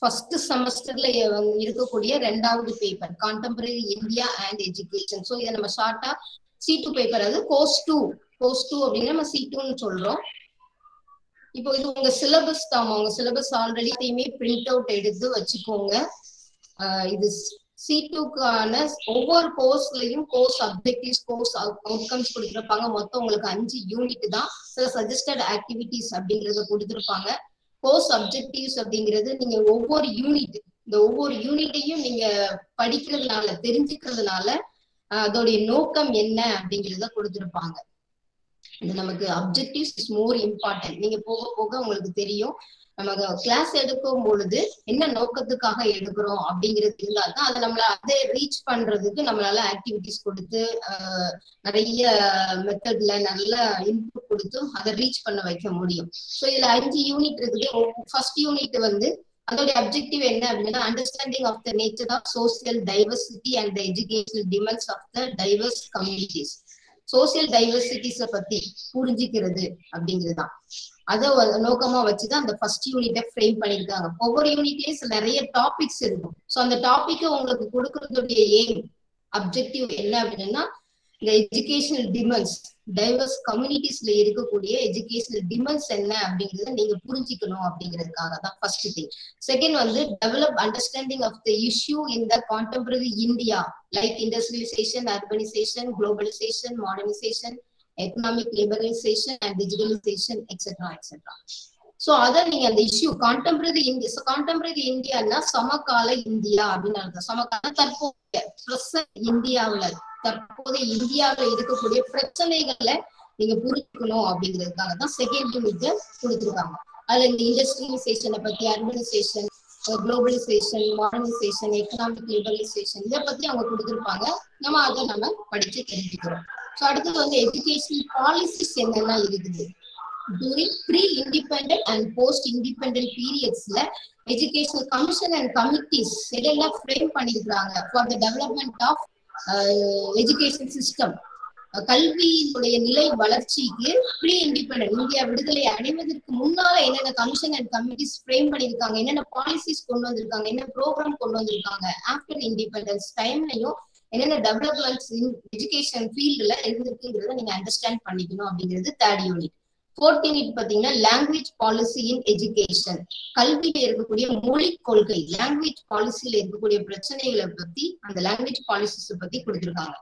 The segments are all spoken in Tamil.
ஃபர்ஸ்ட் செமஸ்டர்ல இருக்கக்கூடிய ரெண்டாவது paper contemporary India and education so இதை நம்ம ஷார்ட்டா சி டூ பேப்பர் அது கோர்ஸ் டூ கோர்ஸ் டூ அப்படின்னு நம்ம சி டூன்னு சொல்றோம். இப்போ இது உங்க சிலபஸ் தான் உங்க சிலபஸ் ஆல்ரெடி பிரிண்ட் அவுட் எடுத்து வச்சுக்கோங்க. இது சி டூக்கான ஒவ்வொரு கோர்ஸ்லயும் கோர்ஸ் அப்ஜெக்டிவ்ஸ் கோர்ஸ் அவுட்கம்ஸ் கொடுத்துருப்பாங்க. மொத்தம் உங்களுக்கு அஞ்சு யூனிட் தான். சில சஜஸ்டட் ஆக்டிவிட்டிஸ் அப்படிங்கறத கொடுத்துருப்பாங்க. கோர்ஸ் அப்ஜெக்டிவ்ஸ் அப்படிங்கிறது நீங்க ஒவ்வொரு யூனிட் இந்த ஒவ்வொரு யூனிட்டையும் நீங்க படிக்கிறதுனால தெரிஞ்சுக்கிறதுனால அதோடைய நோக்கம் என்ன அப்படிங்கிறத கொடுத்துருப்பாங்க. இது நமக்கு அப்ஜெக்டிவ்ஸ் இஸ் மோர் இம்பார்ட்டன்ட் நீங்க போக போக உங்களுக்கு தெரியும். நம்ம கிளாஸ் எடுக்கும் பொழுது என்ன நோக்கத்துக்காக எடுக்கிறோம் அப்படிங்கிறது இருந்தா தான் அதை நம்மள அதை ரீச் பண்றதுக்கு நம்மளால ஆக்டிவிட்டிஸ் கொடுத்து நிறைய மெத்தட்ல நல்ல இன்புட் கொடுத்து அதை ரீச் பண்ண வைக்க முடியும். ஸோ இதுல அஞ்சு யூனிட் இருக்குது. ஃபர்ஸ்ட் யூனிட் வந்து அதோட அப்ஜெக்டிவ் என்ன அப்படின்னா understanding of the nature of social diversity and the educational demands of the diverse communities social டைவர்சிட்டிஸ பத்தி புரிஞ்சுக்கிறது அப்படிங்கிறதுதான். அத அதை நோக்கமா வச்சுதான் அந்த ஃபர்ஸ்ட் யூனிட்டை ஃப்ரேம் பண்ணிருக்காங்க ஒவ்வொரு யூனிட்லயும் நிறைய டாபிக்ஸ் இருக்கும். ஸோ அந்த டாபிக்கை உங்களுக்கு கொடுக்கறதுடைய எய்ம் அப்ஜெக்டிவ் என்ன அப்படின்னா இந்த எஜுகேஷனல் டிமன்ஸ் டைவர்ஸ் கம்யூனிட்டிஸ்ல இருக்கக்கூடிய எஜுகேஷனல் டிமன்ஸ் என்ன அப்படிங்கறத நீங்க புரிஞ்சுக்கணும் அப்படிங்கிறதுக்காக தான் ஃபர்ஸ்ட் திங் செகண்ட் வந்து develop understanding of the issue in the contemporary India like industrialisation urbanisation globalisation modernisation economic liberalisation and digitalisation etcetera etcetera so அத நீங்க அந்த இஷ்யூ கான்டெம்பரரி இந்தியா கான்டெம்பரரி இந்தியான்னா சமகால இந்தியா அப்படின்னு அர்த்தம் சமகால தற்போதைய இந்தியாவுல தற்போதைய இந்தியாவுல இருக்கக்கூடிய பிரச்சனைகளை நீங்க புரிஞ்சுக்கணும் அப்படிங்கிறதுக்காக தான் செகண்ட் யூனிட் கொடுத்துருக்காங்க. அதுல இந்த இண்டஸ்ட்ரியலைசேஷனை பத்தி urbanisation globalisation modernisation economic liberalisation இதை பத்தி அவங்க கொடுத்துருப்பாங்க. நம்ம அதை நம்ம படிச்சு தெரிஞ்சுக்கிறோம். ஸோ அடுத்தது வந்து எஜுகேஷனல் பாலிசிஸ் என்னென்ன இருக்குது? During pre independent and post independent பீரியட்ஸ்ல educational commission and committees இதெல்லாம் ஃப்ரேம் பண்ணியிருக்கிறாங்க for the development of education system கல்வியினுடைய நிலை வளர்ச்சிக்கு ப்ரீ இண்டிபெண்டன்ட் இந்தியா விடுதலை அடைவதற்கு முன்னால என்னென்ன கமிஷன் அண்ட் கமிட்டிஸ் ஃப்ரேம் பண்ணியிருக்காங்க என்னென்ன பாலிசிஸ் கொண்டு வந்திருக்காங்க என்ன ப்ரோக்ராம் கொண்டு வந்திருக்காங்க ஆஃப்டர் இண்டிபெண்டன்ஸ் டைம்லையும் என்னென்ன டெவலப்மெண்ட்ஸ் இன் எஜுகேஷன் ஃபீல்டுல இருந்திருக்குங்கிறத நீங்க அண்டர்ஸ்டாண்ட் பண்ணிக்கணும் அப்படிங்கிறது தேர்ட் யூனிட் ஃபோர்டீன் பாத்தீங்கன்னா லாங்குவேஜ் பாலிசி இன் எஜுகேஷன் கல்வியில இருக்கக்கூடிய மொழி கொள்கை லாங்குவேஜ் பாலிசியில இருக்கக்கூடிய பிரச்சனைகளை பத்தி அந்த லாங்குவேஜ் பாலிசிஸ் பத்தி கொடுத்துருக்காங்க.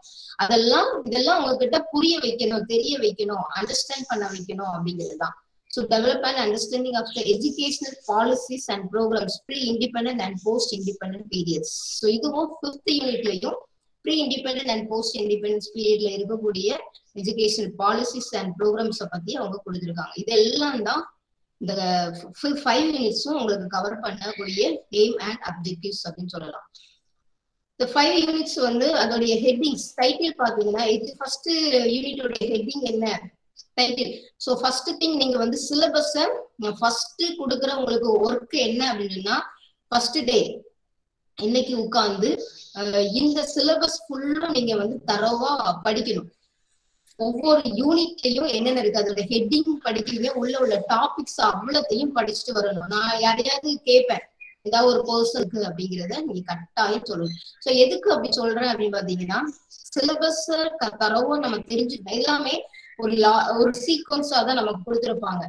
அதெல்லாம் இதெல்லாம் உங்ககிட்ட புரிய வைக்கணும் தெரிய வைக்கணும் அண்டர்ஸ்டாண்ட் பண்ண வைக்கணும் அப்படிங்கிறது தான். So develop and understanding of the educational policies and programs pre independent and post independent periods so இதுவும் fifth யூனிட்லையும் pre independent and post independence பீரியட்ல இருக்கக்கூடிய எஜுகேஷன் பாலிசிஸ் அண்ட் ப்ரோக்ராம்ஸை பத்தி அவங்க கொடுத்துருக்காங்க. இதெல்லாம் தான் இந்த ஃபைவ் யூனிட்ஸும் உங்களுக்கு கவர் பண்ணக்கூடிய எய்ம் அண்ட் அப்ஜெக்டிவ்ஸ் அப்படின்னு சொல்லலாம். இந்த ஃபைவ் யூனிட்ஸ் வந்து அதோடைய ஹெட்டிங்ஸ் டைட்டில் பாத்தீங்கன்னா இது ஃபர்ஸ்ட் யூனிட்டோட ஹெட்டிங் என்ன? டைட்டில் ஸோ ஃபர்ஸ்ட் திங் நீங்க வந்து சிலபஸ ஃபர்ஸ்ட் கொடுக்குற உங்களுக்கு ஒர்க் என்ன அப்படின்னா ஃபர்ஸ்ட் டே இன்னைக்கு உட்கார்ந்து இந்த சிலபஸ் ஃபுல்லும் நீங்க வந்து தரவா படிக்கணும். ஒவ்வொரு யூனிட்லயும் என்னென்ன இருக்கு? அதோட ஹெட்டிங் படிக்கிறீங்க உள்ள உள்ள டாபிக்ஸ் அவ்வளத்தையும் படிச்சுட்டு வரணும். நான் யாரையாவது கேட்பேன் ஏதாவது ஒரு பர்சனுக்கு அப்படிங்கிறத நீங்க கட்டாயம் சொல்லணும். சோ எதுக்கு அப்படி சொல்றேன் அப்படின்னு பாத்தீங்கன்னா சிலபஸ் தரவும் நம்ம தெரிஞ்சுக்கணும். எல்லாமே ஒரு லா ஒரு சீக்வன்ஸா தான் நமக்கு கொடுத்துருப்பாங்க.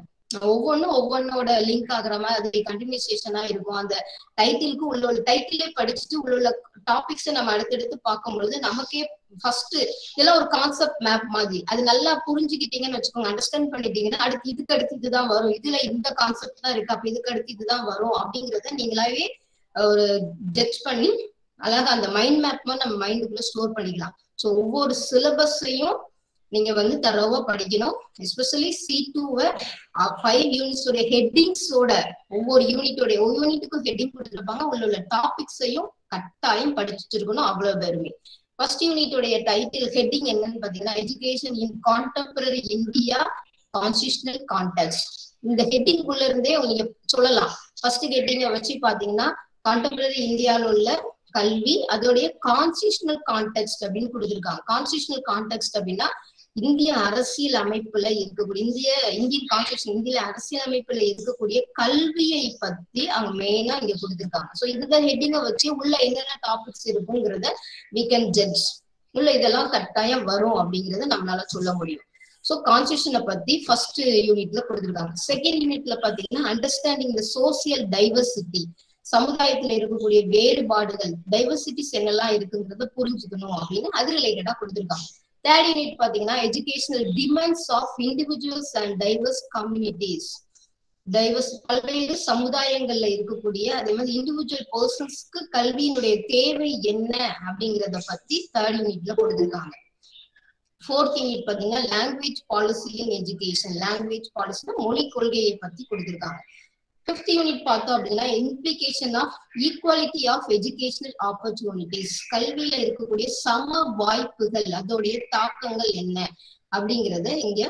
ஒவ்வொன்றும் ஒவ்வொன்னோட லிங்க் ஆகுற மாதிரி அது கண்டினியூசேஷனா இருக்கும். அந்த டைட்டிலுக்கு உள்ள உள்ள டைட்டிலே படிச்சுட்டு உள்ள உள்ள டாபிக்ஸை நம்ம அடுத்தடுத்து பார்க்கும்பொழுது நமக்கே ஃபர்ஸ்ட் இதெல்லாம் ஒரு கான்செப்ட் மேப் மாதிரி. அது நல்லா புரிஞ்சுக்கிட்டீங்கன்னு வச்சுக்கோங்க. அண்டர்ஸ்டாண்ட் பண்ணிட்டீங்கன்னா அடுத்து இதுக்கு அடுத்து இதுதான் வரும். இதுல இந்த கான்செப்ட் தான் இருக்கு. அப்ப இதுக்கு அடுத்து இதுதான் வரும் அப்படிங்கறத நீங்களாவே ஒரு ஜட்ஜ் பண்ணி அழகா அந்த மைண்ட் மேப் நம்ம மைண்டுக்குள்ள ஸ்டோர் பண்ணிக்கலாம். ஸோ ஒவ்வொரு சிலபஸையும் நீங்க வந்து தரவா படிக்கணும். எஸ்பெஷலி சி டூவை ஃபைவ் யூனிட்ஸோட ஹெட்டிங்ஸோட ஒவ்வொரு யூனிட்டோட ஒவ்வொரு யூனிட்டுக்கும் ஹெட்டிங் கொடுத்துருப்பாங்க. உள்ள உள்ள டாபிக்ஸையும் கட்டாயம் படிச்சுட்டு இருக்கணும் அவ்வளவு பேருமே. ஃபர்ஸ்ட் யூனிட்டோடைய டைட்டில் ஹெட்டிங் என்னன்னு பாத்தீங்கன்னா education in contemporary India constitutional context இந்த ஹெட்டிங்குள்ள இருந்தே நீங்க சொல்லலாம். ஃபர்ஸ்ட் ஹெட்டிங்கை வச்சு பாத்தீங்கன்னா கான்டெம்பரரி இந்தியாவில் உள்ள கல்வி அதோடைய கான்ஸ்டியூஷனல் கான்டெக்ட் அப்படின்னு கொடுத்துருக்காங்க. கான்ஸ்டியூஷனல் கான்டெக்ட் அப்படின்னா இந்திய அரசியல் அமைப்புல இருக்கக்கூடிய இந்திய இந்தியன் கான்ஸ்டியூஷன் இந்திய அரசியல் அமைப்புல இருக்கக்கூடிய கல்வியை பத்தி அவங்க மெயினா இங்க கொடுத்திருக்காங்க. சோ இந்த ஹெட்டிங்க வச்சு உள்ள என்னென்ன டாபிக்ஸ் இருக்குங்கிறத வி கேன் ஜட்ஜ் உள்ள இதெல்லாம் கட்டாயம் வரும் அப்படிங்கறத நம்மளால சொல்ல முடியும். சோ கான்ஸ்டியூஷனை பத்தி ஃபர்ஸ்ட் யூனிட்ல கொடுத்திருக்காங்க. செகண்ட் யூனிட்ல பாத்தீங்கன்னா அண்டர்ஸ்டாண்டிங் த சோசியல் டைவர்சிட்டி சமுதாயத்துல இருக்கக்கூடிய வேறுபாடுகள் டைவர்சிட்டிஸ் என்னெல்லாம் இருக்குங்கிறத புரிஞ்சுக்கணும் அப்படின்னு அது ரிலேட்டடா கொடுத்திருக்காங்க. தேர்ட் யூனிட் பாத்தீங்கன்னா educational demands of individuals and diverse communities diverse பல்வேறு சமுதாயங்கள்ல இருக்கக்கூடிய அதே மாதிரி இண்டிவிஜுவல் பர்சன்ஸ்க்கு கல்வியினுடைய தேவை என்ன அப்படிங்கறத பத்தி தேர்ட் யூனிட்ல கொடுத்திருக்காங்க ஃபோர்த் யூனிட் பாத்தீங்கன்னா language policy in education language பாலிசினா மொழி கொள்கையை பத்தி கொடுத்திருக்காங்க. ஃபிஃப்த் யூனிட் பார்த்தோம் அப்படின்னா implication of equality of educational opportunities கல்வியில இருக்கக்கூடிய சம வாய்ப்புகள் அதோடைய தாக்கங்கள் என்ன? அப்படிங்கறத இங்க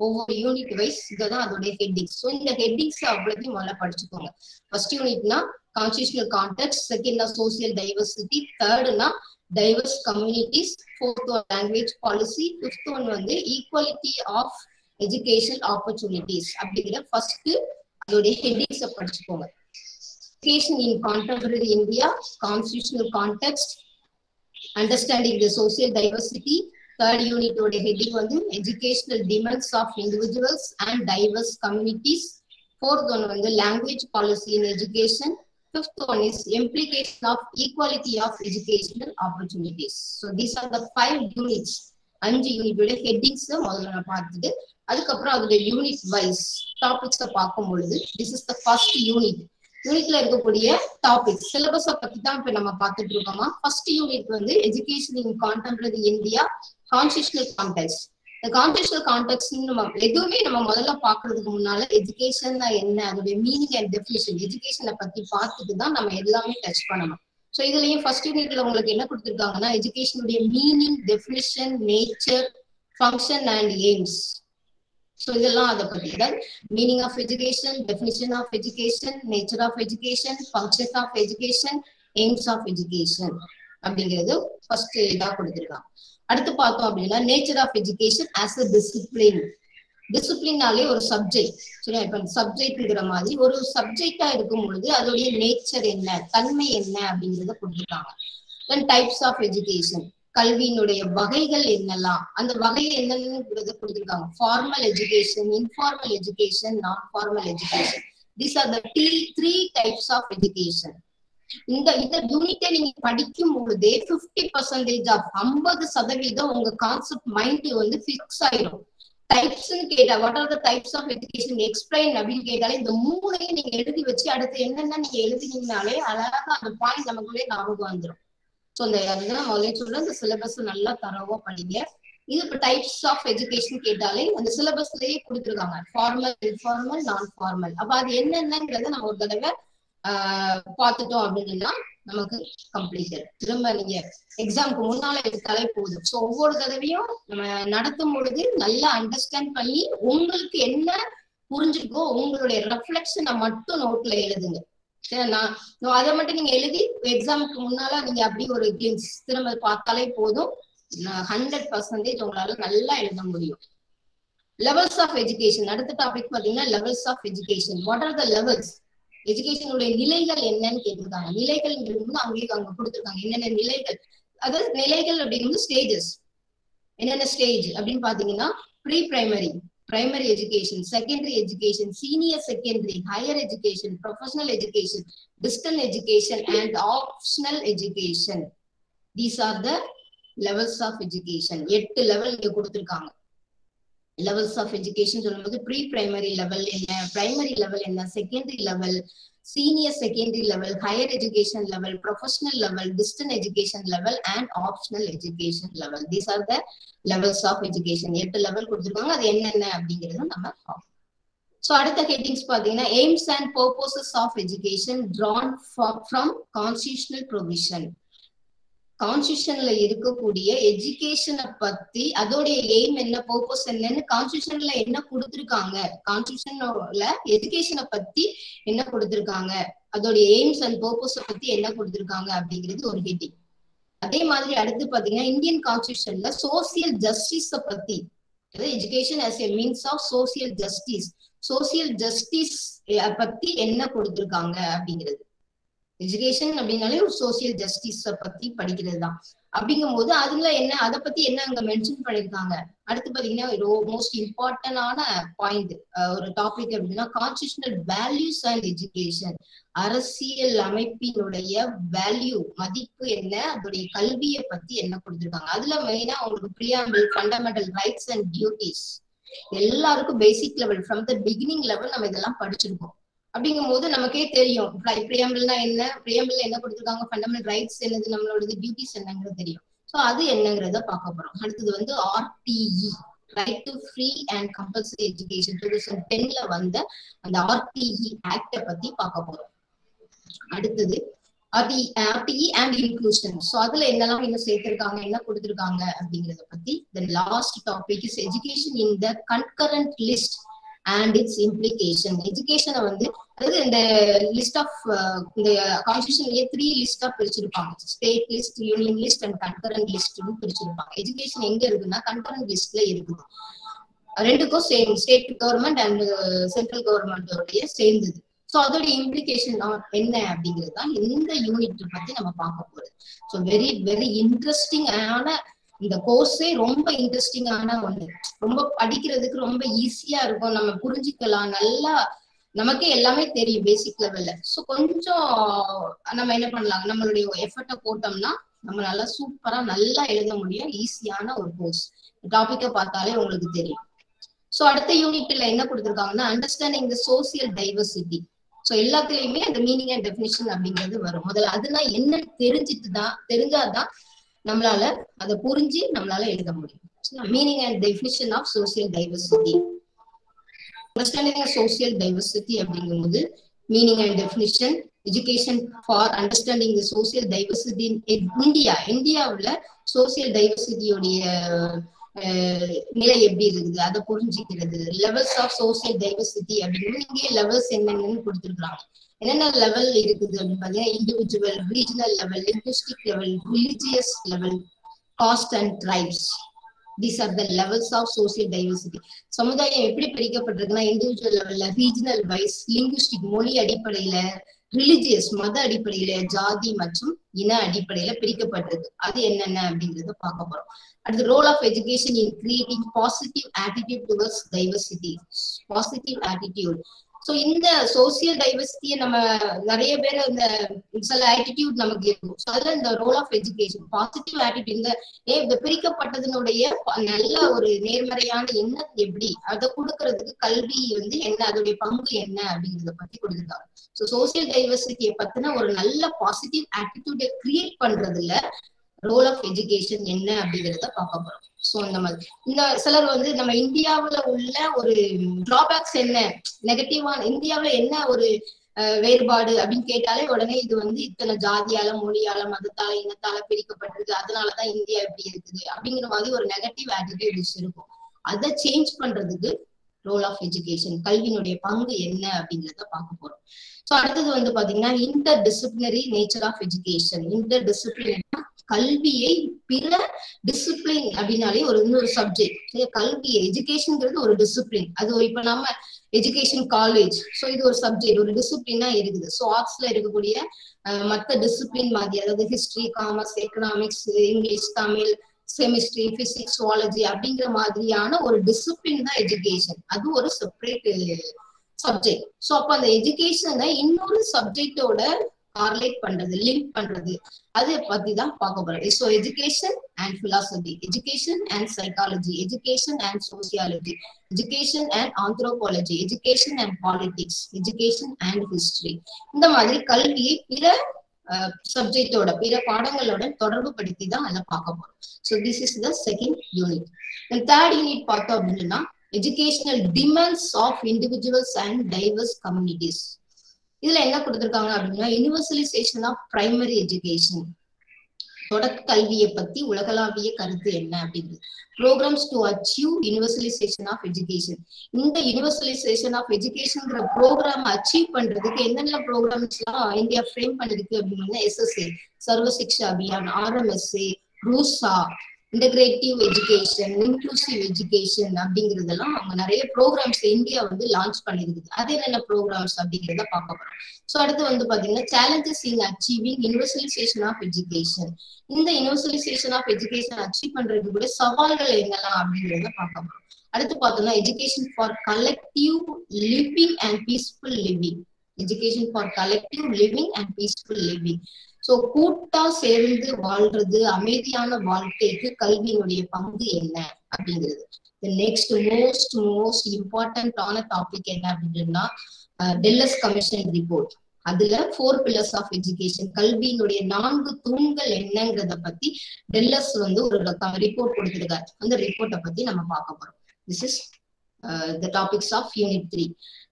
ஒவ்வொரு யூனிட் வைஸ் இதுதான் அதோடைய ஹெட்டிங்ஸ் ஸோ இந்த ஹெட்டிங்ஸ் அவ்வளோத்தையும் முதல்ல படிச்சுக்கோங்க. ஃபர்ஸ்ட் யூனிட்னா கான்ஸ்டியூஷனல் கான்டெக்ட் செகண்ட்னா social diversity தேர்டுனா diverse communities fourth one language policy fifth one வந்து ஈக்குவாலிட்டி ஆஃப் எஜுகேஷன் ஆப்பர்ச்சுனிட்டிஸ் அப்படிங்கிற ஃபர்ஸ்ட் அதோடைய ஹெட்டிங்ஸை படிச்சுக்கோங்க education in contemporary India constitutional context understanding the social diversity third யூனிட்டோட heading வந்து educational demands of individuals and diverse communities fourth one வந்து language policy in education fifth one is implication of equality of educational opportunities so these are the five units அஞ்சு யூனிட்டோட ஹெட்டிங்ஸ் முதல்ல நான் பார்த்துட்டு அதுக்கப்புறம் அதோட யூனிட் வைஸ் டாபிக்ஸை பார்க்கும் பொழுது this is the first unit யூனிட்ல இருக்கக்கூடிய டாபிக் சிலபஸை பத்தி தான் இப்ப நம்ம பார்த்துட்டு இருக்கோமா? ஃபர்ஸ்ட் யூனிட் வந்து education in contemporary India constitutional context இந்த கான்ஸ்டியூஷனல் கான்டெக்ட் நம்ம எதுவுமே நம்ம முதல்ல பாக்குறதுக்கு முன்னால எஜுகேஷன் என்ன? அதோடைய மீனிங் அண்ட் டெஃபினேஷன் எஜுகேஷனை பத்தி பார்த்துட்டு தான் நம்ம எல்லாமே டச் பண்ணணும். ஸோ இதுலயும் ஃபர்ஸ்ட் யூனிட்ல உங்களுக்கு என்ன கொடுத்துருக்காங்கன்னா எஜுகேஷனுடைய meaning definition nature function and aims so இதெல்லாம் அதை பத்தி தான் meaning of education definition of education nature of education function of education aims of education அப்படிங்கிறது ஃபர்ஸ்ட் இதா கொடுத்துருக்காங்க. அடுத்து பார்த்தோம் அப்படின்னா nature of education as a discipline டிசிப்ளினாலே ஒரு சப்ஜெக்ட் சரியா? இப்ப சப்ஜெக்ட்ங்கிற மாதிரி ஒரு சப்ஜெக்டா இருக்கும் பொழுது அதோடைய நேச்சர் என்ன தன்மை என்ன அப்படிங்கறத கொடுத்துருக்காங்க. தென் டைப்ஸ் ஆஃப் எஜுகேஷன் கல்வியினுடைய வகைகள் என்னெல்லாம் அந்த வகை என்னங்கிறத கொடுத்துருக்காங்க. Formal education informal education non formal education these are the three types of education இந்த இந்த யூனிட்டை நீங்க படிக்கும் பொழுதே பிப்டி பர்சன்டேஜ் ஆஃப் ஐம்பது சதவீதம் உங்க கான்செப்ட் மைண்ட் வந்து பிக்ஸ் ஆயிரும். டைப்ஸ்னு கேட்டா what are the types of education explain அப்படின்னு கேட்டாலே இந்த மூணையும் நீங்க எழுதி வச்சு அடுத்து என்னென்ன நீங்க எழுதினீங்கனாலே அழகா அந்த பாயிண்ட் நமக்குள்ளே ஞாபகம் வந்துடும் ஸோ அந்த அதுதான் முதல்ல சொல்ல இந்த சிலபஸ் நல்லா தரவா பண்ணீங்க இது இப்போ டைப்ஸ் ஆஃப் எஜுகேஷன் கேட்டாலே அந்த சிலபஸ்லயே கொடுத்துருக்காங்க. ஃபார்மல் இன்ஃபார்மல் நான் ஃபார்மல் அப்ப அது என்னென்னங்கிறத நம்ம ஒரு தடவை பார்த்துட்டோம் அப்படின்னா நமக்கு கம்ப்ளீட்டட் திரும்ப நீங்க எக்ஸாம்க்கு முன்னால எடுத்தாலே போதும் ஸோ ஒவ்வொரு தடவையும் நம்ம நடத்தும் பொழுது நல்லா அண்டர்ஸ்டாண்ட் பண்ணி உங்களுக்கு என்ன புரிஞ்சுக்கோ உங்களுடைய ரெஃப்ளெக்ஷனை மட்டும் நோட்ல எழுதுங்க. நான் அதை மட்டும் நீங்க எழுதி எக்ஸாமுக்கு முன்னால நீங்க அப்படி ஒரு கிளிம்ஸ் திரும்ப பார்த்தாலே போதும். ஹண்ட்ரட் பர்சன்டேஜ் உங்களால நல்லா எழுத முடியும். லெவல்ஸ் ஆஃப் எஜுகேஷன் அடுத்த டாபிக் பாத்தீங்கன்னா levels of education what are the levels எஜுகேஷனுடைய நிலைகள் என்னன்னு கேட்டிருக்காங்க. நிலைகள் அவங்களுக்கு அங்க கொடுத்துருக்காங்க. என்னென்ன நிலைகள்? அதாவது நிலைகள் அப்படிங்கிறது ஸ்டேஜஸ் என்னென்ன ஸ்டேஜ் அப்படின்னு பாத்தீங்கன்னா pre primary primary education secondary education senior secondary higher education professional education distance education and optional education these are the levels of education எட்டு லெவல் இங்க கொடுத்துருக்காங்க. லெவல்ஸ் ஆஃப் எஜுகேஷன் சொல்லும்போது ப்ரீ பிரைமரி லெவல் என்ன பிரைமரி லெவல் என்ன secondary level senior secondary level higher education level professional level distance education level and optional education level these are the levels of education எட்டு லெவல் கொடுத்துருக்காங்க. அது என்னென்ன அப்படிங்கிறத நம்ம பார்ப்போம். ஸோ அடுத்த ஹெட்டிங்ஸ் பார்த்தீங்கன்னா aims and purposes of education drawn from constitutional provision கான்ஸ்டியூஷன்ல இருக்கக்கூடிய எஜுகேஷனை பத்தி அதோடைய எய்ம் என்ன பர்பஸ் என்னன்னு கான்ஸ்டியூஷன்ல என்ன கொடுத்துருக்காங்க? கான்ஸ்டியூஷன்ல எஜுகேஷனை பத்தி என்ன கொடுத்துருக்காங்க? அதோடைய எய்ம்ஸ் அண்ட் பர்பஸ பத்தி என்ன கொடுத்துருக்காங்க அப்படிங்கிறது ஒரு ஹெட்டிங் அதே மாதிரி அடுத்து பாத்தீங்கன்னா இந்தியன் கான்ஸ்டியூஷன்ல சோசியல் ஜஸ்டிஸ பத்தி. Education as a means of social justice social justice பத்தி என்ன கொடுத்திருக்காங்க அப்படிங்கிறது. எஜுகேஷன் அப்படின்னாலே ஒரு சோசியல் ஜஸ்டிஸ பத்தி படிக்கிறது தான் அப்படிங்கும் போது அதுல என்ன அதை பத்தி என்ன அங்க மென்ஷன் பண்ணிருக்காங்க? அடுத்து பாத்தீங்கன்னா மோஸ்ட் இம்பார்ட்டன்டான பாயிண்ட் ஒரு டாபிக் அப்படின்னா கான்ஸ்டியூஷனல் வேல்யூஸ் அண்ட் எஜுகேஷன் அரசியல் அமைப்பினுடைய வேல்யூ மதிப்பு என்ன அதோடைய கல்வியை பத்தி என்ன கொடுத்துருக்காங்க? அதுல மெயினா அவங்களுக்கு preamble fundamental rights and duties எல்லாருக்கும் basic level from the beginning level நம்ம இதெல்லாம் படிச்சிருக்கோம். அப்படிங்கும் போது நமக்கே தெரியும். பிரியாம்பிள்னா என்ன? பிரியாம்பிள் என்ன கொடுத்துருக்காங்க? ஃபண்டமெண்டல் ரைட்ஸ் என்னது? நம்மளோடது டியூட்டிஸ் என்னங்கிறது தெரியும். ஸோ அது என்னங்கிறத பார்க்க போறோம். அடுத்தது வந்து RTE right to free and compulsory education two thousand டென்ல வந்த அந்த ஆர்டிஇ ஆக்ட பத்தி பார்க்க போறோம். அடுத்தது RT RTE and inclusion so அதுல என்னெல்லாம் இன்னும் சேர்த்திருக்காங்க? என்ன கொடுத்துருக்காங்க? அப்படிங்கறத பத்தி then last topic is education in the concurrent list and its implication எஜுகேஷனை வந்து அதாவது இந்த லிஸ்ட் ஆஃப் uh, இந்த கான்ஸ்டியூஷன்லயே த்ரீ லிஸ்டா பிரிச்சிருப்பாங்க. State list union list and concurrent லிஸ்ட்னு பிரிச்சிருப்பாங்க. எஜுகேஷன் எங்க இருக்குன்னா கன்கரண்ட் லிஸ்ட்ல இருக்குது. ரெண்டுக்கும் same state government and central கவர்மெண்டோடைய சேர்ந்தது. ஸோ அதோட இம்ப்ளிகேஷன் என்ன அப்படிங்கிறது தான் இந்த யூனிட் பத்தி நம்ம பார்க்க போறது ஸோ வெரி வெரி இன்ட்ரெஸ்டிங்கான இந்த கோர்ஸே ரொம்ப இன்ட்ரெஸ்டிங்கான ஒண்ணு. ரொம்ப படிக்கிறதுக்கு ரொம்ப ஈஸியா இருக்கும். நம்ம புரிஞ்சுக்கலாம். நல்லா நமக்கே எல்லாமே தெரியும் பேசிக் லெவல்ல ஸோ கொஞ்சம் நம்ம என்ன பண்ணலாம்? நம்மளுடைய எஃபர்ட்டை போட்டோம்னா நம்ம நல்லா சூப்பரா நல்லா எழுத முடியும் ஈஸியான ஒரு கோர்ஸ் டாபிக்கை பார்த்தாலே உங்களுக்கு தெரியும். ஸோ அடுத்த யூனிட்ல என்ன கொடுத்துருக்காங்கன்னா understanding the social diversity so எல்லாத்துலயுமே அந்த மீனிங் அண்ட் டெஃபினிஷன் அப்படிங்கிறது வரும். முதல்ல அதெல்லாம் என்னன்னு தெரிஞ்சுட்டு தான் தெரிஞ்சாதான் நம்மளால அதை புரிஞ்சு நம்மளால எழுத முடியும். Meaning and definition of social diversity understanding social diversity அப்படிங்கும்போது meaning and definition education for understanding social diversity India இந்தியாவுல சோசியல் டைவர்சிட்டியோடைய நிலை எப்படி இருக்குது? அதை புரிஞ்சுக்கிறது. லெவல்ஸ் ஆஃப் சோசியல் டைவர்சிட்டி அப்படின்னு இங்கே லெவல்ஸ் என்னென்னு கொடுத்துருக்குறாங்க. என்னென்ன லெவல் இருக்குது அப்படின்னு பாத்தீங்கன்னா individual regional level linguistic level religious level caste and tribes these are the levels of social diversity சமுதாயம் எப்படி பிரிக்கப்பட்டிருக்குன்னா இண்டிவிஜுவல் லெவல்ல ரீஜனல் வைஸ் லிங்குஸ்டிக் மொழி அடிப்படையில ரிலிஜியஸ் மத அடிப்படையில ஜாதி மற்றும் இன அடிப்படையில பிரிக்கப்பட்டிருக்கு. அது என்னென்ன அப்படிங்கறத பார்க்க போறோம். அடுத்து role of education in creating positive attitude towards diversity positive attitude so இந்த சோசியல் டைவர்சிட்டியை நம்ம நிறைய பேர் இந்த சில ஆட்டிடியூட் நமக்கு இருக்கும். ஸோ அதுல இந்த role of education positive attitude இந்த ஏ இந்த பிரிக்கப்பட்டதனுடைய நல்ல ஒரு நேர்மறையான எண்ணம் எப்படி? அதை கொடுக்கறதுக்கு கல்வி வந்து என்ன? அதோடைய பங்கு என்ன? அப்படிங்கிறத பத்தி கொடுத்துருக்காங்க. ஸோ சோசியல் டைவர்சிட்டியை பத்தின ஒரு நல்ல பாசிட்டிவ் ஆட்டிடியூடை கிரியேட் பண்றதுல ரோல் ஆஃப் எஜுகேஷன் என்ன அப்படிங்கிறத பார்க்க போறோம். ஸோ இந்த மாதிரி. இந்த சிலர் வந்து நம்ம இந்தியாவுல உள்ள ஒரு டிராபேக்ஸ் என்ன? நெகட்டிவான இந்தியாவுல என்ன ஒரு வேறுபாடு அப்படின்னு கேட்டாலே உடனே இது வந்து இத்தனை ஜாதியால மொழியால மதத்தால இனத்தால பிரிக்கப்பட்டிருக்கு. அதனாலதான் இந்தியா இப்படி இருக்குது அப்படிங்கிற மாதிரி ஒரு நெகட்டிவ் ஆட்டிடியூட்ஸ் இருக்கும் அதை சேஞ்ச் பண்றதுக்கு ரோல் ஆஃப் எஜுகேஷன் கல்வியினுடைய பங்கு என்ன அப்படிங்கிறத பார்க்க போறோம். ஸோ அடுத்தது வந்து பாத்தீங்கன்னா interdisciplinary nature of education inter டிசிப்ளினா கல்வியை பிற டிசிப்ளின் அப்படின்னாலே ஒரு இன்னொரு சப்ஜெக்ட் கல்வி எஜுகேஷன்ங்கிறது ஒரு டிசிப்ளின் அது இப்ப நம்ம எஜுகேஷன் காலேஜ் ஸோ இது ஒரு சப்ஜெக்ட் ஒரு டிசிப்ளினா இருக்குது. ஸோ ஆர்ட்ஸ்ல இருக்கக்கூடிய மற்ற டிசிப்ளின் மாதிரி அதாவது history commerce economics English Tamil chemistry physics zoology அப்படிங்கிற மாதிரியான ஒரு டிசிப்ளின் தான் எஜுகேஷன் அது ஒரு செப்பரேட் சப்ஜெக்ட் ஸோ அப்போ அந்த எஜுகேஷனை இன்னொரு சப்ஜெக்டோட கார்லேட் பண்றது லிங்க் பண்றது. அதை பத்தி தான் பார்க்க போறோம். So education and philosophy education and psychology education and sociology education and anthropology education and politics education and history இந்த மாதிரி கல்வியை பிற சப்ஜெக்டோட பிற பாடங்களோட தொடர்பு படுத்தி தான் அதை பார்க்க போறோம். So this is the second unit third unit பார்த்தோம் அப்படின்னா educational demands of individuals and diverse communities இதுல என்ன கொடுத்துருக்காங்க அப்படின்னா யூனிவர்சலைசேஷன் ஆஃப் பிரைமரி எஜுகேஷன் தொடக்க கல்வியை பத்தி உலகளாவிய கருத்து என்ன அப்படின்னு programs to achieve universalization of education இந்த யூனிவர்சலைசேஷன் ஆஃப் எஜுகேஷன்ங்கிற ப்ரோக்ராம் அச்சீவ் பண்றதுக்கு என்னென்ன ப்ரோக்ராம்ஸ் எல்லாம் இந்தியா ஃப்ரேம் பண்ணிருக்கு அப்படின்னு SSA Sarva Shiksha Abhiyan RMSA RUSA integrative education inclusive education அப்படிங்கறதெல்லாம் அவங்க நிறைய ப்ரோக்ராம்ஸ் இந்தியா வந்து லான்ச் பண்ணிருக்குது. அது என்னென்ன ப்ரோக்ராம்ஸ் அப்படிங்கறத பார்க்க போறோம். ஸோ அடுத்து வந்து பாத்தீங்கன்னா challenges in achieving universalization of education இந்த யூனிவர்சலைசேஷன் ஆஃப் எஜுகேஷன் அச்சீவ் பண்றதுக்கு கூட சவால்கள் என்னெல்லாம் அப்படிங்கறத பார்க்க போறோம். அடுத்து பார்த்தோம்னா education for collective living and peaceful living education for collective living and peaceful living so கூட்டா சேர்ந்து வாழ்றது அமைதியான வாழ்க்கைக்கு கல்வியினுடைய பங்கு என்ன அப்படிங்கிறது. நெக்ஸ்ட் மோஸ்ட் மோஸ்ட் இம்பார்ட்டன்டான டாபிக் என்ன அப்படின்னா டெல்லஸ் கமிஷன் ரிப்போர்ட் அதுல ஃபோர் பில்லர்ஸ் ஆஃப் எஜுகேஷன் கல்வியினுடைய நான்கு தூண்கள் என்னங்கிறத பத்தி டெல்லஸ் வந்து ஒரு ரிப்போர்ட் கொடுத்திருக்காரு. அந்த ரிப்போர்ட்டை பத்தி நம்ம பார்க்க போறோம். This is the topics of unit three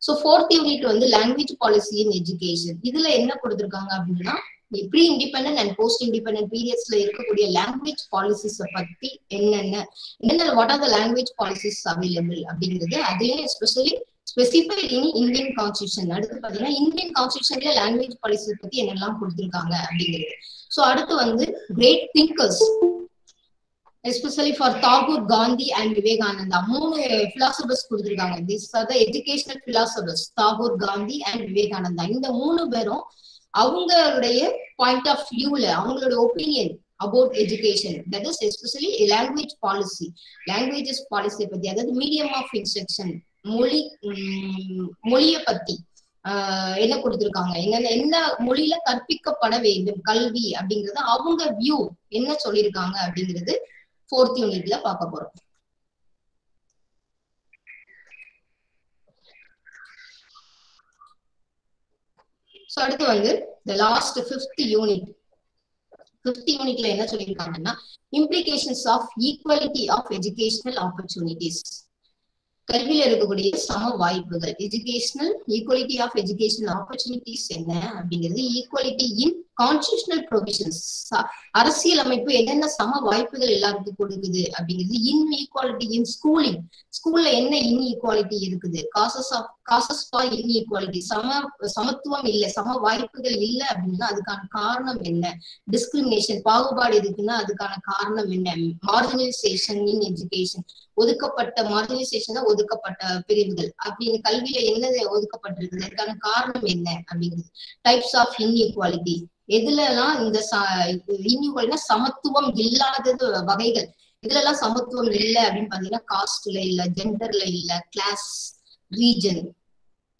so fourth unit வந்து லாங்குவேஜ் பாலிசி இன் எஜுகேஷன் இதுல என்ன கொடுத்திருக்காங்க அப்படின்னா pre independent and post independent பீரியட்ஸ்ல இருக்கக்கூடிய லாங்குவேஜ் பாலிசிஸ் பத்தி என்னென்ன என்னென்ன what are the language policies available அப்படிங்கிறது அதுலயும் especially specified in Indian constitution அடுத்து பாத்தீங்கன்னா இந்தியன் கான்ஸ்டியூஷன்ல லாங்குவேஜ் பாலிசி பத்தி என்னெல்லாம் கொடுத்திருக்காங்க அப்படிங்கிறது. ஸோ அடுத்து வந்து great thinkers especially for Tagore Gandhi and Vivekananda மூணு பிலாசபர்ஸ் கொடுத்திருக்காங்க. This are the educational philosophers Tagore Gandhi and Vivekananda இந்த மூணு பேரும் அவங்களுடைய பாயிண்ட் ஆஃப் வியூல அவங்களோட opinion about education that is especially language policy languages பாலிசியை பத்தி அதாவது மீடியம் ஆஃப் இன்ஸ்ட்ரக்ஷன் மொழி மொழிய பத்தி ஆஹ் என்ன கொடுத்திருக்காங்க? என்னென்ன என்ன மொழியில கற்பிக்கப்பட வேண்டும்? கல்வி அப்படிங்கறது அவங்க வியூ என்ன சொல்லியிருக்காங்க அப்படிங்கிறது ஃபோர்த் யூனிட்ல பார்க்க போறோம். ஸோ அடுத்து வந்து the last fifth unit fifth யூனிட்ல என்ன சொல்லியிருக்காங்கன்னா implications of equality of educational opportunities கல்வியில இருக்கக்கூடிய சம வாய்ப்புகள் educational equality of educational opportunities என்ன அப்படிங்கிறது ஈக்குவாலிட்டி இன் கான்ஸ்டியூஷனல் ப்ரொவிஷன்ஸ் அரசியல் அமைப்பு என்னென்ன சம வாய்ப்புகள் எல்லாருக்கும் கொடுக்குது அப்படிங்கிறது இன் ஈக்குவாலிட்டி இன் ஸ்கூலிங் ஸ்கூல்ல என்ன இன் ஈக்குவாலிட்டி இருக்குது? Causes of causes for inequality சம சமத்துவம் இல்லை சம வாய்ப்புகள் இல்லை அப்படின்னா அதுக்கான காரணம் என்ன? டிஸ்கிரிமினேஷன் பாகுபாடு இருக்குன்னா அதுக்கான காரணம் என்ன? மார்ஜினைசேஷன் இன் எஜுகேஷன் ஒதுக்கப்பட்ட மார்ஜினைசேஷன் ஒதுக்கப்பட்ட பிரிவுகள். அப்படின்னு கல்வியில என்ன ஒதுக்கப்பட்டிருக்குது? அதுக்கான காரணம் என்ன அப்படிங்கிறது. டைப்ஸ் ஆஃப் இன்இக்வாலிட்டி எதுல எல்லாம் இந்த இன்இக்வாலிட்டினா சமத்துவம் இல்லாதது வகைகள். இதுல எல்லாம் சமத்துவம் இல்லை அப்படின்னு பாத்தீங்கன்னா காஸ்ட்ல இல்ல ஜெண்டர்ல இல்ல கிளாஸ் ரீஜன்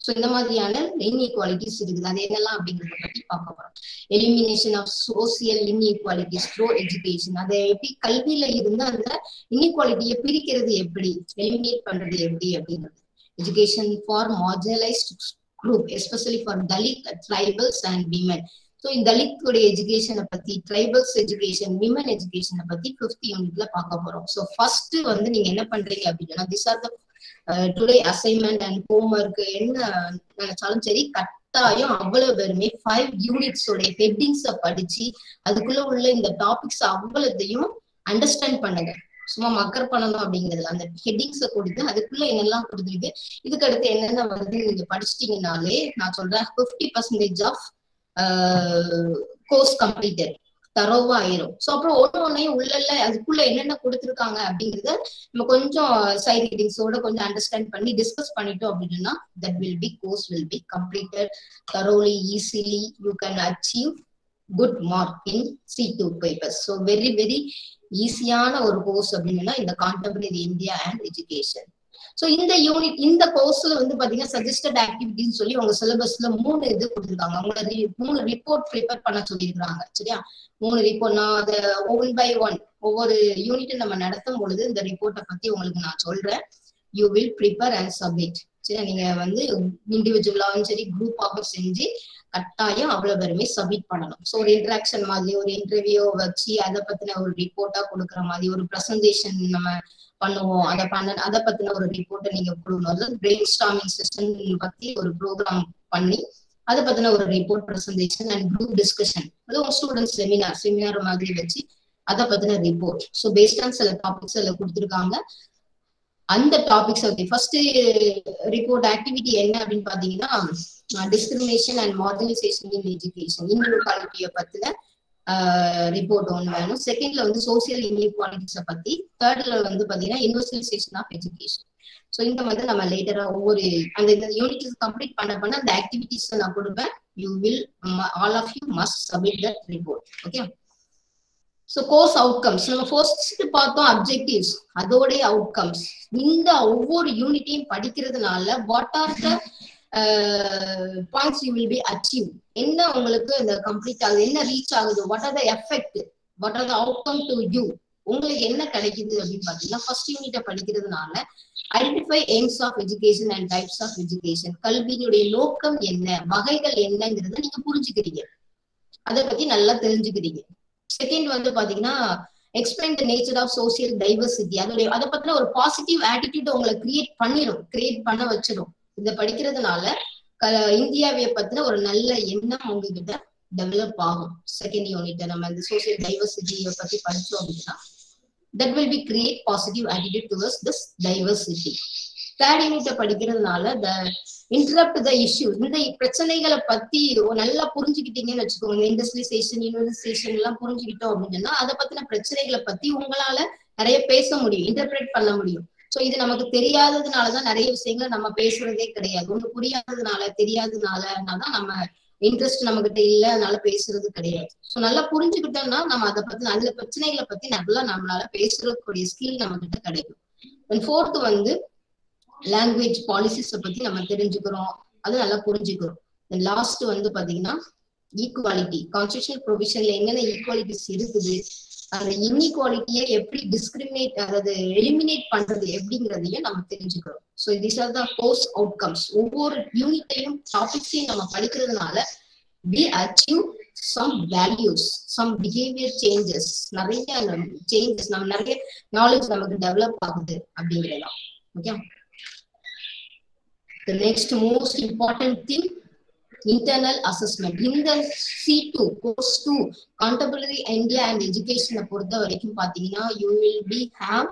ஸோ இந்த மாதிரியான இன்இக்வாலிட்டிஸ் இருக்குது. அது என்னெல்லாம் அப்படிங்கிறத பத்தி பார்க்க போறோம். Elimination of social inequalities through education அதை எப்படி கல்வியில இருந்து அந்த இன்இக்வாலிட்டியை பிரிக்கிறது எப்படி? எலிமினேட் பண்றது எப்படி அப்படிங்கிறது. Education for marginalized group especially for Dalit tribals and women so இந்த தலித்துடைய எஜுகேஷனை பத்தி ட்ரைபல்ஸ் எஜுகேஷன் விமன் எஜுகேஷனை பத்தி ஃபிஃப்த் யூனிட்ல பார்க்க போறோம். ஸோ ஃபர்ஸ்ட் வந்து நீங்க என்ன பண்றீங்க அப்படின்னா this are the today assignment and homework என்ன நினைச்சாலும் சரி கட்டாயம் அவ்வளவு பேருமே ஃபைவ் யூனிட்ஸோட ஹெட்டிங்ஸ படிச்சு அதுக்குள்ள உள்ள இந்த டாபிக்ஸ் அவ்வளத்தையும் அண்டர்ஸ்டாண்ட் பண்ணுங்க. சும்மா மக்கர் பண்ணணும் அப்படிங்கிறது அந்த ஹெட்டிங்ஸ கொடுத்து அதுக்குள்ள என்னெல்லாம் கொடுத்துருக்கு இதுக்கு அடுத்து என்னென்ன வந்து நீங்க படிச்சிட்டீங்கனாலே நான் சொல்றேன் fifty percentage of course completed தரோவா ஆயிரும் ஸோ அப்புறம் ஒன்று ஒன்னையும் உள்ள அதுக்குள்ள என்னென்ன கொடுத்துருக்காங்க அப்படிங்கறத நம்ம கொஞ்சம் uh, சைட் ரீடிங்ஸோட கொஞ்சம் அண்டர்ஸ்டாண்ட் பண்ணி டிஸ்கஸ் பண்ணிட்டோம் அப்படின்னா that will be course will be completed thoroughly easily you can achieve good mark in C two papers so very very ஈஸியான ஒரு கோர்ஸ் அப்படின்னா இந்த contemporary India and education so இந்த யூனிட் இந்த கோர்ஸ்ல வந்து பாத்தீங்கன்னா சஜஸ்டட் ஆக்டிவிட்டின்னு சொல்லி உங்க சிலபஸ்ல மூணு இது கொடுத்துருக்காங்க. உங்களை மூணு ரிப்போர்ட் ப்ரிப்பேர் பண்ண சொல்லியிருக்காங்க சரியா? மூணு ரிப்போர்ட் நான் அதை ஒன் பை ஒன் ஒவ்வொரு யூனிட் நம்ம நடத்தும் பொழுது இந்த ரிப்போர்ட்டை பத்தி உங்களுக்கு நான் சொல்றேன். You will prepare and submit சரி நீங்க வந்து இண்டிவிஜுவலாவும் சரி குரூப்பாகவும் செஞ்சு கட்டாயம் அவ்வளவு பேருமே சப்மிட் பண்ணணும். ஸோ ஒரு இன்ட்ராக்ஷன் மாதிரி ஒரு இன்டர்வியூ வச்சு அதை பத்தின ஒரு ரிப்போர்ட்டா கொடுக்குற மாதிரி ஒரு ப்ரெசன்டேஷன் நம்ம பண்ணுவோம். அதை பண்ண அதை பத்தின ஒரு ரிப்போர்ட்டை நீங்க கொடுக்கணும் அதாவது பிரெயின் ஸ்டாமிங் செஷன் பத்தி ஒரு ப்ரோக்ராம் பண்ணி அதை பத்தின ஒரு report presentation and group discussion அது ஒரு ஸ்டூடெண்ட் செமினார் செமினார் மாதிரி வச்சு அதை பத்தின ரிப்போர்ட் ஸோ பேஸ்ட் ஆன் சில டாபிக்ஸ் அதில் கொடுத்துருக்காங்க. அந்த topics okay first report activity என்ன அப்படின்னு பாத்தீங்கன்னா discrimination and modernization in education இன்னொரு இன்இக்வாலிட்டியை பத்தின ரிப்போர்ட் ஒன்று வேணும். செகண்ட்ல வந்து சோசியல் இன்இக்வாலிட்டிஸை பத்தி தேர்ட்ல வந்து பாத்தீங்கன்னா யூனிவர்சலைசேஷன் ஆஃப் எஜுகேஷன் ஸோ இந்த வந்து நம்ம லேட்டரா ஒவ்வொரு அந்த இந்த யூனிட் கம்ப்ளீட் பண்ண பண்ண அந்த ஆக்டிவிட்டிஸ் நான் கொடுப்பேன். You will all of you must submit the report okay so course outcomes நம்ம ஃபர்ஸ்ட் பார்த்தோம் அப்ஜெக்டிவ்ஸ் அதோடைய அவுட்கம்ஸ் இந்த ஒவ்வொரு யூனிட்டையும் படிக்கிறதுனால what are the points you will be achieve என்ன உங்களுக்கு இந்த கம்ப்ளீட் ஆகுது? என்ன ரீச் ஆகுது? What are the effect what are the outcome to you உங்களுக்கு என்ன கிடைக்குது அப்படின்னு பாத்தீங்கன்னா ஃபர்ஸ்ட் யூனிட்ட படிக்கிறதுனால identify aims of education and types of education கல்வியினுடைய நோக்கம் என்ன? வகைகள் என்னங்கிறத நீங்க புரிஞ்சுக்கிறீங்க. அதை பத்தி நல்லா தெரிஞ்சுக்கிறீங்க. செகண்ட் வந்து பாத்தீங்கன்னா explain the nature of social diversity அதோடைய அதை பத்தின ஒரு பாசிட்டிவ் ஆட்டிடியூட் உங்களை கிரியேட் பண்ணிடும் கிரியேட் பண்ண வச்சிடும் இத படிக்கிறதுனால இந்தியாவை பத்தின ஒரு நல்ல எண்ணம் உங்ககிட்ட டெவலப் ஆகும். செகண்ட் யூனிட் நம்ம இந்த சோசியல் டைவர்சிட்டியை பத்தி படிச்சோம் அப்படின்னா that will be create positive attitude towards this diversity third யூனிட்டை படிக்கிறதுனால த இன்டரப்ட் த இஷ்யூ இந்த பிரச்சனைகளை பத்தி நல்லா புரிஞ்சுக்கிட்டீங்கன்னு வச்சுக்கோங்க. இண்டஸ்ட்ரியலைசேஷன் யூனிவர்சைசேஷன் எல்லாம் புரிஞ்சுக்கிட்டோம் அப்படின்னா அதை பத்தின பிரச்சனைகளை பத்தி உங்களால நிறைய பேச முடியும் இன்டர்பிரேட் பண்ண முடியும். சோ இது நமக்கு தெரியாததுனாலதான் நிறைய விஷயங்களை நம்ம பேசுறதே கிடையாது. ஒண்ணு புரியாததுனால தெரியாததுனால தான் நம்ம இன்ட்ரெஸ்ட் நம்ம கிட்ட இல்ல அதனால பேசுறது கிடையாது. சோ நல்லா புரிஞ்சுக்கிட்டோம்னா நம்ம அதை பத்தி அதுல பிரச்சனைகளை பத்தி நல்லா நம்மளால பேசுறக்கூடிய ஸ்கில் நம்ம கிட்ட கிடைக்கும். அண்ட் ஃபோர்த் வந்து லாங்குவேஜ் பாலிசிஸ பத்தி நம்ம தெரிஞ்சுக்கிறோம். அது நல்லா புரிஞ்சுக்கிறோம். லாஸ்ட் வந்து பாத்தீங்கன்னா ஈக்குவாலிட்டி கான்ஸ்டியூஷனல் ப்ரொவிஷன்ல என்னென்ன ஈக்குவாலிட்டிஸ் இருக்குது அந்த இன்இக்வாலிட்டியை எப்படி டிஸ்கிரிமினேட் அதாவது எலிமினேட் பண்றது எப்படிங்கிறதையும் நம்ம தெரிஞ்சுக்கிறோம். So this are the course outcomes ஒவ்வொரு யூனிட்டையும் டாபிக்ஸையும் நம்ம படிக்கிறதுனால we achieve some values some behaviour changes நிறைய சேஞ்சஸ் நம்ம நிறைய நாலேஜ் நமக்கு டெவலப் ஆகுது அப்படிங்கிறதான் okay The next most important thing internal assessment இந்த C two course to contemporary India and எஜுகேஷனை பொறுத்த வரைக்கும் பாத்தீங்கன்னா you will be have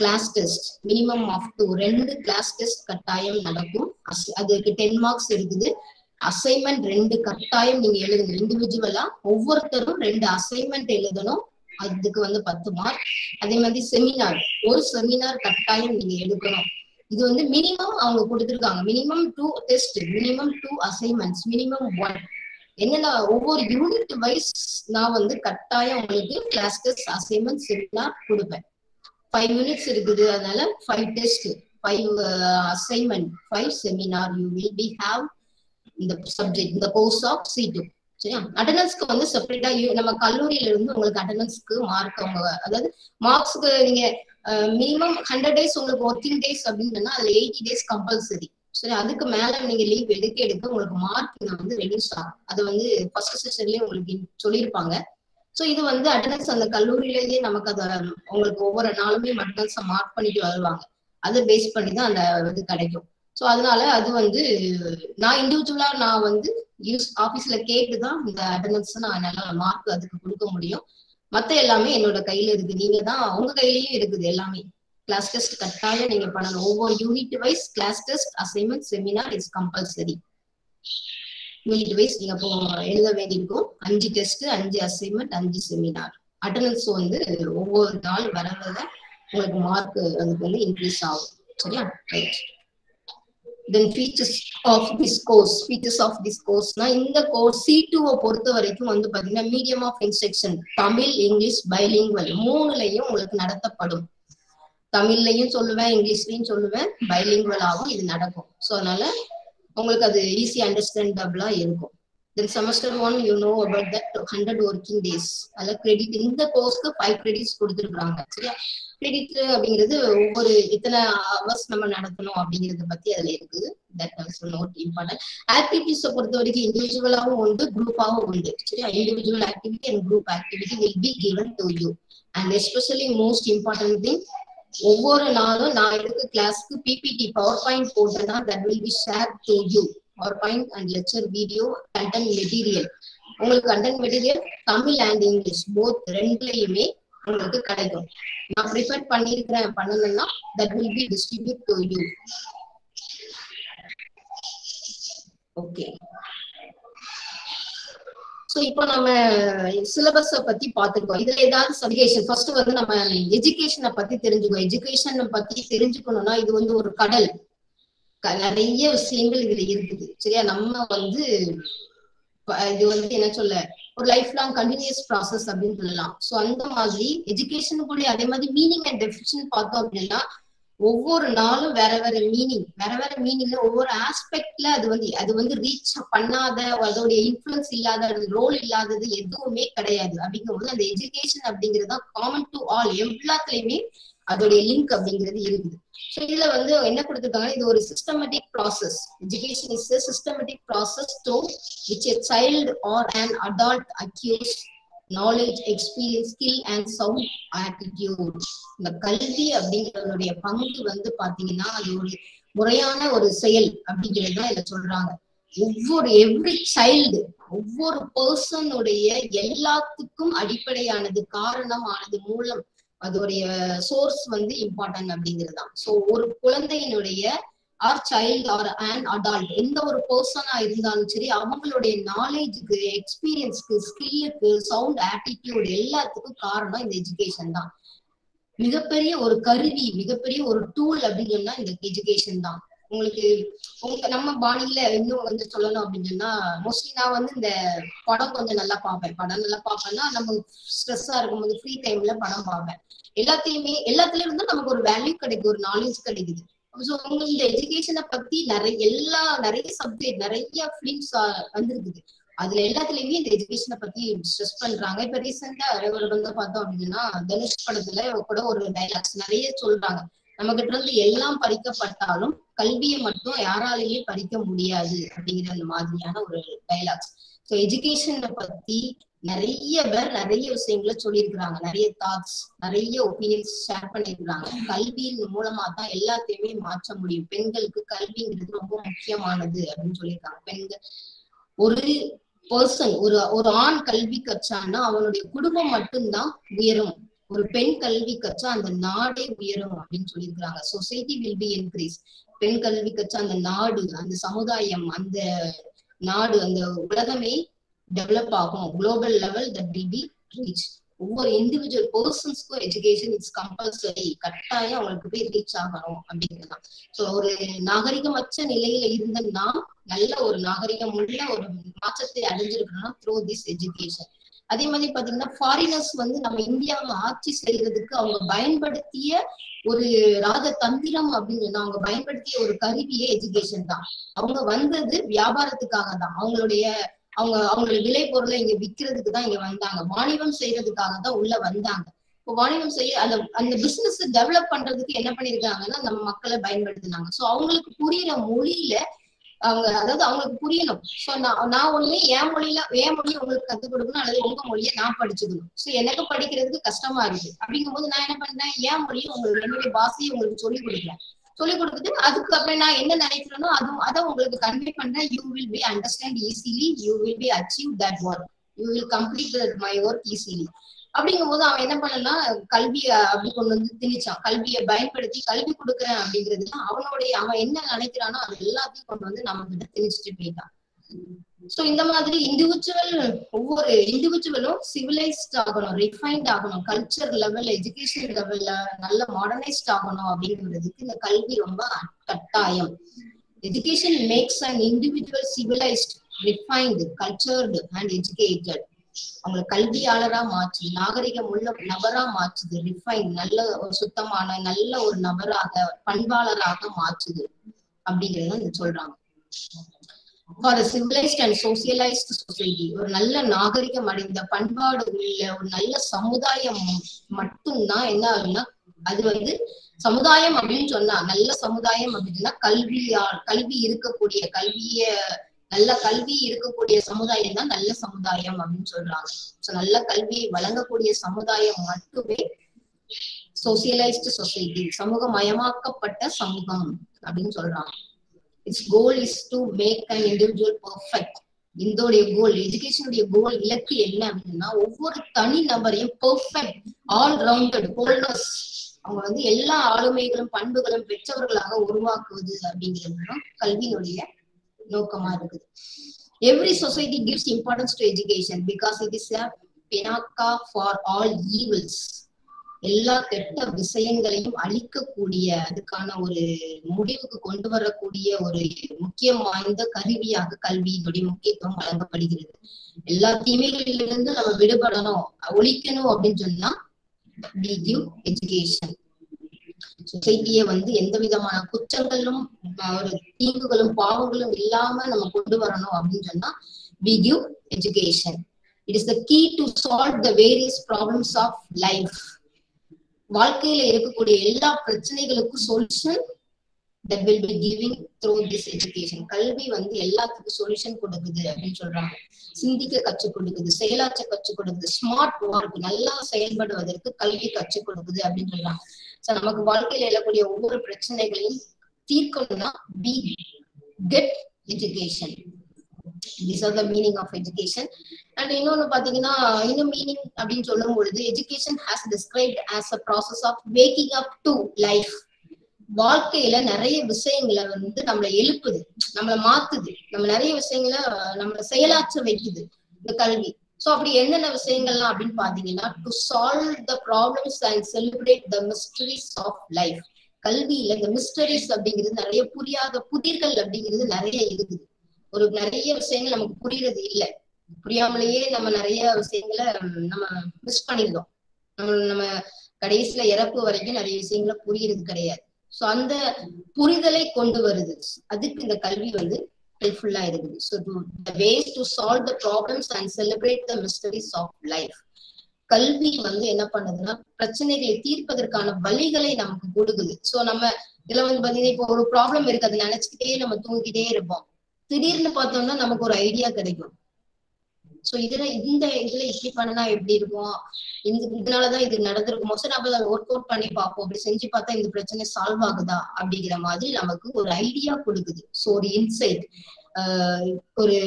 class test minimum of two ரெண்டு கிளாஸ் டெஸ்ட் கட்டாயம் நடக்கும். அதுக்கு டென் மார்க்ஸ் இருக்குது. அசைன்மெண்ட் ரெண்டு கட்டாயம் நீங்க எழுதுங்க. இண்டிவிஜுவலா ஒவ்வொருத்தரும் ரெண்டு அசைன்மெண்ட் எழுதணும். அதுக்கு வந்து பத்து மார்க் அதே மாதிரி செமினார் ஒரு செமினார் கட்டாயம் நீங்க எடுக்கணும். இது வந்து மினிமம் அவங்க கொடுத்துருக்காங்க. Minimum two test minimum two assignments minimum one என்னன்னா ஒவ்வொரு யூனிட் வைஸ் நான் வந்து கட்டாயம் உங்களுக்கு கிளாஸ் டெஸ்ட் அசைன்மெண்ட்ஸ் எல்லாம் கொடுப்பேன். ஃபைவ் யூனிட்ஸ் இருக்குது. அதனால five test five assignment five seminar you will be have இந்த சப்ஜெக்ட் இந்த கோர்ஸ் ஆஃப் சி டூ சரியா? அட்டண்டன்ஸ்க்கு வந்து செப்பரேட்டா நம்ம கல்லூரியில இருந்து உங்களுக்கு அட்டண்டன்ஸ்க்கு மார்க் அவங்க அதாவது மார்க்ஸ்க்கு நீங்க மினிமம் ஹண்ட்ரட் டேஸ் உங்களுக்கு ஒர்க்கிங் டேஸ் அப்படின்னு அதுல எயிட்டி டேஸ் கம்பல்சரி சரி அதுக்கு மேல நீங்க லீவ் எடுக்க எடுக்க உங்களுக்கு மார்க் வந்து ரெடியூஸ் ஆகும். அதை வந்து ஃபர்ஸ்ட் செஷன்லயே உங்களுக்கு சொல்லியிருப்பாங்க. ஸோ இது வந்து அட்டண்டன்ஸ் அந்த கல்லூரியிலேயே நமக்கு அதை உங்களுக்கு ஒவ்வொரு நாளுமே அட்டண்டன்ஸ் மார்க் பண்ணிட்டு வருவாங்க. அதை பேஸ் பண்ணி தான் அந்த இது கிடைக்கும். ஸோ அதனால அது வந்து நான் இண்டிவிஜுவலா நான் வந்து யூஸ் ஆஃபீஸ்ல கேட்டு தான் இந்த அட்டண்டன்ஸ் நான் நல்லா மார்க் அதுக்கு கொடுக்க முடியும். மத்த எல்லாமே என்னோட கையில இருக்கு நீங்க தான் அவங்க கையிலயும் இருக்குது எல்லாமே. கிளாஸ் டெஸ்ட் கட்டாயம் நீங்க பண்ணணும். ஒவ்வொரு unit wise class test assignment seminar is compulsory unit wise நீங்க இப்போ எழுத வேண்டியிருக்கும். அஞ்சு டெஸ்ட் அஞ்சு அசைன்மெண்ட் அஞ்சு செமினார் அட்டண்டன்ஸ் வந்து ஒவ்வொரு நாள் வர வர உங்களுக்கு மார்க் அதுக்கு வந்து இன்க்ரீஸ் ஆகும். சரியா? Right then features of this course features of this கோர்ஸ்னா இந்த கோர்ஸ் சி டூவை பொறுத்த வரைக்கும் வந்து பாத்தீங்கன்னா medium of instruction Tamil English bilingual மூணுலையும் உங்களுக்கு நடத்தப்படும். தமிழ்லையும் சொல்லுவேன் இங்கிலீஷ்லயும் சொல்லுவேன் பைலிங்குவல் ஆகும் இது நடக்கும். ஸோ அதனால உங்களுக்கு அது ஈஸி அண்டர்ஸ்டாண்டபிளா இருக்கும். Then semester one you know about that hundred working days அதில் கிரெடிட் இந்த கோர்ஸ்க்கு ஃபைவ் கிரெடிட்ஸ் கொடுத்துருக்காங்க சரியா? கிரெடிட் அப்படிங்கிறது ஒவ்வொரு இத்தனை ஹவர்ஸ் நம்ம நடத்தணும் அப்படிங்கறத பத்தி அதுல இருக்குது தட் ஆல்சோ நோட் இம்பார்ட்டன்ட் ஆக்டிவிட்டிஸை பொறுத்த வரைக்கும் இண்டிவிஜுவலாகவும் உண்டு குரூப்பாகவும் உண்டு. சரியா individual activity and group activity will be given to you and especially most important thing ஒவ்வொரு நாளும் நான் எடுக்க கிளாஸ்க்கு பிபிடி பவர் பாயிண்ட் போட்டேன்னா that will be share to you power point and lecture video content material உங்களுக்கு content material Tamil and English both ரெண்டுலயுமே உங்களுக்கு கிடைக்கும். நான் ப்ரிஃபர் பண்ணிருக்கிறேன். பண்ணணும்னா that will be distribute to you okay so இப்போ நம்ம சிலபஸ பத்தி பாத்துருக்கோம் இதுல ஏதாவது சஜஷன் ஃபர்ஸ்ட் வந்து நம்ம எஜுகேஷனை பத்தி தெரிஞ்சுக்கோ எஜுகேஷனை பத்தி தெரிஞ்சுக்கணும்னா இது வந்து ஒரு கடல். நிறைய விஷயங்கள் இதுல இருக்குது. சரியா? நம்ம வந்து இது வந்து என்ன சொல்ல? ஒரு லைஃப் லாங் கண்டினியூஸ் ப்ராசஸ் அப்படின்னு சொல்லலாம். ஸோ அந்த மாதிரி எஜுகேஷனுக்குள்ளே அதே மாதிரி மீனிங் அண்ட் டெஃபிஷன் பார்த்தோம் அப்படின்னா ஒவ்வொரு நாளும் வேற வேற மீனிங் வேற வேற மீனிங்ல ஒவ்வொரு ஆஸ்பெக்ட்ல அது வந்து அது வந்து ரீச் பண்ணாத அதோடைய இன்ஃபுளுன்ஸ் இல்லாத ரோல் இல்லாதது எதுவுமே கிடையாது. அப்படிங்கும்போது அந்த எஜுகேஷன் அப்படிங்கிறது தான் காமன் டு ஆல் எல்லாத்துலயுமே அதோடைய லிங்க் அப்படிங்கிறது இருக்குது. ஸோ இதுல வந்து என்ன கொடுத்துருக்காங்கன்னா இது ஒரு systematic process education is systematic process to which a child or an adult acquires knowledge experience skill and sound attitude இந்த கல்வி அப்படிங்கிறதுடைய பங்கு வந்து பாத்தீங்கன்னா அது ஒரு முறையான ஒரு செயல் அப்படிங்கிறது தான் இதை சொல்றாங்க. ஒவ்வொரு எவ்ரி சைல்டு ஒவ்வொரு பர்சனுடைய எல்லாத்துக்கும் அடிப்படையானது காரணமானது மூலம் அதோடைய சோர்ஸ் வந்து இம்பார்ட்டன்ட் அப்படிங்கிறது தான் ஸோ ஒரு குழந்தையினுடைய or child or and adult எந்த ஒரு பர்சனா இருந்தாலும் சரி அவங்களுடைய நாலேஜுக்கு எக்ஸ்பீரியன்ஸ்க்கு ஸ்கில்லுக்கு சவுண்ட் ஆட்டிடியூட் எல்லாத்துக்கும் காரணம் இந்த எஜுகேஷன் தான். மிகப்பெரிய ஒரு கருவி மிகப்பெரிய ஒரு டூல் அப்படின்னு சொன்னா இந்த எஜுகேஷன் தான். உங்களுக்கு உங்க நம்ம பாணியில இன்னும் வந்து சொல்லணும் அப்படின்னு சொன்னா மோஸ்ட்லி நான் வந்து இந்த படம் கொஞ்சம் நல்லா பார்ப்பேன். படம் நல்லா பார்ப்பேன்னா நம்ம ஸ்ட்ரெஸ்ஸா இருக்கும்போது ஃப்ரீ டைம்ல படம் பார்ப்பேன். எல்லாத்தையுமே எல்லாத்துலயும் இருந்து நமக்கு ஒரு வேல்யூ கிடைக்குது ஒரு நாலேஜ் கிடைக்குது. ஸோ உங்க இந்த எஜுகேஷனை பத்தி நிறைய எல்லா நிறைய சப்ஜெக்ட் நிறைய ஃபிலிம்ஸ் வந்திருக்குது. அதுல எல்லாத்துலயுமே இந்த எஜுகேஷனை பத்தி ஸ்ட்ரெஸ் பண்றாங்க. இப்ப ரீசெண்டா வந்து பார்த்தோம் அப்படின்னா தனுஷ் படத்துல கூட ஒரு டைலாக்ஸ் நிறைய சொல்றாங்க. நம்ம கிட்ட இருந்து எல்லாம் பறிக்கப்பட்டாலும் கல்வியை மட்டும் யாராலையுமே பறிக்க முடியாது அப்படிங்கிற அந்த மாதிரியான ஒரு டைலாக்ஸ் ஸோ எஜுகேஷனை பத்தி நிறைய பேர் நிறைய விஷயங்களை சொல்லியிருக்கிறாங்க. நிறைய தாட்ஸ் நிறைய ஒப்பீனியன்ஸ் ஷேர் பண்ணியிருக்கிறாங்க. கல்வியின் மூலமா தான் எல்லாத்தையுமே மாற்ற முடியும். பெண்களுக்கு கல்விங்கிறது ரொம்ப முக்கியமானது அப்படின்னு சொல்லியிருக்காங்க. பெண்கள் ஒரு பர்சன் ஒரு ஒரு ஆண் கல்வி கற்றான்னா அவனுடைய குடும்பம் மட்டும்தான் உயரும். ஒரு பெண் கல்வி கற்றா அந்த நாடே உயரும் அப்படின்னு சொல்லியிருக்கிறாங்க. சொசைட்டி வில் பி இன்க்ரீஸ் பெண் கல்வி கற்றா அந்த நாடு அந்த சமுதாயம் அந்த நாடு அந்த உலகமே டெவலப் ஆகும். Global level that will be reach ஒவ்வொரு இண்டிவிஜுவல் பர்சன்ஸ்க்கும் எஜுகேஷன் இட்ஸ் கம்பல்சரி கட்டாயம் அவங்களுக்கு போய் ரீச் ஆகணும் அப்படிங்கிறதான் ஸோ ஒரு நாகரிகமற்ற நிலையில இருந்தோம்னா நல்ல ஒரு நாகரிகம் உள்ள ஒரு மாற்றத்தை அடைஞ்சிருக்கணும்னா த்ரூ திஸ் எஜுகேஷன் அதே மாதிரி பாத்தீங்கன்னா ஃபாரினர்ஸ் வந்து நம்ம இந்தியாவை ஆட்சி செய்யறதுக்கு அவங்க பயன்படுத்திய ஒரு ராஜ தந்திரம் அப்படின்னு அவங்க பயன்படுத்திய ஒரு கருவியே எஜுகேஷன் தான். அவங்க வந்தது வியாபாரத்துக்காக தான். அவங்களுடைய அவங்க அவங்களுடைய விலை பொருளை இங்க விற்கிறதுக்கு தான் இங்க வந்தாங்க. வாணிபம் செய்யறதுக்காக தான் உள்ள வந்தாங்க. இப்போ வாணிபம் செய்ய அந்த அந்த பிசினஸ் டெவலப் பண்றதுக்கு என்ன பண்ணிருக்காங்கன்னா நம்ம மக்களை பயன்படுத்தினாங்க. சோ அவங்களுக்கு புரியுற மொழியில அவங்க அதாவது அவங்களுக்கு புரியணும். சோ நான் நான் ஒண்ணு என் மொழியில என் மொழியை உங்களுக்கு கத்துக் கொடுக்கணும் அல்லது உங்க மொழியை நான் படிச்சுக்கணும். சோ எனக்கு படிக்கிறதுக்கு கஷ்டமா இருக்கு. அப்படிங்கும்போது நான் என்ன பண்றேன் என் மொழியை உங்களுக்கு என்னுடைய பாஷையை உங்களுக்கு சொல்லி கொடுக்குறேன். சொல்லி கொடுத்துட்டு அதுக்கப்புறம் நான் என்ன நினைக்கிறேனோ அது அதை உங்களுக்கு கன்வே பண்றேன். You will be understand easily you will be achieve that work you will complete my work easily அப்படிங்கும் போது அவன் என்ன பண்ணலாம் கல்வியை அப்படி கொண்டு வந்து திணிச்சான். கல்வியை பயன்படுத்தி கல்வி கொடுக்குறேன் அப்படிங்கிறது அவனுடைய அவன் என்ன நினைக்கிறானோ அது எல்லாத்தையும் கொண்டு வந்து நம்ம கிட்ட திணிச்சுட்டு போயிட்டான். சோ இந்த மாதிரி இண்டிவிஜுவல் ஒவ்வொரு இண்டிவிஜுவலும் சிவிலைஸ்ட் ஆகணும் ரிஃபைன்ட் ஆகணும். கல்ச்சர் லெவல் எஜுகேஷன் லெவல்ல நல்ல மாடர்னைஸ்ட் ஆகணும் அப்படிங்கிறதுக்கு இந்த கல்வி ரொம்ப கட்டாயம். Education makes and individual civilised refined cultured and educated அவங்களை கல்வியாளரா மாற்றி நாகரிகம் உள்ள நபரா மாற்றுது. ரிஃபைன் நல்ல ஒரு சுத்தமான நல்ல ஒரு நபராக பண்பாளராக மாற்றுது. அப்படிங்கறத சொல்றாங்க. For civilised and socialised society ஒரு நல்ல நாகரிகம் அடைந்த பண்பாடு உள்ள ஒரு நல்ல சமுதாயம் மட்டும்தான் என்ன ஆகுதுன்னா அது வந்து சமுதாயம் அப்படின்னு சொன்னா நல்ல சமுதாயம் அப்படின்னா கல்வியா கல்வி இருக்கக்கூடிய கல்விய நல்ல கல்வி இருக்கக்கூடிய சமுதாயம் தான் நல்ல சமுதாயம் அப்படின்னு சொல்றாங்க. சோ நல்ல கல்வியை வழங்கக்கூடிய சமுதாயம் மட்டுமே சோசியலைஸ்டு சொசைட்டி சமூகமயமாக்கப்பட்ட சமூகம் அப்படின்னு சொல்றாங்க. Its goal is to make an individual perfect இதோடைய கோல் எஜுகேஷனுடைய கோல் இலக்கு என்ன அப்படின்னா ஒவ்வொரு தனி நபரையும் பெர்ஃபெக்ட் ஆல் ரவுண்டட் ஹோல்னஸ் அவங்க வந்து எல்லா ஆளுமைகளும் பண்புகளும் பெற்றவர்களாக உருவாக்குவது அப்படிங்கிறது தான் கல்வியினுடைய நோக்கமா இருக்குது. Every society gives importance to education because it is a pinaka for all எல்லா கெட்ட விஷயங்களையும் அழிக்கக்கூடிய அதுக்கான ஒரு முடிவுக்கு கொண்டு வரக்கூடிய ஒரு முக்கியம் வாய்ந்த கருவியாக கல்வியினுடைய முக்கியத்துவம் வழங்கப்படுகிறது. எல்லா தீமைகளிலிருந்து நம்ம விடுபடணும் ஒழிக்கணும் அப்படின்னு சொன்னா we எஜுகேஷன் சொசைட்டியை வந்து எந்த விதமான குற்றங்களும் ஒரு தீங்குகளும் பாவங்களும் இல்லாம நம்ம கொண்டு வரணும் அப்படின்னு சொன்னா we give education it is the key to solve the various problems of life வாழ்க்கையில இருக்கக்கூடிய எல்லா பிரச்சனைகளுக்கும் solution that will be giving through this education கல்வி வந்து எல்லாத்துக்கும் சொல்யூஷன் கொடுக்குது அப்படின்னு சொல்றாங்க. சிந்திக்க கற்றுக் கொடுக்குது செயலாற்ற கற்றுக் கொடுக்குது ஸ்மார்ட் ஒர்க் நல்லா செயல்படுவதற்கு கல்வி கற்றுக் கொடுக்குது அப்படின்னு சொல்றாங்க. சோ நமக்கு வாழ்க்கையில எழக்கூடிய ஒவ்வொரு பிரச்சனைகளையும் தீர்க்கணும்னா be get education this are the meaning of education and இன்னொன்னு பாத்தீங்கன்னா இன்னும் மீனிங் அப்படின்னு சொல்லும் பொழுது education has described as a process of waking up to life வாழ்க்கையில நிறைய விஷயங்களை வந்து நம்மளை எழுப்புது நம்மளை மாத்துது. நம்ம நிறைய விஷயங்களை நம்மளை செயலாற்ற வைக்குது இந்த கல்வி. சோ அப்படி என்னென்ன விஷயங்கள்லாம் அப்படின்னு பாத்தீங்கன்னா to solve the problems and celebrate the mysteries of life கல்வியில இந்த மிஸ்டரிஸ் அப்படிங்கிறது நிறைய புரியாத புதிர்கள் அப்படிங்கிறது நிறைய இருக்குது. ஒரு நிறைய விஷயங்கள் நமக்கு புரியறது இல்லை. புரியாமலேயே நம்ம நிறைய விஷயங்களை நம்ம மிஸ் பண்ணிருந்தோம் நம்ம நம்ம கடைசியில இறப்பு வரைக்கும் நிறைய விஷயங்களை புரியறது கிடையாது. சோ அந்த புரிதலை கொண்டு வருது. அதுக்கு இந்த கல்வி வந்து ஹெல்ப்ஃபுல்லா இருக்குது. So two ways to solve the problems and celebrate the mysteries of life கல்வி வந்து என்ன பண்ணுதுன்னா பிரச்சனைகளை தீர்ப்பதற்கான வழிகளை நமக்கு கொடுக்குது. சோ நம்ம இதுல வந்து பாத்தீங்கன்னா இப்போ ஒரு ப்ராப்ளம் இருக்கு அதை நினைச்சுக்கிட்டே நம்ம தூங்கிட்டே இருப்போம். திடீர்னு பார்த்தோம்னா நமக்கு ஒரு ஐடியா கிடைக்கும். சோ இதுல இந்த இதுல இப்படி பண்ணனா எப்படி இருக்கும்? இந்த இதனாலதான் இது நடந்திருக்குமோ. சரி நம்ம அதை ஒர்க் அவுட் பண்ணி பார்ப்போம். அப்படி செஞ்சு பார்த்தா இந்த பிரச்சனை சால்வ் ஆகுதா? அப்படிங்கிற மாதிரி நமக்கு ஒரு ஐடியா கொடுக்குது. ஸோ ஒரு இன்சைட் ஒரு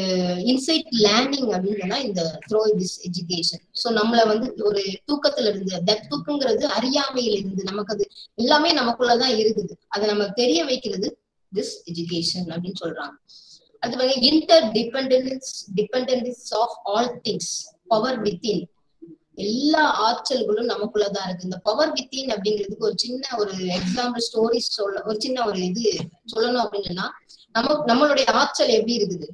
இன்சைட் லேர்னிங் அப்படின்னா இந்த த்ரோ திஸ் எஜுகேஷன் ஸோ நம்மள வந்து ஒரு தூக்கத்துல இருந்து தட் தூக்குங்கிறது அறியாமையில இருந்து நமக்கு அது எல்லாமே நமக்குள்ளதான் இருக்குது. அதை நம்ம தெரிய வைக்கிறது திஸ் எஜுகேஷன் அப்படின்னு சொல்றாங்க. அது வந்து interdependence dependence of all things power within எல்லா ஆற்றல்களும் நமக்குள்ளதான் இருக்கு. இந்த பவர் வித்தின் அப்படிங்கிறதுக்கு ஒரு சின்ன ஒரு எக்ஸாம்பிள் ஸ்டோரி சொல்ல ஒரு சின்ன ஒரு இது சொல்லணும் அப்படின்னா நம்ம நம்மளுடைய ஆற்றல் எப்படி இருக்குது?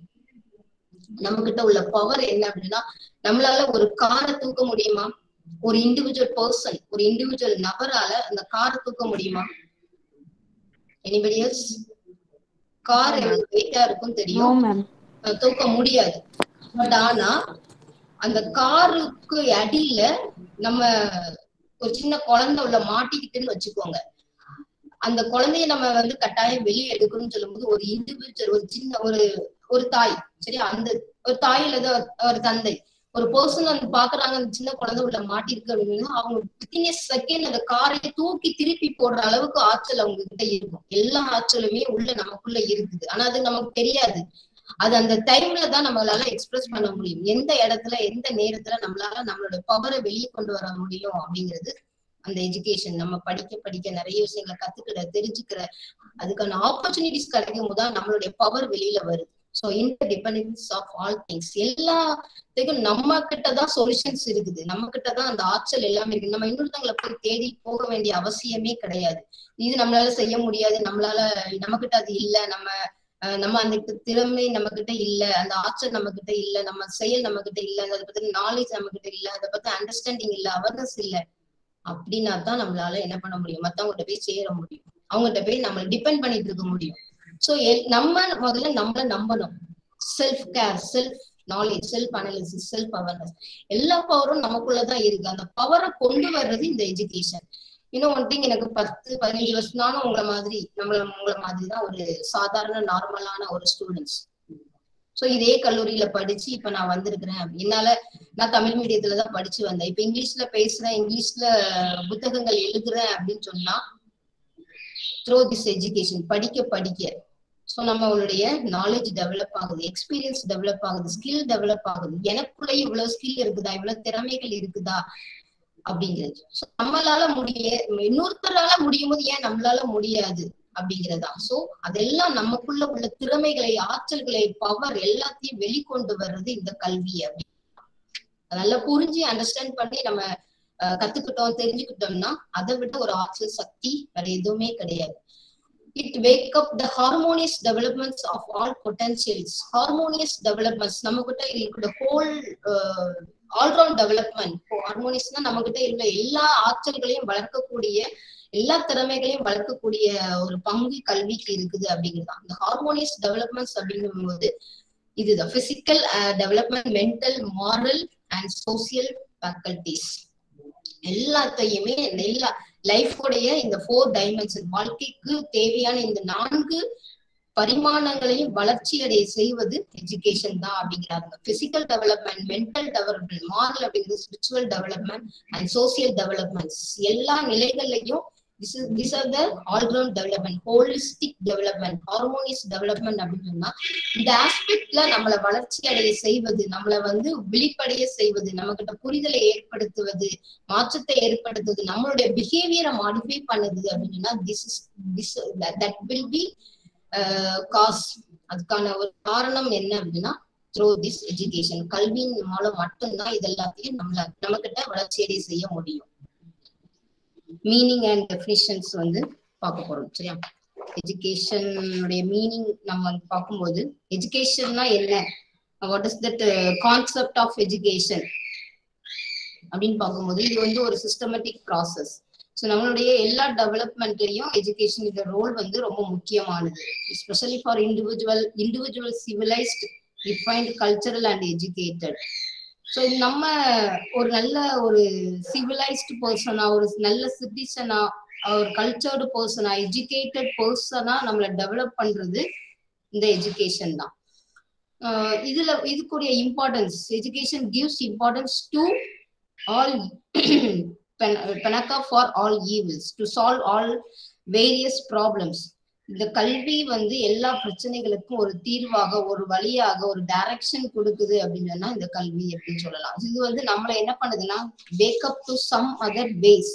நம்ம கிட்ட உள்ள பவர் என்ன அப்படின்னா நம்மளால ஒரு காரை தூக்க முடியுமா? ஒரு இண்டிவிஜுவல் பர்சன் ஒரு இண்டிவிஜுவல் நபரால அந்த காரை தூக்க முடியுமா? எனிபடி எல்ஸ் கார் எவ்வளவு வெயிட்டா இருக்கும் தெரியும். தூக்க முடியாது. பட் ஆனா அந்த காருக்கு அடியில நம்ம ஒரு சின்ன குழந்தை உள்ள மாட்டிக்கிட்டுன்னு வச்சுக்கோங்க. அந்த குழந்தைய நம்ம வந்து கட்டாயம் வெளியே எடுக்கணும்னு சொல்லும்போது ஒரு இண்டிவிஜுவல் ஒரு சின்ன ஒரு ஒரு தாய் சரி அந்த ஒரு தாய் அல்லது ஒரு தந்தை. ஒரு பர்சன் அந்த பாக்குறாங்க அந்த சின்ன குழந்தை உள்ள மாட்டிருக்கு அப்படின்னா அவங்க வித்தின் செகண்ட் அந்த காரை தூக்கி திருப்பி போடுற அளவுக்கு ஆற்றல் அவங்க கிட்ட இருக்கும். எல்லா ஆற்றலுமே உள்ள நமக்குள்ள இருக்குது. ஆனா அது நமக்கு தெரியாது. அது அந்த டைம்ல தான் நம்மளால எக்ஸ்பிரஸ் பண்ண முடியும். எந்த இடத்துல எந்த நேரத்துல நம்மளால நம்மளோட பவரை வெளியே கொண்டு வர முடியும் அப்படிங்கிறது அந்த எஜுகேஷன் நம்ம படிக்க படிக்க நிறைய விஷயங்களை கத்துக்கிற தெரிஞ்சுக்கிற அதுக்கான ஆப்பர்ச்சுனிட்டிஸ் கிடைக்கும் போது தான் நம்மளுடைய பவர் வெளியில வருது. So interdependence of all things எல்லாத்துக்கும் நம்ம கிட்ட தான் சொல்யூஷன்ஸ் இருக்குது. நம்ம கிட்ட தான் அந்த ஆற்றல் எல்லாமே இருக்கு நம்ம இன்னொருத்தவங்களை போய் தேடி போக வேண்டிய அவசியமே கிடையாது. இது நம்மளால செய்ய முடியாது. நம்மளால நம்ம கிட்ட அது இல்ல. நம்ம நம்ம அந்த திறமை நம்ம கிட்ட இல்ல அந்த ஆற்றல் நம்ம கிட்ட இல்ல நம்ம செயல் நம்ம கிட்ட இல்ல அதை பத்தி நாலேஜ் நம்ம கிட்ட இல்ல அதை பத்தி அண்டர்ஸ்டாண்டிங் இல்ல அவேர்னஸ் இல்ல அப்படின்னா தான் நம்மளால என்ன பண்ண முடியும்? மத்தவங்ககிட்ட போய் சேர முடியும். அவங்ககிட்ட போய் நம்மள டிபெண்ட் பண்ணிட்டு இருக்க முடியும். சோ நம்ம முதல்ல நம்மள நம்பணும். Self care self knowledge self analysis self awareness எல்லா பவரும் நமக்குள்ளதான் இருக்கு. அந்த பவரை கொண்டு வர்றது இந்த எஜுகேஷன் இன்னும் ஒன் திங் எனக்கு பத்து பதினஞ்சு வருஷம்னாலும் உங்களை மாதிரி நம்மள உங்களை மாதிரி தான் ஒரு சாதாரண நார்மலான ஒரு ஸ்டூடெண்ட்ஸ் சோ இதே கல்லூரியில படிச்சு இப்ப நான் வந்திருக்கிறேன். என்னால நான் தமிழ் மீடியத்துல தான் படிச்சு வந்தேன். இப்ப இங்கிலீஷ்ல பேசுறேன் இங்கிலீஷ்ல புத்தகங்கள் எழுதுறேன் அப்படின்னு சொன்னா த்ரூ திஸ் எஜுகேஷன் படிக்க படிக்க. ஸோ நம்மளுடைய நாலேஜ் டெவலப் ஆகுது எக்ஸ்பீரியன்ஸ் டெவலப் ஆகுது ஸ்கில் டெவலப் ஆகுது. எனக்குள்ளே இவ்வளவு ஸ்கில் இருக்குதா? இவ்வளவு திறமைகள் இருக்குதா? அப்படிங்கிறது. நம்மளால முடிய இன்னொருத்தரால முடியும் போது ஏன் நம்மளால முடியாது? அப்படிங்கறதுதான். சோ அதெல்லாம் நமக்குள்ள உள்ள திறமைகளை ஆற்றல்களை பவர் எல்லாத்தையும் வெளிக்கொண்டு வர்றது இந்த கல்வி அப்படின்னு. நல்லா புரிஞ்சு அண்டர்ஸ்டாண்ட் பண்ணி நம்ம கத்துக்கிட்டோம் தெரிஞ்சுக்கிட்டோம்னா அதை விட ஒரு ஆற்றல் சக்தி வேற எதுவுமே கிடையாது. It wake up the harmonious developments of all potentials harmonious developments நம்ம கிட்ட இருக்கிற ஹோல் ஆல்ரவுண்ட் டெவலப்மெண்ட் ஹார்மோனியஸ்னா நம்ம கிட்ட இருந்த எல்லா ஆற்றல்களையும் வளர்க்கக்கூடிய எல்லா திறமைகளையும் வளர்க்கக்கூடிய ஒரு பங்கு கல்விக்கு இருக்குது அப்படிங்கிறது இந்த ஹார்மோனியஸ் டெவலப்மெண்ட்ஸ் அப்படிங்கும்போது இதுதான். Physical development mental moral and social faculties எல்லாத்தையுமே எல்லா லைஃபோடைய இந்த ஃபோர் டைமென்ஷன் வாழ்க்கைக்கு தேவையான இந்த நான்கு பரிமாணங்களையும் வளர்ச்சி அடைய செய்வது எஜுகேஷன் தான் அப்படிங்கிறாங்க. Physical development mental development moral அப்படிங்கிறது spiritual development and social developments எல்லா நிலைகள்லையும் this is these are development holistic development harmonious development அப்படின்னு சொன்னா இந்த ஆஸ்பெக்ட்ல நம்மளை வளர்ச்சி அடைய செய்வது நம்மளை வந்து விழிப்படைய செய்வது நம்ம கிட்ட புரிதலை ஏற்படுத்துவது மாற்றத்தை ஏற்படுத்துவது நம்மளுடைய பிஹேவியரை மாடிஃபை பண்ணுது அப்படின்னா this is this that will be cause அதுக்கான ஒரு காரணம் என்ன அப்படின்னா த்ரூ திஸ் எஜுகேஷன் கல்வியின் மூலம் மட்டும்தான் இது எல்லாத்தையும் நம்மள நம்ம கிட்ட வளர்ச்சியடை செய்ய முடியும். மீனிங் அண்ட் டெஃபினிஷன்ஸ் வந்து பார்க்க போறோம் சரியா? எஜுகேஷனுடைய மீனிங் நம்ம பார்க்கும்போது எஜுகேஷன்னா என்ன? What is that concept of education அப்படின்னு பார்க்கும்போது இது வந்து ஒரு சிஸ்டமேட்டிக் ப்ராசஸ் ஸோ நம்மளுடைய எல்லா டெவலப்மெண்ட்லையும் எஜுகேஷன் இந்த ரோல் வந்து ரொம்ப முக்கியமானது. Especially for individual individual civilised refined cultural and educated so நம்ம ஒரு நல்ல ஒரு சிவிலைஸ்டு பர்சனா ஒரு நல்ல சிட்டிசனா ஒரு கல்ச்சர்டு பர்சனா எஜுகேட்டட் பர்சனா நம்மளை டெவலப் பண்றது இந்த எஜுகேஷன் தான். இதுல இதுக்குரிய importance education gives importance to all panacea for all evils to solve all various problems இந்த கல்வி வந்து எல்லா பிரச்சனைகளுக்கும் ஒரு தீர்வாக ஒரு வழியாக ஒரு டைரக்ஷன் கொடுக்குது அப்படின்னு சொன்னா இந்த கல்வி அப்படின்னு சொல்லலாம். இது வந்து நம்மளை என்ன பண்ணுதுன்னா wake up to some other phase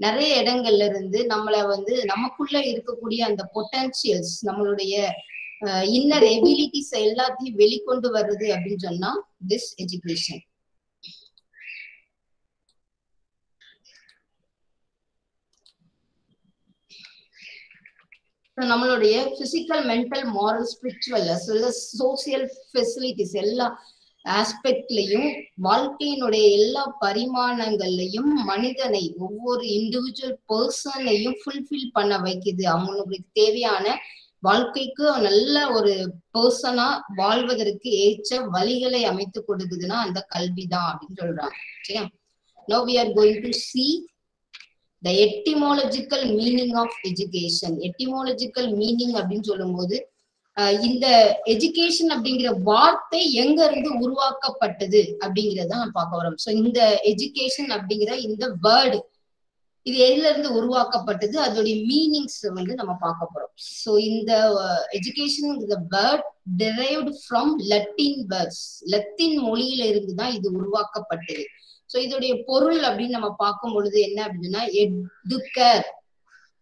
நிறைய இடங்கள்ல இருந்து நம்மளை வந்து நமக்குள்ள இருக்கக்கூடிய அந்த பொட்டன்சியல்ஸ் நம்மளுடைய இன்னர் எபிலிட்டிஸ் எல்லாத்தையும் வெளிக்கொண்டு வருது அப்படின்னு சொன்னா திஸ் எஜுகேஷன் நம்மளுடைய physical mental moral spiritual social facilities எல்லா ஆஸ்பெக்ட்லையும் வாழ்க்கையினுடைய எல்லா பரிமாணங்கள்லையும் மனிதனை ஒவ்வொரு இண்டிவிஜுவல் பர்சனையும் ஃபுல்ஃபில் பண்ண வைக்குது. அவங்களுக்கு தேவையான வாழ்க்கைக்கு நல்ல ஒரு பர்சனா வாழ்வதற்கு ஏற்ற வழிகளை அமைத்து கொடுக்குதுன்னா அந்த கல்வி தான் அப்படின்னு சொல்றாங்க. சரியா? No we are going to see the etymological meaning of education etymological meaning அப்படின்னு சொல்லும்போது இந்த எஜுகேஷன் அப்படிங்கிற வார்த்தை எங்க இருந்து உருவாக்கப்பட்டது அப்படிங்கறத நான் பார்க்க வரோம். ஸோ இந்த எஜுகேஷன் அப்படிங்கிற இந்த வேர்டு இது எதுல இருந்து உருவாக்கப்பட்டது அதோடைய மீனிங்ஸ் வந்து நம்ம பார்க்க போறோம். ஸோ இந்த education word derived from Latin words Latin மொழியில இருந்து தான் இது உருவாக்கப்பட்டது. ஸோ இதோடைய பொருள் அப்படின்னு நம்ம பார்க்கும் பொழுது என்ன அப்படின்னா எடுக்கர்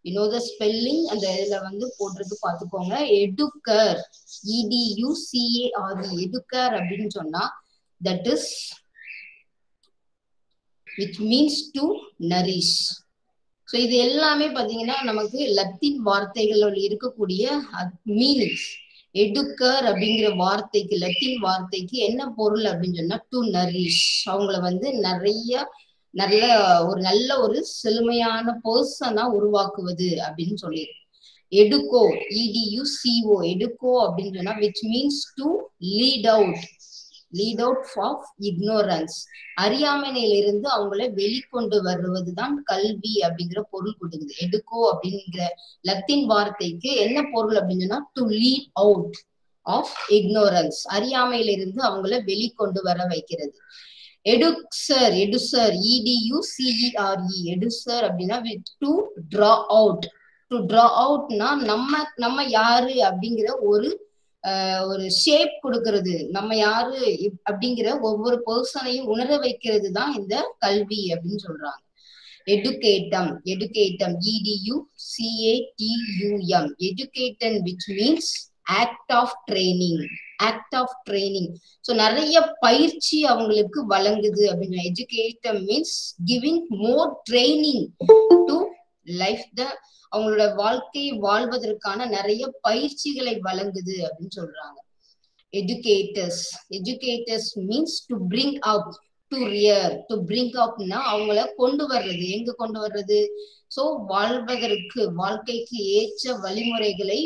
வினோத ஸ்பெல்லிங் அந்த இதுல வந்து போட்டிருக்கு பாத்துக்கோங்க எடுக்கர் இடியு சிஏஆர்இ எடுக்கர் அப்படின்னு சொன்னா that is which means to nourish so இது எல்லாமே பாத்தீங்கன்னா நமக்கு லத்தீன் வார்த்தைகளில் இருக்கக்கூடிய மீனிங்ஸ் எடுக்கர் அப்படிங்கிற வார்த்தைக்கு லத்தீன் வார்த்தைக்கு என்ன பொருள் அப்படின்னு சொன்னா டு நரிஷ் அவங்கள வந்து நிறைய நல்ல ஒரு நல்ல ஒரு செழுமையான பர்சனா உருவாக்குவது அப்படின்னு சொல்லியிருக்கு எடுக்கோ இடியு சிஓ எடுக்கோ அப்படின்னு சொன்னா which means to lead out lead out of ignorance அறியாமையிலிருந்து அவங்கள வெளிக்கொண்டு வருவதுதான் கல்வி அப்படிங்கிற பொருள் கொடுக்குது. எடுக்கோ அப்படிங்கிற லத்தின் வார்த்தைக்கு என்ன பொருள் அப்படின்னு சொன்னா to lead out of ignorance அறியாமையிலிருந்து அவங்கள வெளிக்கொண்டு வர வைக்கிறது. எடுசர் எடுசர் E D U C E R E எடுசர் அப்படின்னா to draw out to draw அவுட்னா நம்ம நம்ம யாரு அப்படிங்கிற ஒரு ஒரு ஷேப் கொடுக்கறது. நம்ம யாரு அப்படிங்கிற ஒவ்வொரு பர்சனையும் உணர வைக்கிறது தான் இந்த கல்வி அப்படின்னு சொல்றாங்க. Educatum educatum edu c-a-t-u-m educatum which means act of training. Act of training. So நிறைய பயிற்சி அவங்களுக்கு வழங்குது அப்படின்னு. எஜுகேட்டம் means giving more training to life the அவங்களோட வாழ்க்கையை வாழ்வதற்கான நிறைய பயிற்சிகளை வழங்குது அப்படின்னு சொல்றாங்க. Educators educators means to bring up to rear to bring அப்னா அவங்கள கொண்டு வர்றது. எங்க கொண்டு வர்றது? சோ வாழ்வதற்கு வாழ்க்கைக்கு ஏற்ற வழிமுறைகளை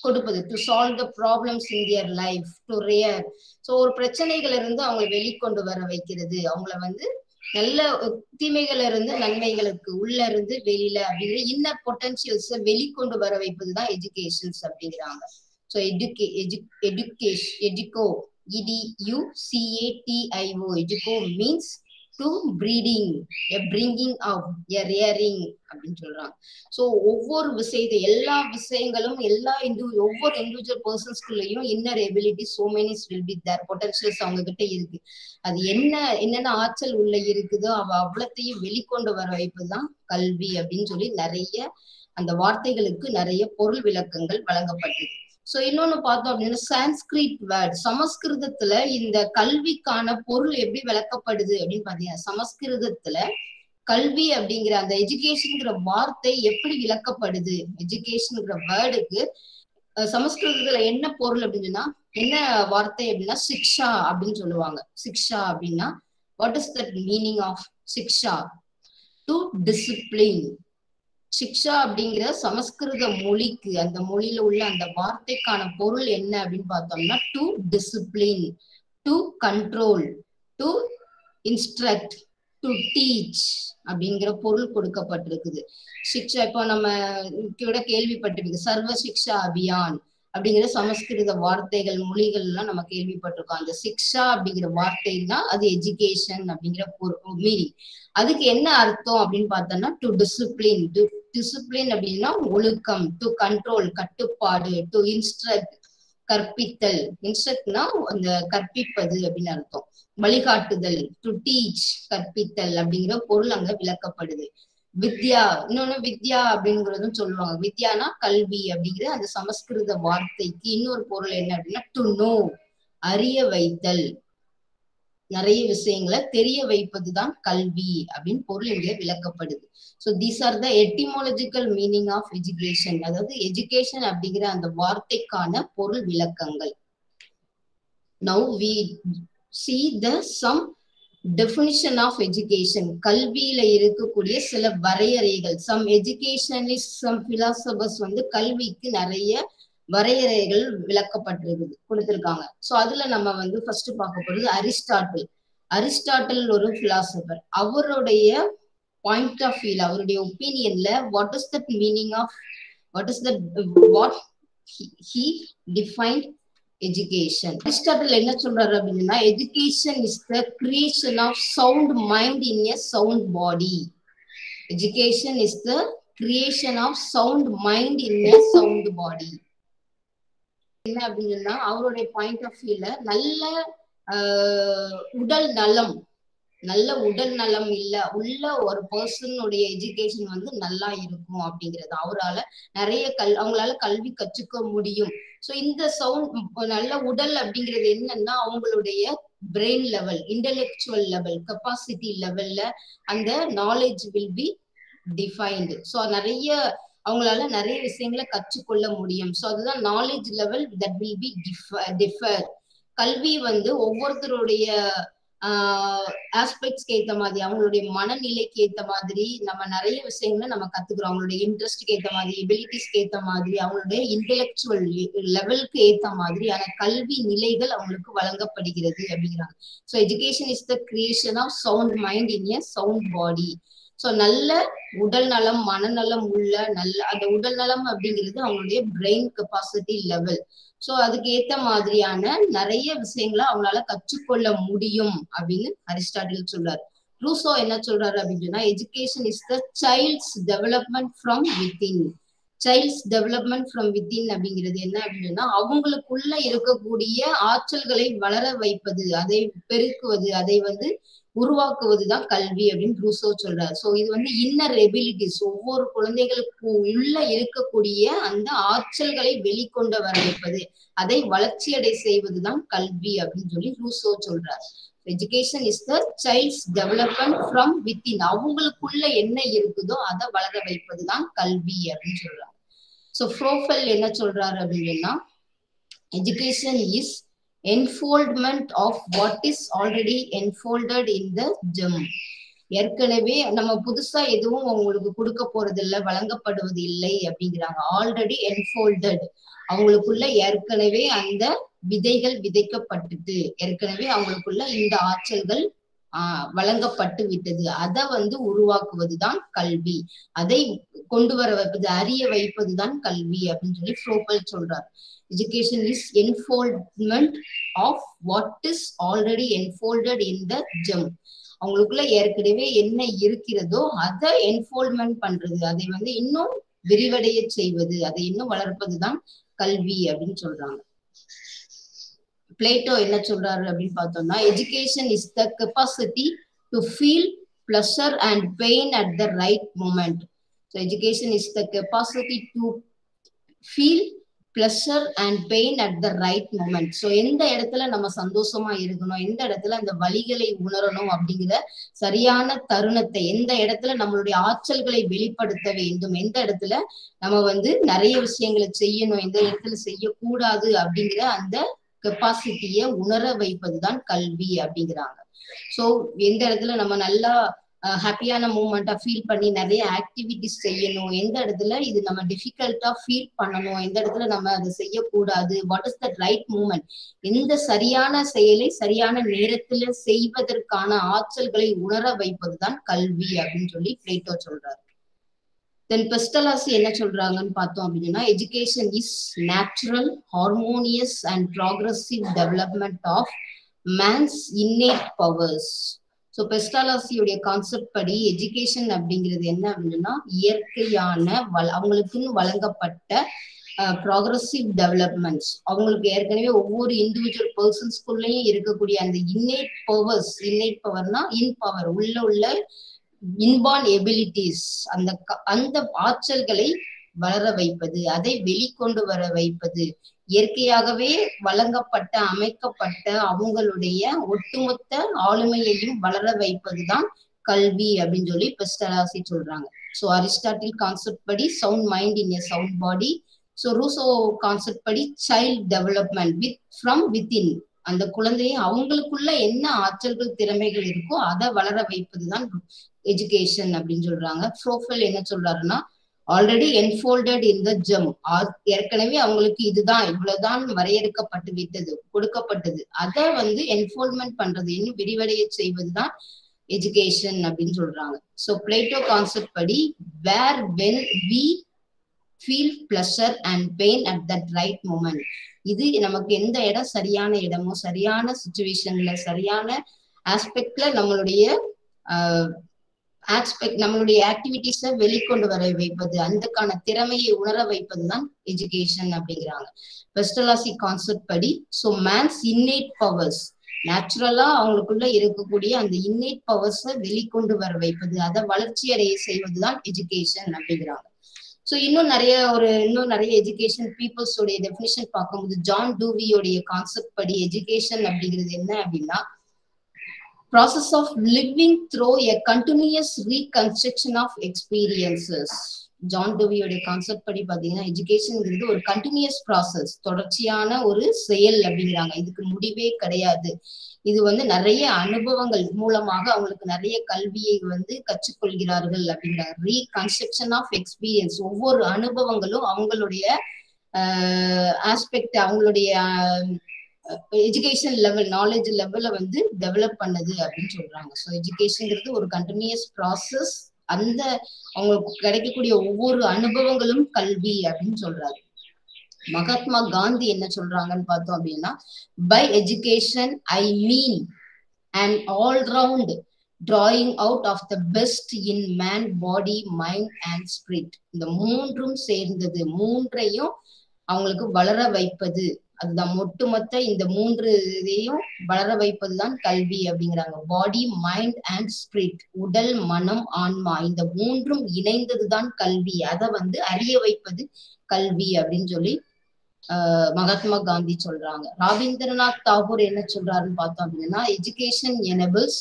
கொடுப்பது. To solve the problems in their life to rear so ஒரு பிரச்சனைகள் இருந்து அவங்களை வெளிக்கொண்டு வர வைக்கிறது. அவங்கள வந்து நல்ல தீமைகள் இருந்து நன்மைகளுக்கு உள்ள இருந்து வெளியில அப்படிங்கிற இன்னர் பொட்டன்சியல்ஸ் வெளிக்கொண்டு வர வைப்பதுதான் எஜுகேஷன்ஸ் அப்படிங்கிறாங்க. ஸோ எஜுகே எஜு எஜுகேஷ் எஜுகோ E D U C A T I O எஜுகோ means to breeding a bringing up a rearing அப்படின்னு சொல்றாங்க. ஸோ ஒவ்வொரு விஷயத்தை எல்லா விஷயங்களும் எல்லா இந்து ஒவ்வொரு இண்டிவிஜுவல் பர்சன்ஸ்குள்ளேயும் இன்னர் எபிலிட்டி சோ மெனிஸ் வில் பி தேர் பொட்டன்ஷியல்ஸ் அவங்க கிட்ட இருக்கு. அது என்ன என்னென்ன ஆற்றல் உள்ள இருக்குதோ அவ அவ்வளத்தையும் வெளிக்கொண்டு வர வைப்பதுதான் கல்வி அப்படின்னு சொல்லி நிறைய அந்த வார்த்தைகளுக்கு நிறைய பொருள் விளக்கங்கள் வழங்கப்பட்டிருக்கு சோ இன்னொன்னு பார்த்தோம் அப்படின்னா சான்ஸ்கிரிட் வேர்ட் சமஸ்கிருதத்துல இந்த கல்விக்கான பொருள் எப்படி விளக்கப்படுது அப்படின்னு பாத்தீங்கன்னா சமஸ்கிருதத்துல கல்வி அப்படிங்கிற அந்த எஜுகேஷன்ங்கிற வார்த்தை எப்படி விளக்கப்படுது? எஜுகேஷன்ங்கிற வேர்டுக்கு சமஸ்கிருதத்துல என்ன பொருள் அப்படின்னா என்ன வார்த்தை அப்படின்னா சிக்ஷா அப்படின்னு சொல்லுவாங்க. சிக்ஷா அப்படின்னா what is that meaning of Shiksha? To discipline சிக்ஷா அப்படிங்கிற சமஸ்கிருத மொழிக்கு அந்த மொழியில உள்ள அந்த வார்த்தைக்கான பொருள் என்ன அப்படின்னு பார்த்தோம்னா to discipline to control to instruct to teach அப்படிங்கிற பொருள் கொடுக்கப்பட்டிருக்குது. சிக்ஷா இப்போ நம்ம கூட கேள்விப்பட்டிருக்கு சர்வ சிக்ஷா அபியான் அப்படிங்கிற சமஸ்கிருத வார்த்தைகள் மொழிகள் எல்லாம் நம்ம கேள்விப்பட்டிருக்கோம். அந்த சிக்ஷா அப்படிங்கிற வார்த்தைன்னா அது எஜுகேஷன் அப்படிங்கிற மீனிங். அதுக்கு என்ன அர்த்தம் அப்படின்னு பார்த்தோம்னா டு டிசிப்ளின் டு டிசிப்ளின் அப்படின்னா ஒழுக்கம் டு கண்ட்ரோல் கட்டுப்பாடு டு இன்ஸ்ட்ரக்ட் கற்பித்தல். இன்ஸ்ட்ரக்ட்னா அந்த கற்பிப்பது அப்படின்னு அர்த்தம். வழிகாட்டுதல் டு டீச் கற்பித்தல் அப்படிங்கிற பொருள் அங்க விளக்கப்படுது. வித்யா இன்னொன்னு வித்யா அப்படிங்கறதும் சொல்லுவாங்க. வித்யானா கல்வி அப்படிங்கிற அந்த சமஸ்கிருத வார்த்தைக்கு இன்னொரு பொருள் என்ன அப்படின்னா டு நோ அறிய வைத்தல். நிறைய விஷயங்களை தெரிய வைப்பதுதான் கல்வி அப்படின்னு பொருள் இங்கே விளக்கப்படுது. So these are the etymological meaning of education அதாவது எஜுகேஷன் அப்படிங்கிற அந்த வார்த்தைக்கான பொருள் விளக்கங்கள். Now we see the some definition of education கல்வியில இருக்கக்கூடிய சில வரையறைகள். சம் எஜுகேஷனிஸ்ட் சம் பிலாசபர்ஸ் வந்து கல்விக்கு நிறைய வரையறைகள் விளக்கப்பட்டிருக்குது கொடுத்திருக்காங்க. சோ அதுல நம்ம வந்து ஃபர்ஸ்ட் பார்க்க போறது அரிஸ்டாட்டில். அரிஸ்டாட்டில் ஒரு பிலாசபர் அவருடைய பாயிண்ட் ஆஃப் வியூல அவருடைய ஒப்பீனியன்ல what is that meaning of what is that what he defined education Aristotle என்ன சொல்றாரு அப்படின்னா education is the creation of sound mind in a sound body education is the creation of sound mind in a sound body என்ன அப்படின்னா அவருடைய பாயிண்ட் ஆஃப் வியூல நல்ல உடல் நலம் நல்ல உடல் நலம் இல்ல உள்ள ஒரு பர்சனுடைய எஜுகேஷன் வந்து நல்லா இருக்கும் அப்படிங்கிறது. அவரால நிறைய கல் அவங்களால கல்வி கற்றுக்க முடியும். ஸோ இந்த சவுண்ட் நல்ல உடல் அப்படிங்கிறது என்னன்னா அவங்களுடைய brain level intellectual level capacity லெவல்ல அந்த knowledge will be defined so நிறைய அவங்களால நிறைய விஷயங்களை கற்றுக்கொள்ள முடியும். ஸோ அதுதான் knowledge level that will be differ கல்வி வந்து ஒவ்வொருத்தருடைய ஆஸ்பெக்ட்ஸ்க்கு ஏத்த மாதிரி அவங்களுடைய மனநிலைக்கு ஏத்த மாதிரி நம்ம நிறைய விஷயங்களை நம்ம கத்துக்கிறோம். அவங்களுடைய இன்ட்ரெஸ்ட்க்கு ஏத்த மாதிரி எபிலிட்டிஸ்க்கு ஏத்த மாதிரி அவங்களுடைய இன்டெலெக்சுவல் லெவலுக்கு ஏத்த மாதிரியான கல்வி நிலைகள் அவங்களுக்கு வழங்கப்படுகிறது அப்படிங்கிறாங்க. So education is the creation of sound mind in a sound body so நல்ல உடல் நலம் மனநலம் உள்ள நல்ல அந்த உடல் நலம் அப்படிங்கிறது அவங்களுடைய பிரெயின் கெப்பாசிட்டி லெவல் ஸோ அதுக்கு ஏத்த மாதிரியான நிறைய விஷயங்களை அவங்களால கற்றுக்கொள்ள முடியும் அப்படின்னு அரிஸ்டாட்டில் சொல்றாரு. ரூசோ என்ன சொல்றாரு அப்படின்னு சொன்னா education is the child's development from within child's development from within அப்படிங்கிறது என்ன அப்படின்னா அவங்களுக்குள்ள இருக்கக்கூடிய ஆற்றல்களை வளர வைப்பது அதை பெருக்குவது அதை வந்து உருவாக்குவதுதான் கல்வி அப்படின்னு ரூசோ சொல்றாரு. ஸோ இது வந்து இன்னர் எபிலிட்டிஸ் ஒவ்வொரு குழந்தைகளுக்கு உள்ள இருக்கக்கூடிய அந்த ஆற்றல்களை வெளிக்கொண்டு வர வைப்பது அதை வளர்ச்சியடை செய்வதுதான் கல்வி அப்படின்னு சொல்லி ரூசோ சொல்றாரு. Education is the child's development from within அவங்களுக்குள்ள என்ன இருக்குதோ அதை வளர வைப்பதுதான் கல்வி அப்படின்னு சொல்றாங்க ஸோ ஃப்ரோஃபெல் என்ன சொல்றாரு அப்படின்னா education is enfoldment of what is already enfolded in the germ ஏற்கனவே நம்ம புதுசா எதுவும் அவங்களுக்கு கொடுக்க போறது இல்லை வழங்கப்படுவது இல்லை அப்படிங்கிறாங்க. ஆல்ரெடி என்ஃபோல்டட் அவங்களுக்குள்ள ஏற்கனவே அந்த விதைகள் விதைக்கப்பட்டது ஏற்கனவே அவங்களுக்குள்ள இந்த ஆற்றல்கள் ஆஹ் வழங்கப்பட்டு விட்டது. அதை வந்து உருவாக்குவதுதான் கல்வி. அதை கொண்டு வர வைப்பது அறிய வைப்பதுதான் கல்வி அப்படின்னு சொல்லி ஃப்ரோபல் சொல்றார். Education is enfoldment of what is already enfolded in the germ அவங்களுக்குள்ள ஏற்கனவே என்ன இருக்கிறதோ அதை என்ஃபோல்மெண்ட் பண்றது. அதை வந்து இன்னும் விரிவடைய செய்வது அதை இன்னும் வளர்ப்பதுதான் கல்வி அப்படின்னு சொல்றாங்க. பிளேட்டோ என்ன சொல்றாரு அப்படின்னு பார்த்தோம்னா education is the capacity to feel pleasure and pain at the right moment so education is the capacity to feel pleasure and pain at the right moment so எந்த இடத்துல நம்ம சந்தோஷமா இருக்கணும் எந்த இடத்துல அந்த வழிகளை உணரணும் அப்படிங்கிற சரியான தருணத்தை எந்த இடத்துல நம்மளுடைய ஆற்றல்களை வெளிப்படுத்த வேண்டும் எந்த இடத்துல நம்ம வந்து நிறைய விஷயங்களை செய்யணும் எந்த இடத்துல செய்யக்கூடாது அப்படிங்கிற அந்த கெப்பாசிட்டிய உணர வைப்பதுதான் கல்வி அப்படிங்கிறாங்க. சோ எந்த இடத்துல நம்ம நல்லா ஹாப்பியான மூமெண்டா ஃபீல் பண்ணி நிறைய ஆக்டிவிட்டிஸ் செய்யணும் எந்த இடத்துல இது நம்ம டிஃபிகல்ட்டா ஃபீல் பண்ணணும் எந்த இடத்துல நம்ம அதை செய்யக்கூடாது what is the right moment எந்த சரியான செயலை சரியான நேரத்துல செய்வதற்கான ஆற்றல்களை உணர வைப்பதுதான் கல்வி அப்படின்னு சொல்லி பிளேட்டோ சொல்றாரு. தென் பெஸ்டலாசி என்ன சொல்றாங்கன்னு பார்த்தோம் அப்படின்னா education is natural harmonious and progressive development of man's innate powers so பெஸ்டாலாசியுடைய concept படி எஜுகேஷன் அப்படிங்கிறது என்ன அப்படின்னா இயற்கையான வள அவங்களுக்குன்னு வழங்கப்பட்ட ப்ராக்ரஸிவ் டெவலப்மெண்ட்ஸ் அவங்களுக்கு ஏற்கனவே ஒவ்வொரு இண்டிவிஜுவல் பர்சன்ஸ்குள்ளேயும் இருக்கக்கூடிய அந்த இன்னேட் பவர்ஸ் இன்னேட் பவர்னா இன் பவர் உள்ள உள்ள இன்பான் எபிலிட்டிஸ் அந்த அந்த ஆற்றல்களை வளர வைப்பது அதை வெளிக்கொண்டு வர வைப்பது. இயற்கையாகவே வழங்கப்பட்ட அமைக்கப்பட்ட அவங்களுடைய ஒட்டுமொத்த ஆளுமையையும் வளர வைப்பதுதான் கல்வி அப்படின்னு சொல்லி பெஸ்டலாசி சொல்றாங்க. ஸோ அரிஸ்டாட்டில் கான்செப்ட் படி sound mind in a sound body so Rousseau concept படி child development with from within அந்த குழந்தையை அவங்களுக்குள்ள என்ன ஆற்றல்கள் திறமைகள் இருக்கோ அதை வளர வைப்பதுதான் எஜுகேஷன் அப்படின்னு சொல்றாங்க. ப்ரோஃபைல் என்ன சொல்றாருன்னா already enfolded in the germ ஏற்கனவே அவங்களுக்கு இதுதான் இவ்வளவுதான் வரையறுக்கப்பட்டு விட்டது கொடுக்கப்பட்டது. அதை வந்து என்ஃபோல்மெண்ட் பண்றது இன்னும் விரிவடைய செய்வதுதான் எஜுகேஷன் அப்படின்னு சொல்றாங்க. ஸோ பிளேட்டோ கான்செப்ட் படி where when we feel pleasure and pain at that right moment இது நமக்கு எந்த இடம் சரியான இடமோ சரியான சுச்சுவேஷன்ல சரியான ஆஸ்பெக்ட்ல நம்மளுடைய ஆஸ்பெக்ட் நம்மளுடைய ஆக்டிவிட்டிஸ வெளிக்கொண்டு வர வைப்பது அதுக்கான திறமையை உணர வைப்பது தான் எஜுகேஷன் அப்படிங்கிறாங்க. பெஸ்டலாசி கான்செப்ட் படி ஸோ மேன்ஸ் இன்னேட் பவர்ஸ் நேச்சுரலா அவங்களுக்குள்ள இருக்கக்கூடிய அந்த இன்னேட் பவர்ஸை வெளிக்கொண்டு வர வைப்பது அதை வளர்ச்சி அடைய செய்வதுதான் எஜுகேஷன் அப்படிங்கிறாங்க. ஸோ இன்னும் நிறைய ஒரு இன்னும் நிறைய எஜுகேஷன் பீப்புள்ஸோடைய டெஃபினிஷன் பார்க்கும்போது ஜான் டூவியோடைய கான்செப்ட் படி எஜுகேஷன் அப்படிங்கிறது என்ன அப்படின்னா process of living through a continuous reconstruction of experiences. John டோவியோட concept படி பாத்தீங்கன்னா எஜுகேஷன்ங்கிறது ஒரு கண்டினியூஸ் ப்ராசஸ் தொடர்ச்சியான ஒரு செயல் அப்படிங்கிறாங்க. இதுக்கு முடிவே கிடையாது. இது வந்து நிறைய அனுபவங்கள் மூலமாக அவங்களுக்கு நிறைய கல்வியை வந்து கற்றுக்கொள்கிறார்கள் அப்படிங்கிறாங்க. ரீகன்ஸ்ட்ரக்ஷன் ஆஃப் எக்ஸ்பீரியன்ஸ் ஒவ்வொரு அனுபவங்களும் அவங்களுடைய ஆஸ்பெக்ட் அவங்களுடைய எஜுகேஷன் லெவல் நாலேஜ் லெவல வந்து டெவலப் பண்ணுது அப்படின்னு சொல்றாங்க. ஸோ எஜுகேஷன்ங்கிறது ஒரு கண்டினியூஸ் ப்ராசஸ் அந்த அவங்களுக்கு கிடைக்கக்கூடிய ஒவ்வொரு அனுபவங்களும் கல்வி அப்படின்னு சொல்றாரு. மகாத்மா காந்தி என்ன சொல்றாங்கன்னு பார்த்தோம் அப்படின்னா by education I mean and all round drawing out of the best in man body mind and spirit இந்த மூன்றும் சேர்ந்தது. மூன்றையும் அவங்களுக்கு வளர வைப்பது. அதுதான். ஒட்டுமொத்த இந்த மூன்று இதையும் வளர வைப்பதுதான் கல்வி அப்படிங்கிறாங்க. பாடி மைண்ட் அண்ட் ஸ்பிரிட் உடல் மனம் ஆன்மா. இந்த மூன்றும் இணைந்ததுதான் கல்வி. அதை வந்து அறிய வைப்பது கல்வி அப்படின்னு சொல்லி ஆஹ் மகாத்மா காந்தி சொல்றாங்க. ராபீந்திரநாத் தாகூர் என்ன சொல்றாருன்னு பார்த்தோம் அப்படின்னா education enables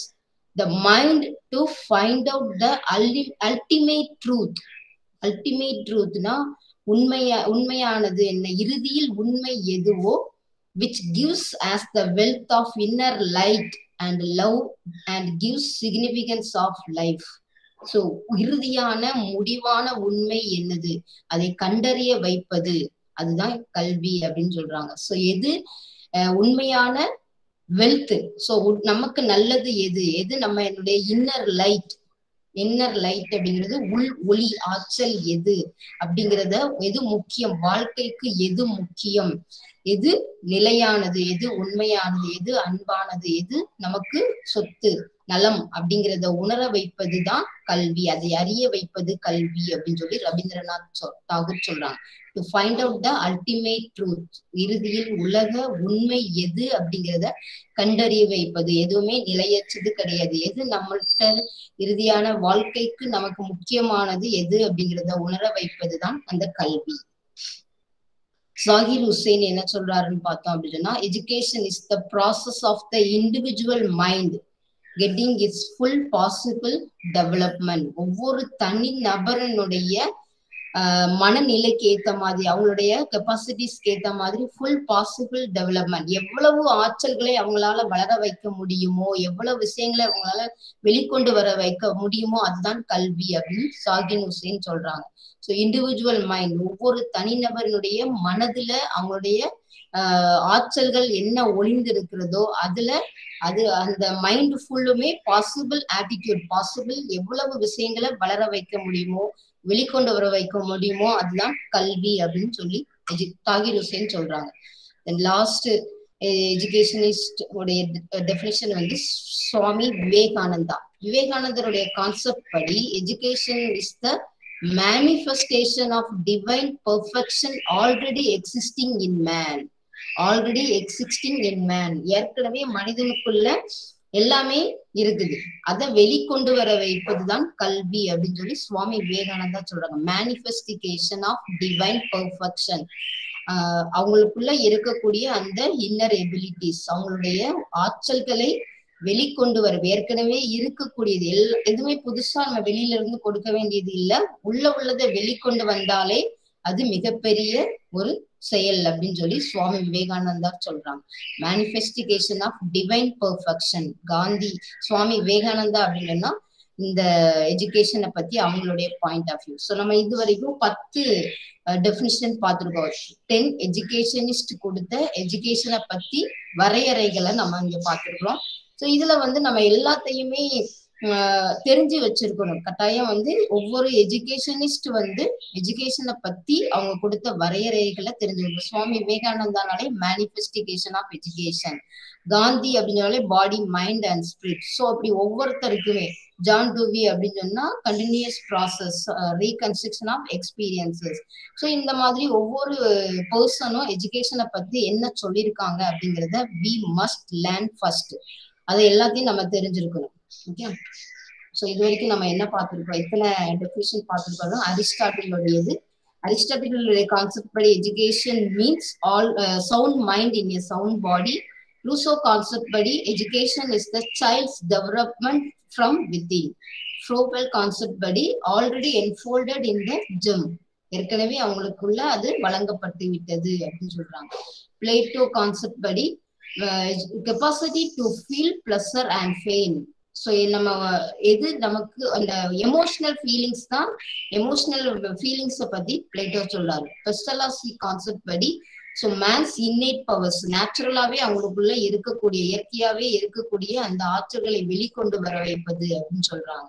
the mind to find out the ultimate truth ultimate ட்ரூத்னா உண்மையா உண்மையானது என்ன? இறுதியில் உண்மை எதுவோ? Which gives us the wealth of inner light and love and gives significance of life so இறுதியான முடிவான உண்மை என்னது? அதை கண்டறிய வைப்பது. அதுதான் கல்வி அப்படின்னு சொல்றாங்க. ஸோ எது உண்மையான வெல்த் ஸோ நமக்கு நல்லது எது? எது நம்ம என்னுடைய இன்னர் லைட் இன்னர் லைட் அப்படிங்கிறது உள் ஒளி ஆற்றல் எது அப்படிங்கிறத எது முக்கியம்? வாழ்க்கைக்கு எது முக்கியம்? எது நிலையானது எது உண்மையானது எது அன்பானது எது நமக்கு சொத்து நலம் அப்படிங்கிறத உணர வைப்பதுதான் கல்வி. அதை அறிய வைப்பது கல்வி அப்படின்னு சொல்லி ரவீந்திரநாத் தாகூர் சொல்றாங்க. To find out the ultimate truth இறுதியில் உலக உண்மை எது அப்படிங்கிறத கண்டறிய வைப்பது. எதுவுமே நிலையற்றது கிடையாது. எது நம்மள்கிட்ட இறுதியான வாழ்க்கைக்கு நமக்கு முக்கியமானது எது அப்படிங்கிறத உணர வைப்பதுதான் அந்த கல்வி. ஜாகிர் ஹுசேன் என்ன சொல்றாருன்னு பார்த்தோம் அப்படின்னா education is the process of the individual mind getting its full possible development ஒவ்வொரு தனி நபரனுடைய மனநிலைக்கு ஏத்த மாதிரி அவங்களுடைய கெப்பாசிட்டிஸ்க்கு ஏத்த மாதிரி ஃபுல் பாசிபிள் டெவலப்மெண்ட் எவ்வளவு ஆற்றல்களை அவங்களால வளர வைக்க முடியுமோ எவ்வளவு விஷயங்களை அவங்களால வெளிக்கொண்டு வர வைக்க முடியுமோ அதுதான் கல்வி அப்படின்னு சாகின் ஹுசேன் சொல்றாங்க. ஸோ இண்டிவிஜுவல் மைண்ட் ஒவ்வொரு தனிநபரினுடைய மனதுல அவங்களுடைய ஆஹ் ஆற்றல்கள் என்ன ஒளிந்து இருக்கிறதோ அதுல அது அந்த மைண்ட் ஃபுல்லுமே பாசிபிள் ஆட்டிடியூட் பாசிபிள் எவ்வளவு விஷயங்களை வளர வைக்க முடியுமோ வெளிக்கொண்டு வர வைக்க முடியுமோ அதுதான் கல்வி அப்படின்னு சொல்லி தாகிர் ஹுசேன் சொல்றாங்க. லாஸ்ட் எஜுகேஷனிஸ்ட் eh, உடைய டெபினிஷன் eh, வந்து சுவாமி விவேகானந்தா. விவேகானந்தருடைய கான்செப்ட் படி education is the manifestation of divine perfection already existing in man already existing in man ஏற்கனவே மனிதனுக்குள்ள எல்லாமே இருக்குது. அதை வெளிக்கொண்டு வர வைப்பதுதான் கல்வி அப்படின்னு சொல்லி சுவாமி விவேகானந்தா சொல்றாங்க. மேனிஃபெஸ்டிகேஷன் ஆஃப் டிவைன் பர்ஃபெக்ஷன் அவங்களுக்குள்ள இருக்கக்கூடிய அந்த இன்னர் எபிலிட்டிஸ் அவங்களுடைய ஆற்றல்களை வெளிக்கொண்டு வர ஏற்கனவே இருக்கக்கூடியது. எல் எதுவுமே புதுசா நம்ம வெளியில இருந்து கொடுக்க வேண்டியது இல்ல. உள்ள உள்ளதை வெளிக்கொண்டு வந்தாலே அது மிகப்பெரிய ஒரு செயல் அப்படின்னு சொல்லி சுவாமி விவேகானந்தா சொல்றாங்க. Manifestation of divine perfection Gandhi Swami Vivekananda அப்படின்னா இந்த எஜுகேஷனை பத்தி அவங்களுடைய பாயிண்ட் ஆஃப் வியூ ஸோ நம்ம இது வரைக்கும் பத்து டெஃபினிஷன் பார்த்துருக்கோம். டென் எஜுகேஷனிஸ்ட் கொடுத்த எஜுகேஷனை பத்தி வரையறைகளை நம்ம இங்க பார்த்துருக்கோம் ஸோ இதுல வந்து நம்ம எல்லாத்தையுமே தெரிஞ்சு வச்சிருக்கணும். கட்டாயம் வந்து ஒவ்வொரு எஜுகேஷனிஸ்ட் வந்து எஜுகேஷனை பத்தி அவங்க கொடுத்த வரையறைகளை தெரிஞ்சுக்கணும். சுவாமி விவேகானந்தானாலே மேனிஃபெஸ்டிகேஷன் ஆஃப் எஜுகேஷன் காந்தி அப்படின்னாலே body mind and spirit so அப்படி ஒவ்வொருத்தருக்குமே ஜான் டூவி அப்படின்னு சொன்னா continuous process reconstruction of experiences so இந்த மாதிரி ஒவ்வொரு பர்சனும் எஜுகேஷனை பத்தி என்ன சொல்லியிருக்காங்க அப்படிங்கிறத வி மஸ்ட் லேர்ன் ஃபர்ஸ்ட் அதை எல்லாத்தையும் நம்ம தெரிஞ்சிருக்கணும். ஓகே ஸோ இது வரைக்கும் நம்ம என்ன பார்த்துருக்கோம்? எத்தனை டெஃபினிஷன் பார்த்துருக்கோம் அரிஸ்டாட்டிலுடையது. அரிஸ்டாட்டிலுடைய கான்செப்ட் படி education means all sound mind in a sound body Rousseau concept படி education is the child's development from within Froebel concept படி already enfolded in the germ ஏற்கனவே அவங்களுக்குள்ள அது வழங்கப்பட்டு விட்டது அப்படின்னு சொல்றாங்க. பிளேட்டோ கான்செப்ட் படி capacity to feel pleasure and pain so நம்ம எது நமக்கு அந்த எமோஷனல் ஃபீலிங்ஸ் தான் எமோஷனல் ஃபீலிங்ஸை பத்தி பிளேட்டோ சொல்றாரு. பெஸ்டலாசி கான்செப்ட் படி ஸோ மேன்ஸ் இன்னேட் பவர்ஸ் நேச்சுரலாவே அவங்களுக்குள்ள இருக்கக்கூடிய இயற்கையாவே இருக்கக்கூடிய அந்த ஆற்றல்களை வெளிக்கொண்டு வர வைப்பது அப்படின்னு சொல்றாங்க.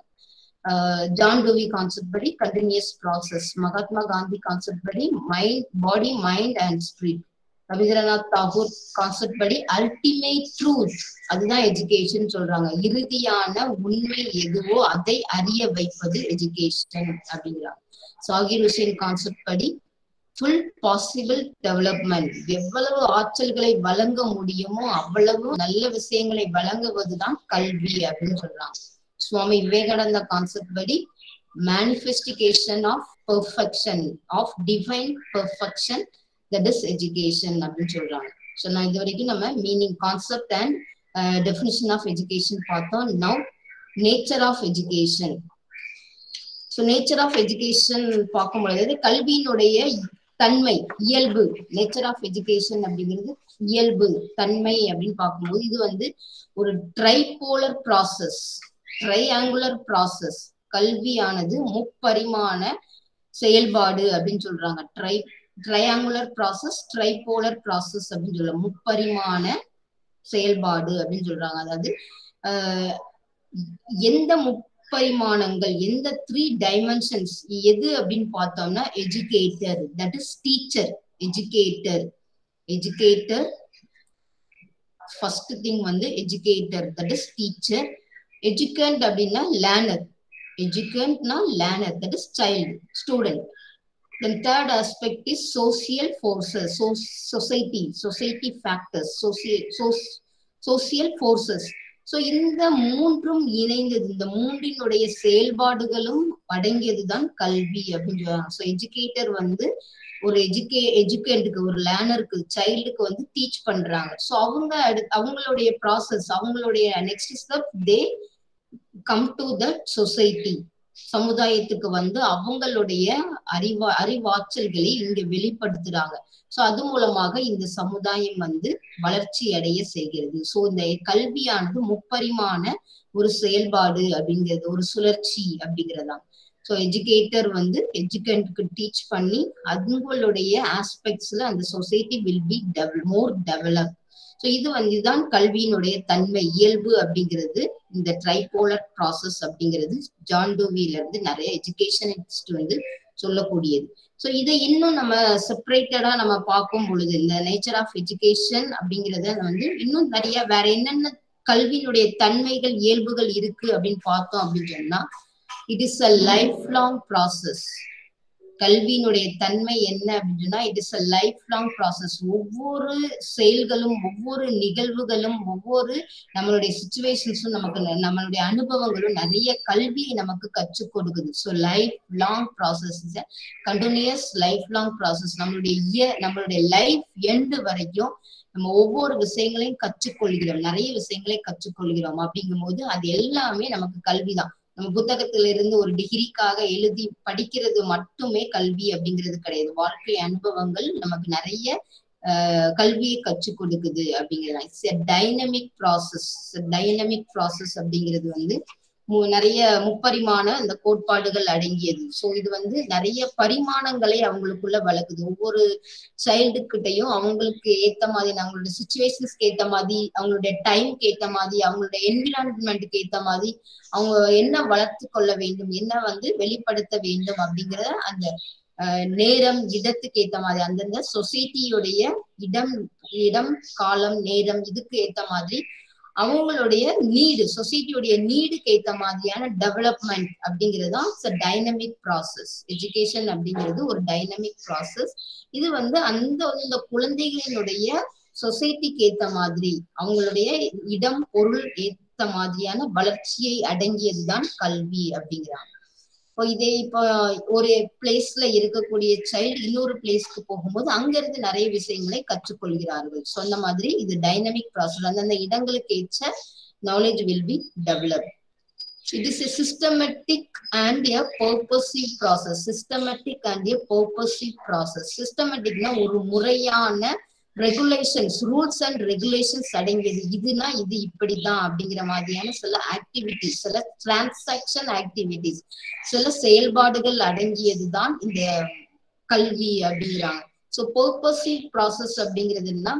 ஜான் டூவி கான்செப்ட் படி continuous process Mahatma Gandhi concept படி mind body mind and spirit Rabindranath Tagore concept படி அல்டிமேட் ட்ரூத் அதுதான் எஜுகேஷன் சொல்றாங்க. இறுதியான உண்மை எதுவோ அதை அறிய வைப்பது எஜுகேஷன் அப்படிங்கிறாங்க. சாகிர் ஹுசேன் கான்செப்ட் படி ஃபுல் பாசிபிள் டெவலப்மெண்ட் எவ்வளவு ஆற்றல்களை வழங்க முடியுமோ அவ்வளவு நல்ல விஷயங்களை வழங்குவதுதான் கல்வி அப்படின்னு சொல்றாங்க. சுவாமி விவேகானந்த கான்செப்ட் படி manifestation of perfection of divine perfection that is education அப்படின்னு சொல்றாங்க. ஸோ நான் இது வரைக்கும் நம்ம meaning concept and definition of education பார்த்தோம். Now nature of education so nature of education பார்க்கும் பொழுது கல்வியினுடைய தன்மை இயல்பு. நேச்சர் ஆஃப் எஜுகேஷன் அப்படிங்கிறது இயல்பு தன்மை அப்படின்னு பார்க்கும்போது இது வந்து ஒரு ட்ரைபோலர் ப்ராசஸ் ட்ரைஆங்குலர் ப்ராசஸ் கல்வியானது முப்பரிமாண செயல்பாடு அப்படின்னு சொல்றாங்க. Tri triangular process tripolar process அப்படின்னு சொல்ல முப்பரிமாண செயல்பாடு அப்படின்னு சொல்றாங்க. அதாவது எந்த முப்பரிமாணங்கள் எந்த த்ரீ டைமென்ஷன்ஸ் எது அப்படின்னு பார்த்தோம்னா educator that is teacher educator educator first thing வந்து educator that is teacher educand அப்படின்னா learner எஜுகண்ட்னா learner that is child student Then third aspect is social forces, so society, society factors, social, so, social forces. So இந்த மூன்றும் இணைந்தது இந்த மூன்றினுடைய செயல்பாடுகளும் அடங்கியது தான் கல்வி அப்படின்னு சொல்லுவாங்க ஸோ எஜுகேட்டர் வந்து ஒரு எஜுகே எஜுகேண்டுக்கு ஒரு லேர்னருக்கு சைல்டுக்கு வந்து டீச் பண்றாங்க. ஸோ அவங்க அவங்களுடைய ப்ராசஸ் அவங்களுடைய next step they come to the society சமுதாயத்துக்கு வந்து அவங்களுடைய அறிவா அறிவாற்றல்களை இங்க வெளிப்படுத்துறாங்க. சோ அது மூலமாக இந்த சமுதாயம் வந்து வளர்ச்சி அடைய செய்கிறது. சோ இந்த கல்வியானது முப்பரிமாண ஒரு செயல்பாடு அப்படிங்கிறது ஒரு சுழற்சி அப்படிங்கிறதாம் ஸோ எஜுகேட்டர் வந்து எஜுகேண்ட்க்கு டீச் பண்ணி அவங்களுடைய ஆஸ்பெக்ட்ஸ்ல அந்த society will be devel more develop so இது வந்து தான் கல்வியினுடைய தன்மை இயல்பு அப்படிங்கிறது இந்த ட்ரைபோலர் ப்ராசஸ் அப்படிங்கிறது ஜான் டூவில இருந்து நிறைய எஜுகேஷனிஸ்ட் வந்து சொல்லக்கூடியது. ஸோ இதை இன்னும் நம்ம செப்பரேட்டடா நம்ம பார்க்கும் பொழுது இந்த நேச்சர் ஆஃப் எஜுகேஷன் அப்படிங்கிறத வந்து இன்னும் நிறைய வேற என்னென்ன கல்வியினுடைய தன்மைகள் இயல்புகள் இருக்கு அப்படின்னு பார்த்தோம் அப்படின்னு சொன்னா it is a life long process கல்வியினுடைய தன்மை என்ன அப்படின்னா it is a life long process ஒவ்வொரு செயல்களும் ஒவ்வொரு நிகழ்வுகளும் ஒவ்வொரு நம்மளுடைய சுச்சுவேஷன்ஸும் நமக்கு நம்மளுடைய அனுபவங்களும் நிறைய கல்வியை நமக்கு கற்றுக் கொடுக்குது. So life long process is continuous life long process நம்மளுடைய இயர் நம்மளுடைய லைஃப் எண்டு வரைக்கும் நம்ம ஒவ்வொரு விஷயங்களையும் கற்றுக்கொள்கிறோம். நிறைய விஷயங்களை கற்றுக்கொள்கிறோம். அப்படிங்கும் போது அது எல்லாமே நமக்கு கல்விதான். நம்ம புத்தகத்துல இருந்து ஒரு டிகிரிக்காக எழுதி படிக்கிறது மட்டுமே கல்வி அப்படிங்கிறது கிடையாது. வாழ்க்கை அனுபவங்கள் நமக்கு நிறைய கல்வியை கற்றுக் கொடுக்குது அப்படிங்கிறது டைனமிக் ப்ராசஸ் டைனமிக் ப்ராசஸ் அப்படிங்கிறது வந்து நிறைய முப்பரிமாண அந்த கோட்பாடுகள் அடங்கியது. ஸோ இது வந்து நிறைய பரிமாணங்களை அவங்களுக்குள்ள வளர்க்குது. ஒவ்வொரு சைல்டுக்கிட்டையும் அவங்களுக்கு ஏத்த மாதிரி அவங்களோட சுச்சுவேஷன்ஸ்க்கு ஏத்த மாதிரி அவங்களுடைய டைம்க்கு ஏத்த மாதிரி அவங்களுடைய என்விரான்மெண்ட்டுக்கு ஏத்த மாதிரி அவங்க என்ன வளர்த்து கொள்ள வேண்டும் என்ன வந்து வெளிப்படுத்த வேண்டும் அப்படிங்கிறத அந்த நேரம் இடத்துக்கு ஏத்த மாதிரி அந்தந்த சொசைட்டியுடைய இடம் இடம் காலம் நேரம் இதுக்கு ஏத்த மாதிரி அவங்களுடைய நீடு சொசைட்டியுடைய நீடுக்கு ஏத்த மாதிரியான டெவலப்மெண்ட் அப்படிங்கிறது தான் டைனமிக் ப்ராசஸ் எஜுகேஷன் அப்படிங்கிறது ஒரு டைனமிக் ப்ராசஸ் இது வந்து அந்த அந்த குழந்தைகளினுடைய சொசைட்டிக்கு ஏத்த மாதிரி அவங்களுடைய இடம் பொருள் ஏத்த மாதிரியான வளர்ச்சியை அடங்கியதுதான் கல்வி அப்படிங்கிறாங்க. இதே இப்போ ஒரு பிளேஸ்ல இருக்கக்கூடிய சைல்டு இன்னொரு பிளேஸ்க்கு போகும்போது அங்கிருந்து நிறைய விஷயங்களை கற்றுக்கொள்கிறார்கள். சொன்ன மாதிரி இது டைனமிக் ப்ராசஸ் அந்தந்த இடங்களுக்கு ஏற்ற knowledge will be develop it is a systematic and a purposive process systematic and a purposive process சிஸ்டமேட்டிக்னா ஒரு முறையான ரெகுலேஷன்ஸ் ரூல்ஸ் அண்ட் ரெகுலேஷன்ஸ் அடங்கியது. இதுனா இது இப்படிதான் அப்படிங்கிற மாதிரியான சில ஆக்டிவிட்டிஸ் சில டிரான்சாக்சன் ஆக்டிவிட்டிஸ் சில செயல்பாடுகள் அடங்கியதுதான் இந்த கல்வி அப்படிங்கிறாங்க. ஸோ பர்பசிவ் ப்ராசஸ் அப்படிங்கிறதுனா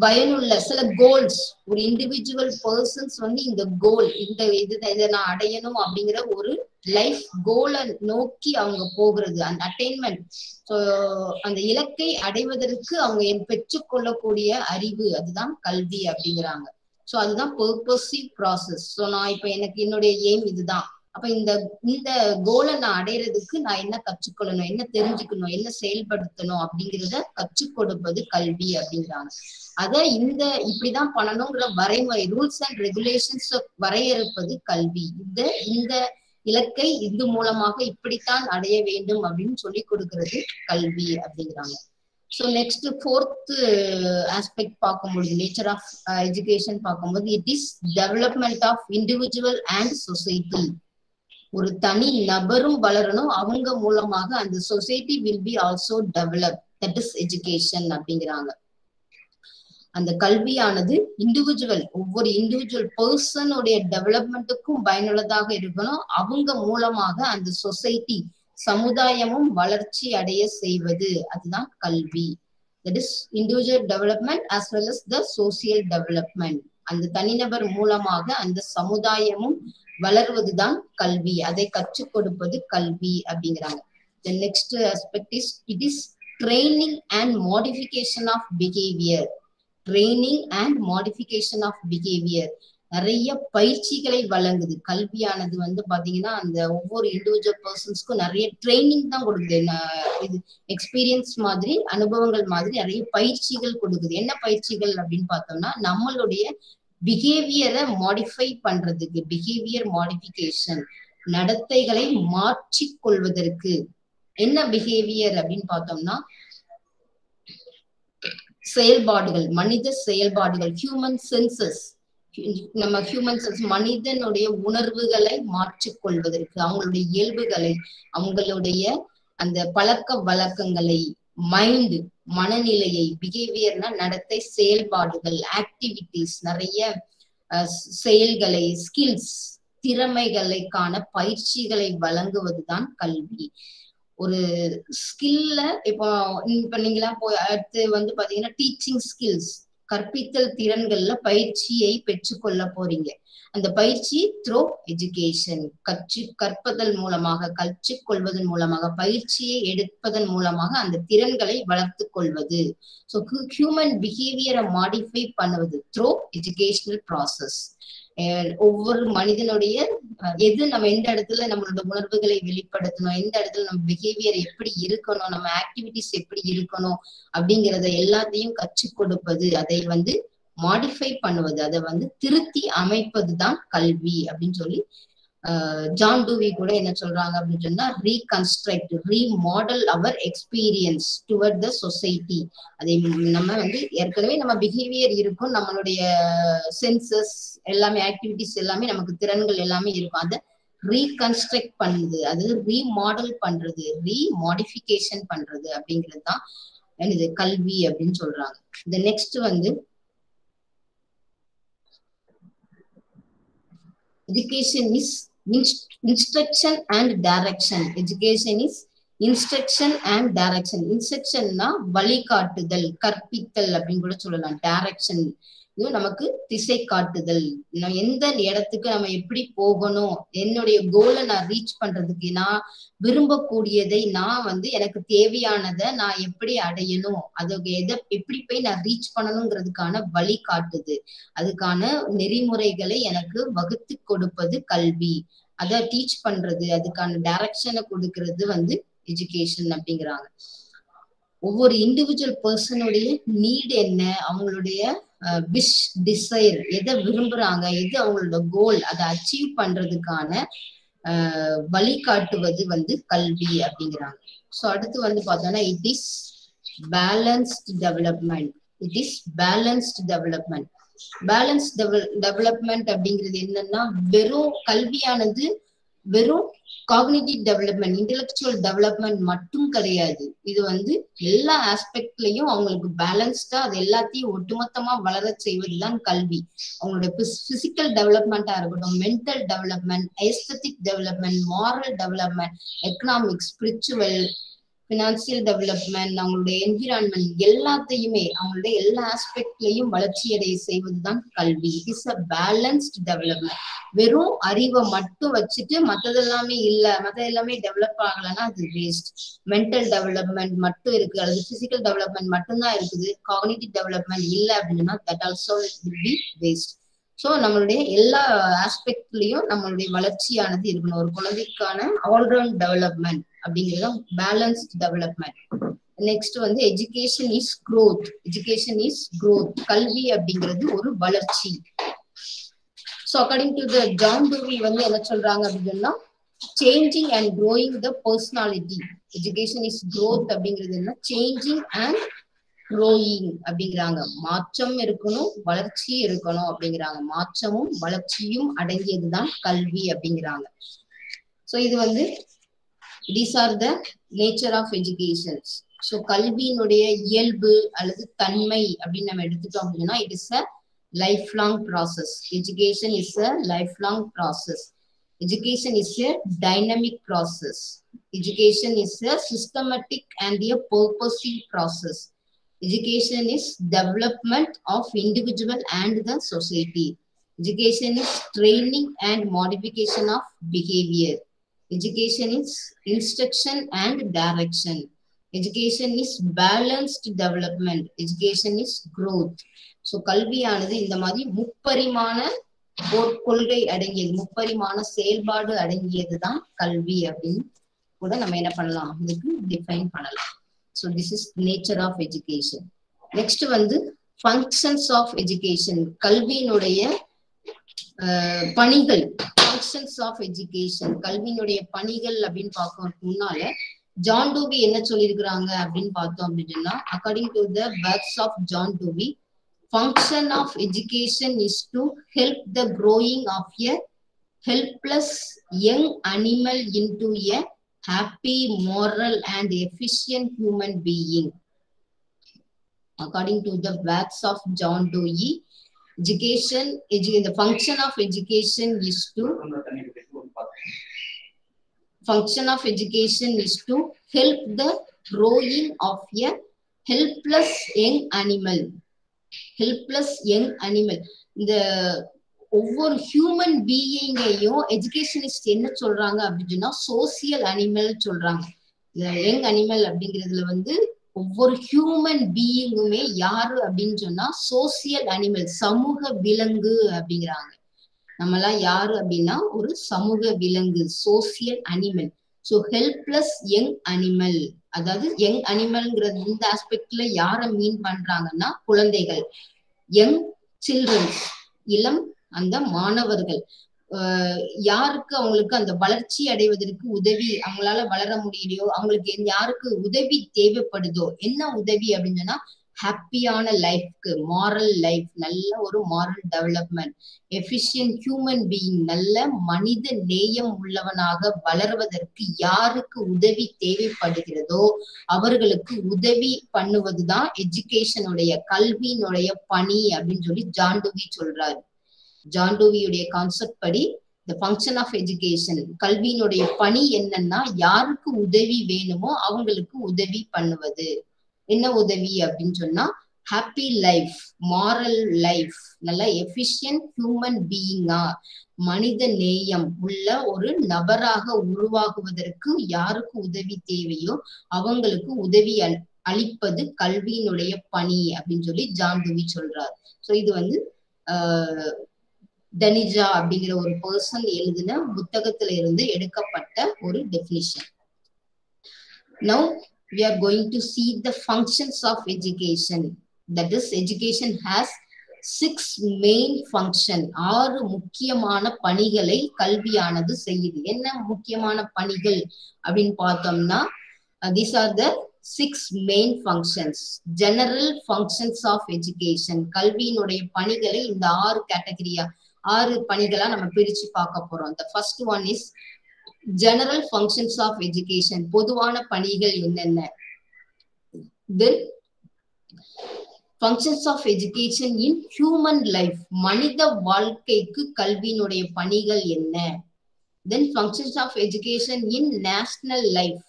பயனுள்ள சில கோல்ஸ் ஒரு இண்டிவிஜுவல் பர்சன்ஸ் வந்து இந்த கோல் இந்த இது இதை நான் அடையணும் அப்படிங்கிற ஒரு லைஃப் கோலை நோக்கி அவங்க போகிறது. அந்த அட்டைன்மெண்ட் ஸோ அந்த இலக்கை அடைவதற்கு அவங்க பெற்றுக்கொள்ளக்கூடிய அறிவு அதுதான் கல்வி அப்படிங்கிறாங்க. ஸோ அதுதான் பர்பஸிவ் ப்ராசஸ் ஸோ நான் இப்ப எனக்கு என்னுடைய எய்ம் இதுதான். அப்ப இந்த இந்த கோலை நான் அடையிறதுக்கு நான் என்ன கற்றுக்கொள்ளணும் என்ன தெரிஞ்சுக்கணும் என்ன செயல்படுத்தணும் அப்படிங்கிறத கற்றுக் கொடுப்பது கல்வி அப்படிங்கிறாங்க. அத இந்த இப்படிதான் பண்ணணுங்கிற வரைமுறை ரூல்ஸ் அண்ட் ரெகுலேஷன்ஸ் வரையறுப்பது கல்வி. இந்த இந்த இலக்கை இது மூலமாக இப்படித்தான் அடைய வேண்டும் அப்படின்னு சொல்லி கொடுக்கிறது கல்வி அப்படிங்கிறாங்க. ஸோ நெக்ஸ்ட் ஃபோர்த் ஆஸ்பெக்ட் பார்க்கும்போது நேச்சர் ஆஃப் எஜுகேஷன் பார்க்கும்போது it is development of individual and society ஒரு தனி நபரும் வளரணும். அவங்க மூலமாக அந்த society will be also develop that is education அப்படிங்கிறாங்க. அந்த கல்வியானது இண்டிவிஜுவல் ஒவ்வொரு இண்டிவிஜுவல் பர்சனுடைய டெவலப்மெண்ட்டுக்கும் பயனுள்ளதாக இருக்கணும். அவங்க மூலமாக அந்த சொசைட்டி சமுதாயமும் வளர்ச்சி அடைய செய்வது. அதுதான் கல்வி. That is individual development as well as the social development அந்த தனிநபர் மூலமாக அந்த சமுதாயமும் வளர்வதுதான் கல்வி. அதை கற்றுக் கொடுப்பது கல்வி அப்படிங்கிறாங்க. The next aspect is it is training and modification of behavior. Training and modification of behavior. நிறைய பயிற்சிகளை வழங்குது. கல்வியானது வந்து பாத்தீங்கன்னா அந்த ஒவ்வொரு இண்டிவிஜுவல் பர்சன்ஸ்க்கும் நிறைய ட்ரைனிங் தான் கொடுக்குது. இது எக்ஸ்பீரியன்ஸ் மாதிரி அனுபவங்கள் மாதிரி நிறைய பயிற்சிகள் கொடுக்குது. என்ன பயிற்சிகள் அப்படின்னு பார்த்தோம்னா நம்மளுடைய பிஹேவியரை மாடிஃபை பண்றதுக்கு பிஹேவியர் மாடிஃபிகேஷன் நடத்தைகளை மாற்றி கொள்வதற்கு என்ன பிஹேவியர் அப்படின்னு பார்த்தோம்னா செயல்பாடுகள் மனித செயல்பாடுகள் ஹியூமன் சென்சஸ் நம்ம ஹியூமன் சென்ஸ் மனிதனுடைய உணர்வுகளை மாற்றிக்கொள்வதற்கு அவங்களுடைய இயல்புகளை அவங்களுடைய அந்த பழக்க வழக்கங்களை மைண்ட் மனநிலையை பிஹேவியர்னா நடத்தை செயல்பாடுகள் ஆக்டிவிட்டிஸ் நிறைய செயல்களை ஸ்கில்ஸ் திறமைகளுக்கான பயிற்சிகளை வழங்குவதுதான் கல்வி. ஒரு ஸ்கில்ல இப்போ இப்ப நீங்களா போய் அடுத்து வந்து பாத்தீங்கன்னா டீச்சிங் ஸ்கில்ஸ் கற்பித்தல் திறன்கள்ல பயிற்சியை பெற்றுக்கொள்ள போறீங்க. அந்த பயிற்சி த்ரோ எஜுகேஷன் கற்று கற்பதன் மூலமாக கற்றுக் கொள்வதன் மூலமாக பயிற்சியை எடுப்பதன் மூலமாக அந்த திறன்களை வளர்த்து கொள்வது. ஸோ ஹியூமன் பிஹேவியரை மாடிஃபை பண்ணுவது த்ரோ எஜுகேஷனல் ப்ராசஸ் ஒவ்வொரு மனிதனுடைய எது நம்ம எந்த இடத்துல நம்மளோட உணர்வுகளை வெளிப்படுத்தணும் எந்த இடத்துல நம்ம பிஹேவியர் எப்படி இருக்கணும் நம்ம ஆக்டிவிட்டிஸ் எப்படி இருக்கணும் அப்படிங்கிறத எல்லாத்தையும் கற்றுக் கொடுப்பது. அதை வந்து மாடிஃபை பண்ணுவது அதை வந்து திருத்தி அமைப்பது தான் கல்வி அப்படின்னு சொல்லி ஜான் டூவி கூட என்ன சொல்றாங்க அப்படின்னு சொன்னா reconstruct remodel our experience toward the society அதை நம்ம வந்து ஏற்கனவே நம்ம பிஹேவியர் இருக்கும் நம்மளுடைய சென்சஸ் எல்லாமே ஆக்டிவிட்டிஸ் எல்லாமே நமக்கு திறன்கள் எல்லாமே இருக்கும். அதை ரீகன்ஸ்ட்ரக்ட் பண்ணுது அது ரீமாடல் பண்றது ரீமாடிஃபிகேஷன் பண்றது அப்படிங்கிறது தான் இது கல்வி அப்படின்னு சொல்றாங்க. இந்த நெக்ஸ்ட் வந்து education is instruction and direction. Education is instruction and direction இன்ஸ்ட்ரக்ஷன்னா வழிகாட்டுதல் கற்பித்தல் அப்படின்னு கூட சொல்லலாம். டைரக்ஷன் இது நமக்கு திசை காட்டுதல். நம்ம எந்த இடத்துக்கு நம்ம எப்படி போகணும்? என்னுடைய கோலை நான் ரீச் பண்றதுக்கு நான் விரும்பக்கூடியதை நான் வந்து எனக்கு தேவையானதை நான் எப்படி அடையணும்? அதுக்கு எதை எப்படி போய் நான் ரீச் பண்ணணுங்கிறதுக்கான வழி காட்டுது. அதுக்கான நெறிமுறைகளை எனக்கு வகுத்து கொடுப்பது கல்வி. அதை டீச் பண்றது அதுக்கான டைரக்ஷனை கொடுக்கறது வந்து எஜுகேஷன் அப்படிங்கிறாங்க. ஒவ்வொரு இண்டிவிஜுவல் பர்சனுடைய நீட் என்ன? அவங்களுடைய விஷ் டிசைர் எதை விரும்புறாங்க எது அவங்களோட கோல் அதை அச்சீவ் பண்றதுக்கான வழிகாட்டுவது வந்து கல்வி அப்படிங்கிறாங்க. ஸோ அடுத்து வந்து பார்த்தோம்னா it is balanced development it is balanced development balance development அப்படிங்கிறது என்னன்னா வெறும் கல்வியானது வெறும் காக்னிட்டிவ் டெவலப்மெண்ட் இன்டெலக்சுவல் டெவலப்மெண்ட் மட்டும் கிடையாது. இது வந்து எல்லா ஆஸ்பெக்ட்லயும் அவங்களுக்கு பேலன்ஸ்டா அது எல்லாத்தையும் ஒட்டுமொத்தமா வளர செய்வதுதான் கல்வி. அவங்களோட பிசிக்கல் டெவலப்மெண்டா இருக்கட்டும் mental development aesthetic development moral development economics spiritual financial development அவங்களுடைய என்விரான்மெண்ட் எல்லாத்தையுமே அவங்களுடைய எல்லா ஆஸ்பெக்ட்லையும் வளர்ச்சி அடைய செய்வதுதான் கல்வி. It is a balanced development வெறும் அறிவை மட்டும் வச்சுட்டு மற்றதெல்லாமே இல்ல மற்ற எல்லாமே டெவலப் ஆகலைன்னா அது வேஸ்ட் மென்டல் டெவலப்மெண்ட் மட்டும் இருக்கு அல்லது பிசிக்கல் டெவலப்மெண்ட் மட்டும்தான் இருக்குது. காக்னிட்டிவ் டெவலப்மெண்ட் இல்லை அப்படின்னா that also will be waste so நம்மளுடைய எல்லா ஆஸ்பெக்ட்லயும் நம்மளுடைய வளர்ச்சியானது இருக்கணும். ஒரு குழந்தைக்கான ஆல்ரவுண்ட் டெவலப்மெண்ட் அப்படிங்கிறது பேலன்ஸ்ட் டெவலப்மெண்ட் நெக்ஸ்ட் வந்து education is growth education is growth கல்வி அப்படிங்கிறது ஒரு வளர்ச்சி. So according to the John Dewey வந்து என்ன சொல்றாங்க அப்படின்னா changing and growing the personality education is growth அப்படிங்கிறது என்ன? சேஞ்சிங் அண்ட் க்ரோயிங் அப்படிங்கிறாங்க. மாற்றம் இருக்கணும் வளர்ச்சி இருக்கணும் அப்படிங்கிறாங்க. மாற்றமும் வளர்ச்சியும் அடங்கியதுதான் கல்வி அப்படிங்கிறாங்க. ஸோ இது வந்து these are the nature of educations so கல்வியினுடைய இயல்பு அல்லது தன்மை அப்படின்னு நம்ம எடுத்துட்டோம் அப்படின்னா it is a life long process education is a life long process education is a dynamic process education is a systematic and a purposive process education is development of individual and the society. Education is training and modification of behavior. Education is instruction and direction. Education is balanced development. Education is growth. So கல்வியானது இந்த மாதிரி முப்பரிமாண கொள்கை அடங்கியது முப்பரிமாண செயல்பாடு அடங்கியதுதான் கல்வி அப்படின்னு கூட நம்ம என்ன பண்ணலாம்? இதுக்கு டிஃபைன் பண்ணலாம். So this is nature of education next வந்து ஃபங்க்ஷன்ஸ் ஆஃப் எஜுகேஷன் கல்வியினுடைய பணிகள். ஆக்ஷன்ஸ் ஆஃப் எஜுகேஷன் கல்வியினுடைய பணிகள் அப்படின்னு பார்க்கறதுக்கு முன்னால ஜான் டூபி என்ன சொல்லியிருக்கிறாங்க அப்படின்னு பார்த்தோம் அப்படின்னா according to the works of John Dewey function of education is to help the growing of a helpless young animal into a happy moral, and efficient human being according to the works of John Dewey education, edu- the function of education is to function of education is to help the growing of a helpless young animal. Helpless young animal. இந்த ஒவ்வொரு ஹியூமன் பீயிங்கையும் எஜுகேஷனிஸ்ட் என்ன சொல்றாங்க அப்படின்னா சோசியல் அனிமல் சொல்றாங்க யங் அனிமல் அப்படிங்கிறதுல வந்து ஒவ்வொரு ஹியூமன் பீயிங்குமே யாரு அப்படின்னு சொன்னா சோசியல் அனிமல் சமூக விலங்கு அப்படிங்கிறாங்க. நம்மலாம் யாரு அப்படின்னா ஒரு சமூக விலங்கு social animal so helpless young animal அதாவது யங் அனிமல்ங்கிறது இந்த ஆஸ்பெக்ட்ல யார மீன் பண்றாங்கன்னா குழந்தைகள். யங் சில்ட்ரன்ஸ் இளம் அந்த மாணவர்கள். யாருக்கு அவங்களுக்கு அந்த வளர்ச்சி அடைவதற்கு உதவி அவங்களால வளர முடியலையோ அவங்களுக்கு யாருக்கு உதவி தேவைப்படுதோ என்ன உதவி அப்படின்னு சொன்னா ஹாப்பியான லைஃப்க்கு மாரல் லைஃப் நல்ல ஒரு moral development efficient human being நல்ல மனித நேயம் உள்ளவனாக வளர்வதற்கு யாருக்கு உதவி தேவைப்படுகிறதோ அவர்களுக்கு உதவி பண்ணுவதுதான் எஜுகேஷனுடைய கல்வியினுடைய பணி அப்படின்னு சொல்லி ஜாண்டுவி சொல்றாரு. ஜாண்டோவியுடைய கான்செப்ட் படி த ஃபங்க்ஷன் ஆஃப் எஜுகேஷன் கல்வியினுடைய பணி என்னன்னா யாருக்கு உதவி வேணுமோ அவங்களுக்கு உதவி பண்ணுவது. என்ன உதவி அப்படின்னு சொன்னா ஹாப்பி லைஃப் மாரல் லைஃப் நல்ல எஃபிஷியன்ட் ஹியூமன் பீயிங்கா மனித நேயம் உள்ள ஒரு நபராக உருவாகுவதற்கு யாருக்கு உதவி தேவையோ அவங்களுக்கு உதவி அளிப்பது கல்வியினுடைய பணி அப்படின்னு சொல்லி ஜான்டுவி சொல்றார். ஸோ இது வந்து ஆஹ் அப்படிங்கிற ஒரு பர்சன் எழுதின புத்தகத்துல இருந்து எடுக்கப்பட்ட ஒரு definition now we are going to see the functions of education. That is education has six main function ஆறு முக்கியமான பணிகளை கல்வியானது செய்யுது. என்ன முக்கியமான பணிகள் அப்படின்னு பார்த்தோம்னா these are the six main functions general functions of education கல்வியினுடைய பணிகளை இந்த ஆறு கேட்டகரியா ஆறு பணிகளா நம்ம பிரிச்சு பார்க்க போறோம். The first one is general functions of education பொதுவான பணிகள் என்னென்ன? Then functions of education in human life மனித வாழ்க்கைக்கு கல்வியினுடைய பணிகள் என்ன? Then functions of education in national life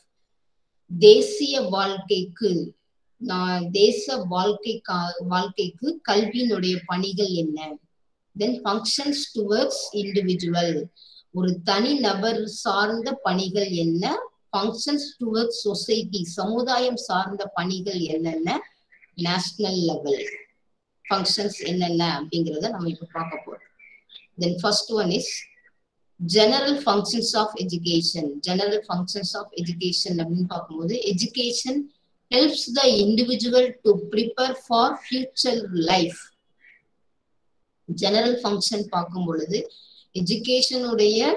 தேசிய வாழ்க்கைக்கு தேச வாழ்க்கை வாழ்க்கைக்கு கல்வியினுடைய பணிகள் என்ன? தென் ஃபங்க்ஷன்ஸ் டுவர்ட்ஸ் இண்டிவிஜுவல் ஒரு தனி நபர் சார்ந்த பணிகள் என்ன? ஃபங்க்ஷன்ஸ் டுவர்ட்ஸ் சொசைட்டி சமுதாயம் சார்ந்த பணிகள் என்னென்ன? நேஷனல் லெவல் ஃபங்க்ஷன்ஸ் என்னென்ன அப்படிங்கிறத நம்ம இப்போ பார்க்க போறோம். Then first one is general functions of education general functions of education அப்படின்னு பார்க்கும்போது education helps the individual to prepare for future life general function பார்க்கும் பொழுது எஜுகேஷனுடைய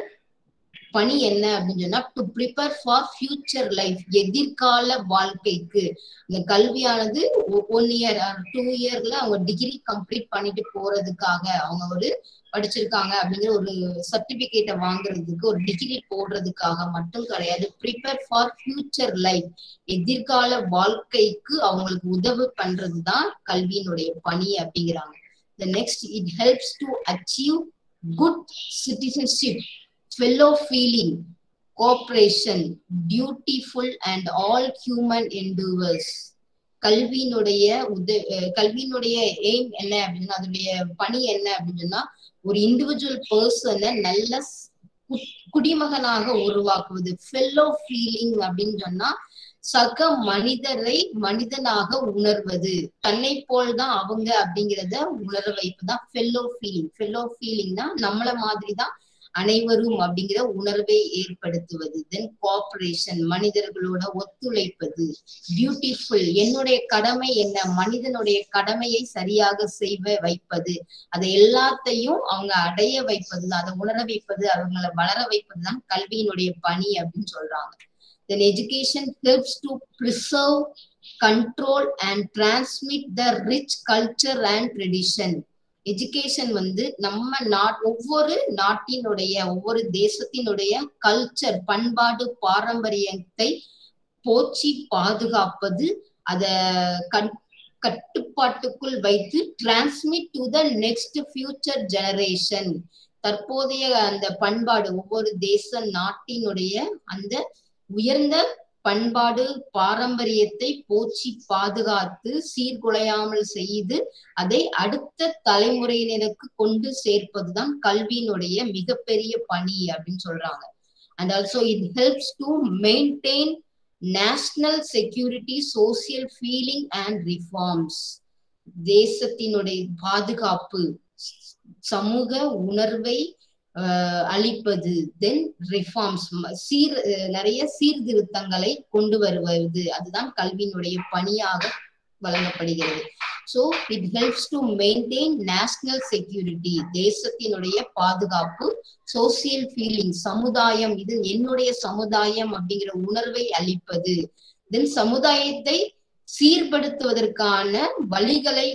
பணி என்ன அப்படின்னு சொன்னா to prepare for future life எதிர்கால வாழ்க்கைக்கு. இந்த கல்வியானது ஒன் இயர் டூ இயர்ல அவங்க டிகிரி கம்ப்ளீட் பண்ணிட்டு போறதுக்காக அவங்க ஒரு படிச்சிருக்காங்க அப்படிங்கிற ஒரு சர்டிபிகேட்டை வாங்குறதுக்கு ஒரு டிகிரி போடுறதுக்காக மட்டும் கிடையாது. ப்ரிப்பேர் ஃபார் ஃபியூச்சர் லைஃப் எதிர்கால வாழ்க்கைக்கு அவங்களுக்கு உதவி பண்றதுதான் கல்வியினுடைய பணி அப்படிங்கிறாங்க. The next it helps to achieve good citizenship fellow feeling, cooperation, dutiful and all human endeavors. கல்வியினுடைய உத கல்வியினுடைய எய்ம் என்ன அப்படின்னா அதனுடைய பணி என்ன அப்படின்னு சொன்னா ஒரு இண்டிவிஜுவல் பர்சனை நல்ல குடிமகனாக உருவாக்குவது ஃபெல்லோ ஃபீலிங் அப்படின்னு சொன்னா சக மனிதரை மனிதனாக உணர்வது. தன்னை போல் தான் அவங்க அப்படிங்கிறத உணர வைப்புதான் ஃபெல்லோ ஃபீலிங் ஃபெல்லோ ஃபீலிங்னா நம்மள மாதிரி தான் அனைவரும் அப்படிங்கிற உணர்வை ஏற்படுத்துவது. தென் கோஆபரேஷன் மனிதர்களோட ஒத்துழைப்பது. பியூட்டிஃபுல் என்னுடைய கடமை என்ன? மனிதனுடைய கடமையை சரியாக செய்வ வைப்பது. அதை எல்லாத்தையும் அவங்க அடைய வைப்பது அதை உணர வைப்பது அவங்களை வளர வைப்பதுதான் கல்வியினுடைய பணி அப்படின்னு சொல்றாங்க. Then education helps to preserve, control and transmit the rich culture and tradition education வந்து நம்ம நாட் ஒவ்வொரு நாட்டினுடைய ஒவ்வொரு தேசத்தினுடைய கல்ச்சர் பண்பாடு பாரம்பரியத்தை போச்சி பாதுகாப்பது அத கட்டுப்பாட்டுக்குள் வைத்து transmit to the next future generation தற்போதைய அந்த பண்பாடு ஒவ்வொரு தேச நாட்டினுடைய அந்த உயர்ந்த பண்பாடு பாரம்பரியத்தை போற்றி பாதுகாத்து சீர்குலையாமல் செய்து அதை அடுத்த தலைமுறையினருக்கு கொண்டு சேர்ப்பதுதான் கல்வியினுடைய மிகப்பெரிய பணி அப்படின்னு சொல்றாங்க. And also it helps to maintain national security social feeling and reforms தேசத்தினுடைய பாதுகாப்பு சமூக உணர்வை அளிப்பது தென் ரிஃபார்ம்ஸ் சீர் நிறைய சீர்திருத்தங்களை கொண்டு வருவது. அதுதான் கல்வியினுடைய பணியாக வழங்கப்படுகிறது. So it helps to maintain national security தேசத்தினுடைய பாதுகாப்பு சோசியல் ஃபீலிங் சமுதாயம். இது என்னுடைய சமுதாயம் அப்படிங்கிற உணர்வை அளிப்பது. தென் சமுதாயத்தை சீர்படுத்துவதற்கான வழிகளை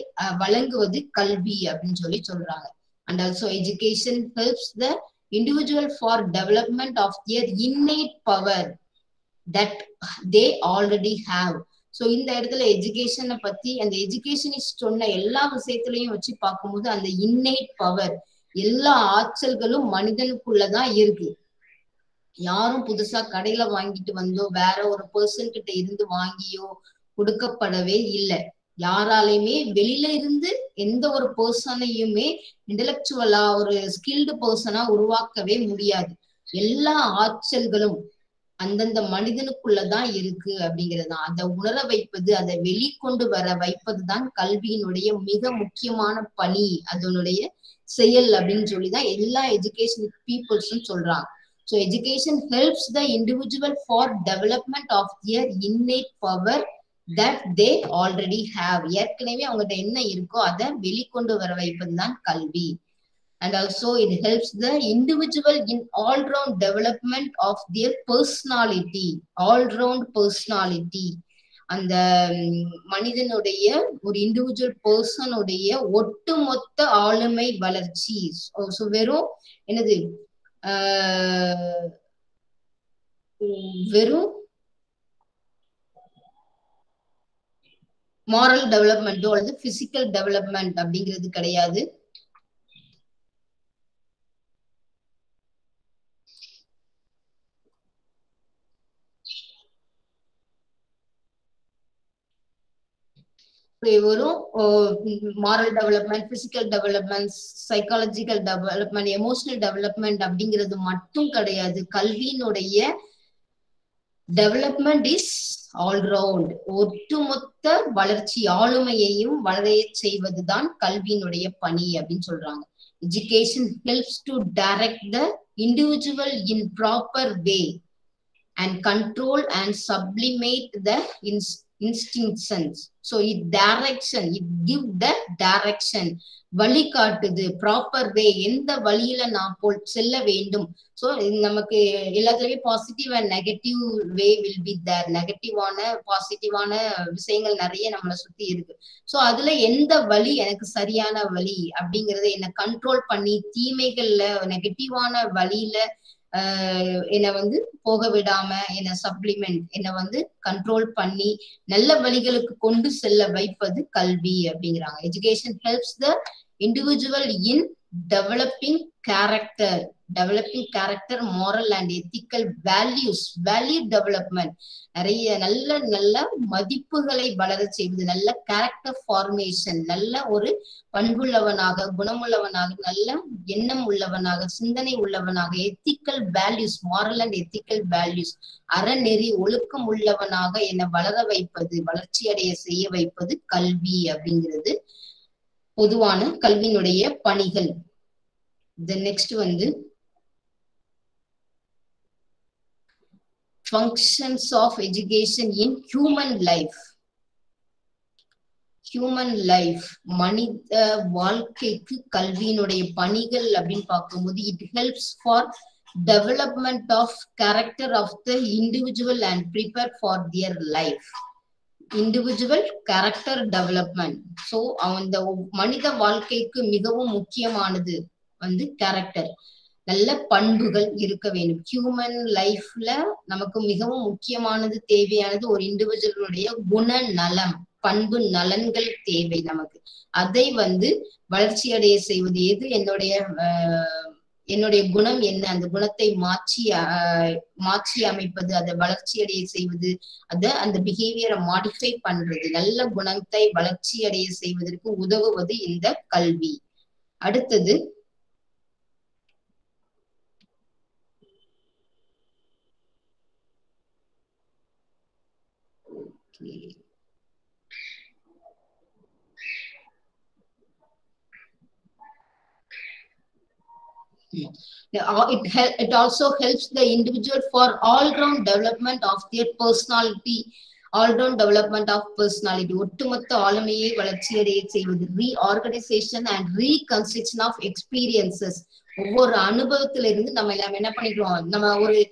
வழங்குவது கல்வி அப்படின்னு சொல்லி சொல்றாங்க. And also education helps the individual for development of their innate power that they already have. So இந்த இடத்துல எஜுகேஷனை பத்தி அந்த எஜுகேஷனிஸ்ட் சொன்ன எல்லா விஷயத்திலையும் வச்சு பார்க்கும்போது அந்த இன்னேட் பவர் எல்லா ஆற்றல்களும் மனிதனுக்குள்ளதான் இருக்கு. யாரும் புதுசா கடையில வாங்கிட்டு வந்தோ வேற ஒரு பர்சன் கிட்ட இருந்து வாங்கியோ கொடுக்கப்படவே இல்லை. யாராலையுமே வெளியில இருந்து எந்த ஒரு பர்சனையுமே இன்டலெக்சுவலா ஒரு ஸ்கில்டு பர்சனா உருவாக்கவே முடியாது. எல்லா ஆற்றல்களும் அந்தந்த மனிதனுக்குள்ளதான் இருக்கு அப்படிங்கறதுதான் அதை உணர வைப்பது அதை வெளிக்கொண்டு வர வைப்பதுதான் கல்வியினுடைய மிக முக்கியமான பணி அதனுடைய செயல் அப்படின்னு சொல்லிதான் எல்லா எஜுகேஷன் பீப்புள்ஸும் சொல்றாங்க. So education helps the individual for development of their innate power that they already have ஏற்கனவே அவங்ககிட்ட என்ன இருக்கோ அதை வெளிக்கொண்டு வர வைப்பதுதான் கல்வி. And also it helps the individual in all round development of their personality all round personality அந்த மனிதனுடைய ஒரு இண்டிவிஜுவல் பர்சனுடைய ஒட்டுமொத்த ஆளுமை வளர்ச்சி. வெறும் என்னது வெறும் மாரல் டெவலப்மெண்ட்டோ அல்லது பிசிக்கல் டெவலப்மெண்ட் அப்படிங்கிறது கிடையாது. வெறும் moral development physical development psychological development emotional development அப்படிங்கிறது மட்டும் கிடையாது. கல்வியினுடைய டெவலப்மெண்ட் இஸ் ஆல்ரவுண்ட் ஒட்டுமொத்த வளர்ச்சி ஆளுமையையும் வளரைய செய்வதுதான் கல்வியினுடைய பணி அப்படின்னு சொல்றாங்க. Education helps to direct the individual in proper way and control and sublimate the instinctions so it direction it give the direction வழி காட்டுது ப்ராப்பர் வே எந்த வழியில நான் போல் செல்ல வேண்டும்? ஸோ நமக்கு எல்லாத்துலயுமே positive and negative way will be there நெகட்டிவான பாசிட்டிவான விஷயங்கள் நிறைய நம்மளை சுத்தி இருக்கு. ஸோ அதுல எந்த வழி எனக்கு சரியான வழி அப்படிங்கறத என்ன கண்ட்ரோல் பண்ணி தீமைகள்ல நெகட்டிவான வழியில என்னை வந்து போக விடாம என்னை சப்ளிமெண்ட் என்னை வந்து கண்ட்ரோல் பண்ணி நல்ல வழிகளுக்கு கொண்டு செல்ல வைப்பது கல்வி அப்படிங்கிறாங்க. Education helps the individual in developing character developing character moral and ethical values value development நிறைய நல்ல நல்ல மதிப்புகளை வளர செய்வது நல்ல கேரக்டர் ஃபார்மேஷன் நல்ல ஒரு பண்புள்ளவனாக குணமுள்ளவனாக நல்ல எண்ணம் உள்ளவனாக சிந்தனை உள்ளவனாக ethical values moral and ethical values அறநெறி ஒழுக்கம் உள்ளவனாக என்னை வளர வைப்பது வளர்ச்சி அடைய செய்ய வைப்பது கல்வி அப்படிங்கிறது. பொதுவான கல்வியினுடைய பணிகள். நெக்ஸ்ட் வந்து functions of education in human life human life மனித வாழ்க்கைக்கு கல்வியினுடைய பணிகள் அப்படின்னு பார்க்கும்போது it helps for development of character of the individual and prepare for their life individual character development so அந்த மனித வாழ்க்கைக்கு மிகவும் முக்கியமானது வந்து கேரக்டர் நல்ல பண்புகள் இருக்க வேண்டும். ஹியூமன் லைஃப்ல நமக்கு மிகவும் முக்கியமானது தேவையானது ஒரு இண்டிவிஜுவலுடைய குண நலம் பண்பு நலன்கள் தேவை நமக்கு. அதை வந்து வளர்ச்சியடைய செய்வது எது? என்னுடைய என்னுடைய குணம் என்ன? அந்த குணத்தை மாற்றி மாற்றி அமைப்பது அதை வளர்ச்சி அடைய செய்வது அத அந்த பிஹேவியரை மாடிஃபை பண்றது. நல்ல குணத்தை வளர்ச்சி அடைய செய்வதற்கு உதவுவது இந்த கல்வி. அடுத்தது Okay. It, hel- it also helps the individual for all-round development of their personality, allround development of personality ஒட்டுமொத்த ஆளுமையை வளர்ச்சியடைய செய்வது reorganisation and reconstruction of experiences ஒவ்வொரு அனுபவத்துல இருந்து நம்ம எல்லாம் என்ன பண்ணிக்கிறோம்? நம்ம ஒரு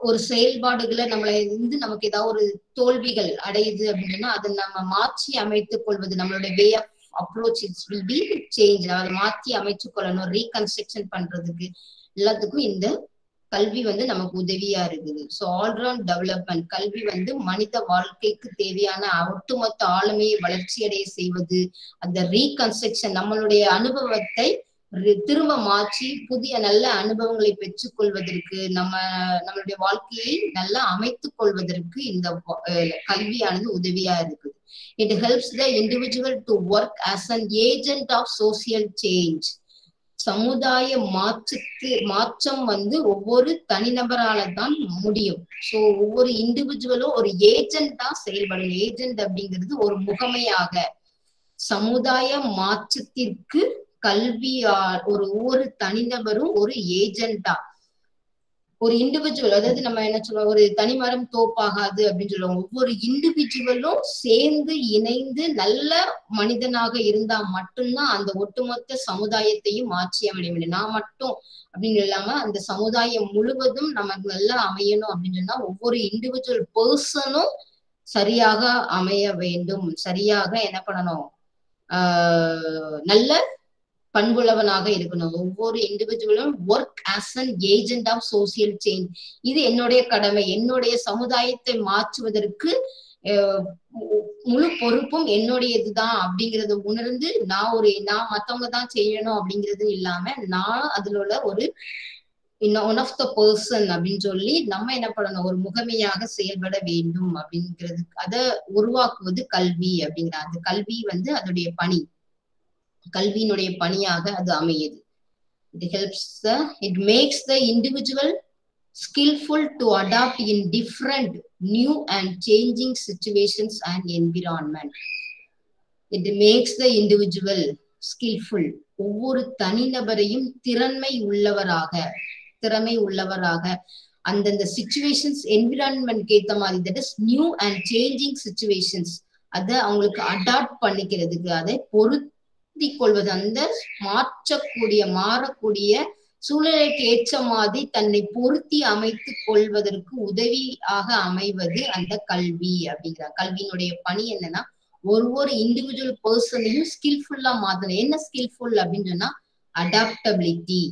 ஒரு செயல்பாடுகளை நம்மளை இருந்து நமக்கு ஏதாவது ஒரு தோல்விகள் அடையுது அப்படின்னா அதை நம்ம மாற்றி அமைத்துக் கொள்வது நம்மளுடைய way of approach it's will be change அதை மாற்றி அமைச்சு கொள்ளணும் ரீகன்ஸ்ட்ரக்ஷன் பண்றதுக்கு எல்லாத்துக்கும் இந்த கல்வி வந்து நமக்கு உதவியா இருக்குது. ஸோ ஆல்ரவுண்ட் டெவலப்மெண்ட் கல்வி வந்து மனித வாழ்க்கைக்கு தேவையான ஒட்டுமொத்த ஆளுமையை வளர்ச்சி அடைய செய்வது அந்த ரீகன்ஸ்ட்ரக்ஷன் நம்மளுடைய அனுபவத்தை திரும்ப மாற்றி புதிய நல்ல அனுபவங்களை பெற்றுக்கொள்வதற்கு நம்ம நம்மளுடைய வாழ்க்கையை நல்லா அமைத்துக் கொள்வதற்கு இந்த கல்வியானது உதவியா இருக்குது. It helps the individual to work as an agent of social change சமுதாய மாற்றத்து மாற்றம் வந்து ஒவ்வொரு தனிநபரால தான் முடியும். சோ ஒவ்வொரு இண்டிவிஜுவலும் ஒரு ஏஜென்டா செயல்படும் ஏஜென்ட் அப்படிங்கிறது ஒரு முகமையாக சமுதாய மாற்றத்திற்கு கல்வியார் ஒரு ஒவ்வொரு தனிநபரும் ஒரு ஏஜென்டா ஒரு இண்டிவிஜுவல் அதாவது நம்ம என்ன சொல்லுவோம் ஒரு தனிமரம் தோப்பாகாது அப்படின்னு சொல்லுவோம். ஒவ்வொரு இண்டிவிஜுவலும் சேர்ந்து இணைந்து நல்ல மனிதனாக இருந்தா மட்டும்தான் அந்த ஒட்டுமொத்த சமுதாயத்தையும் மாற்றி அமைய முடியும். நான் மட்டும் அப்படின்னு இல்லாம அந்த சமுதாயம் முழுவதும் நமக்கு நல்லா அமையணும் அப்படின்னு சொன்னா ஒவ்வொரு இண்டிவிஜுவல் பர்சனும் சரியாக அமைய வேண்டும். சரியாக என்ன பண்ணணும்? ஆஹ் நல்ல பண்புள்ளவனாக இருக்கணும். ஒவ்வொரு இண்டிவிஜுவலும் work as an agent of social change இது என்னுடைய கடமை. என்னுடைய சமுதாயத்தை மாற்றுவதற்கு முழு பொறுப்பும் என்னுடையதுதான் அப்படிங்கறத உணர்ந்து நான் ஒரு நான் மத்தவங்க தான் செய்யணும் அப்படிங்கிறது இல்லாம நான் அதுல உள்ள ஒரு ஒன் ஆஃப் த பர்சன் அப்படின்னு சொல்லி நம்ம என்ன பண்ணணும்? ஒரு முகமையாக செயல்பட வேண்டும் அப்படிங்கிறது. அதை உருவாக்குவது கல்வி அப்படிங்கிற அந்த கல்வி வந்து அதோடைய பணி. கல்வியினுடைய பணியாக அது அமையுது. It helps the it makes the individual skilful to adapt in different new and changing situations and environment it makes the individual skilful ஒவ்வொரு தனிநபரையும் திறன்மை உள்ளவராக திறமை உள்ளவராக அந்தந்த சுச்சுவேஷன்ஸ் என்விரான்மெண்ட் ஏத்த மாதிரி that is new and changing situations அதை அவங்களுக்கு அடாப்ட் பண்ணிக்கிறதுக்கு அதை மாற்றி கொள்வது அந்த மாற்றக்கூடிய மாறக்கூடிய சூழலுக்கு ஏற்ற மாதிரி தன்னை பொருத்தி அமைத்து கொள்வதற்கு உதவியாக அமைவது அந்த கல்வி அப்படிங்கிற கல்வியினுடைய பணி என்னன்னா ஒரு ஒரு இண்டிவிஜுவல் பர்சனையும் ஸ்கில்ஃபுல்லா மாத்தணும். என்ன ஸ்கில்ஃபுல் அப்படின்னு சொன்னா adaptability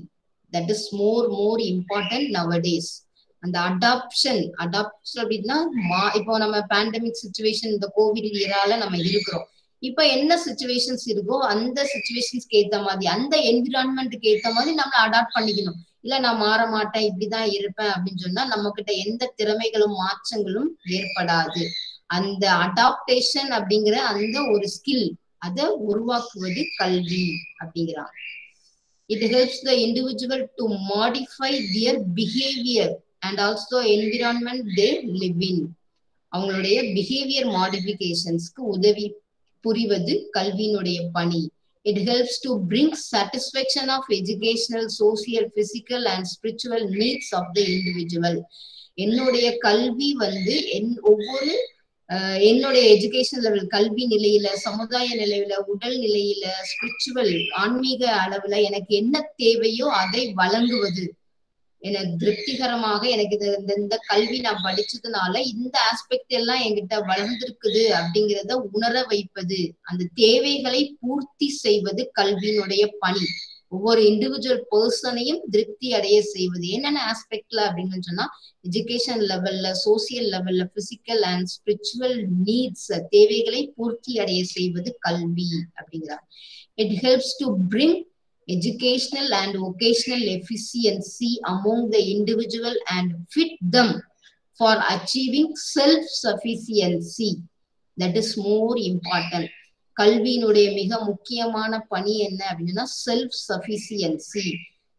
that is more more important nowadays அந்த அடாப்ஷன் அடாப்ஷன் அப்படின்னா மா இப்போ நம்ம பேண்டமிக் சுச்சுவேஷன் இந்த கோவிட் இயரால நம்ம இருக்கிறோம். இப்ப என்ன சுச்சுவேஷன்ஸ் இருக்கோ அந்த சுச்சுவேஷன்ஸ்க்கு ஏத்த மாதிரி அந்த என்விரான்மெண்ட்டுக்கு ஏத்த மாதிரி நம்ம அடாப்ட் பண்ணிக்கணும். இல்ல நான் மாற மாட்டேன் இப்படிதான் இருப்பேன் அப்படின்னு சொன்னா நம்ம கிட்ட எந்த திறமைகளும் மாற்றங்களும் ஏற்படாது. அந்த அடாப்டேஷன் அப்படிங்கிற அந்த ஒரு ஸ்கில் அதை உருவாக்குவது கல்வி அப்படிங்கிறாங்க it helps the individual to modify their behaviour and also environment they live in அவங்களுடைய பிஹேவியர் மாடிஃபிகேஷன்ஸ்க்கு உதவி புரிவது கல்வியினுடைய பணி. It helps to bring satisfaction of educational social physical and spiritual needs of the individual என்னுடைய கல்வி வந்து என் ஒவ்வொரு என்னுடைய எஜுகேஷன் லெவல் கல்வி நிலையில சமுதாய நிலையில உடல் நிலையில ஸ்பிரிச்சுவல் ஆன்மீக அளவுல எனக்கு என்ன தேவையோ அதை வழங்குவது. எனக்கு திருப்திகரமாக எனக்கு இந்த இந்த கல்வி நான் படிச்சதுனால இந்த ஆஸ்பெக்ட் எல்லாம் என்கிட்ட வளர்ந்துருக்குது அப்படிங்கிறத உணர வைப்பது அந்த தேவைகளை பூர்த்தி செய்வது கல்வியினுடைய பணி. ஒவ்வொரு இண்டிவிஜுவல் பர்சனையும் திருப்தி அடைய செய்வது. என்னென்ன ஆஸ்பெக்ட்ல அப்படின்னு சொன்னா எஜுகேஷன் லெவல்ல சோசியல் லெவல்ல பிசிக்கல் அண்ட் ஸ்பிரிச்சுவல் நீட்ஸ் தேவைகளை பூர்த்தி அடைய செய்வது கல்வி அப்படிங்கிறார் it helps to bring educational and vocational efficiency among the individual and fit them for achieving self-sufficiency. That is more important. கல்வியினுடைய மிக முக்கியமான பணி என்ன அப்படின்னா செல்ஃப் சஃபிசியன்சி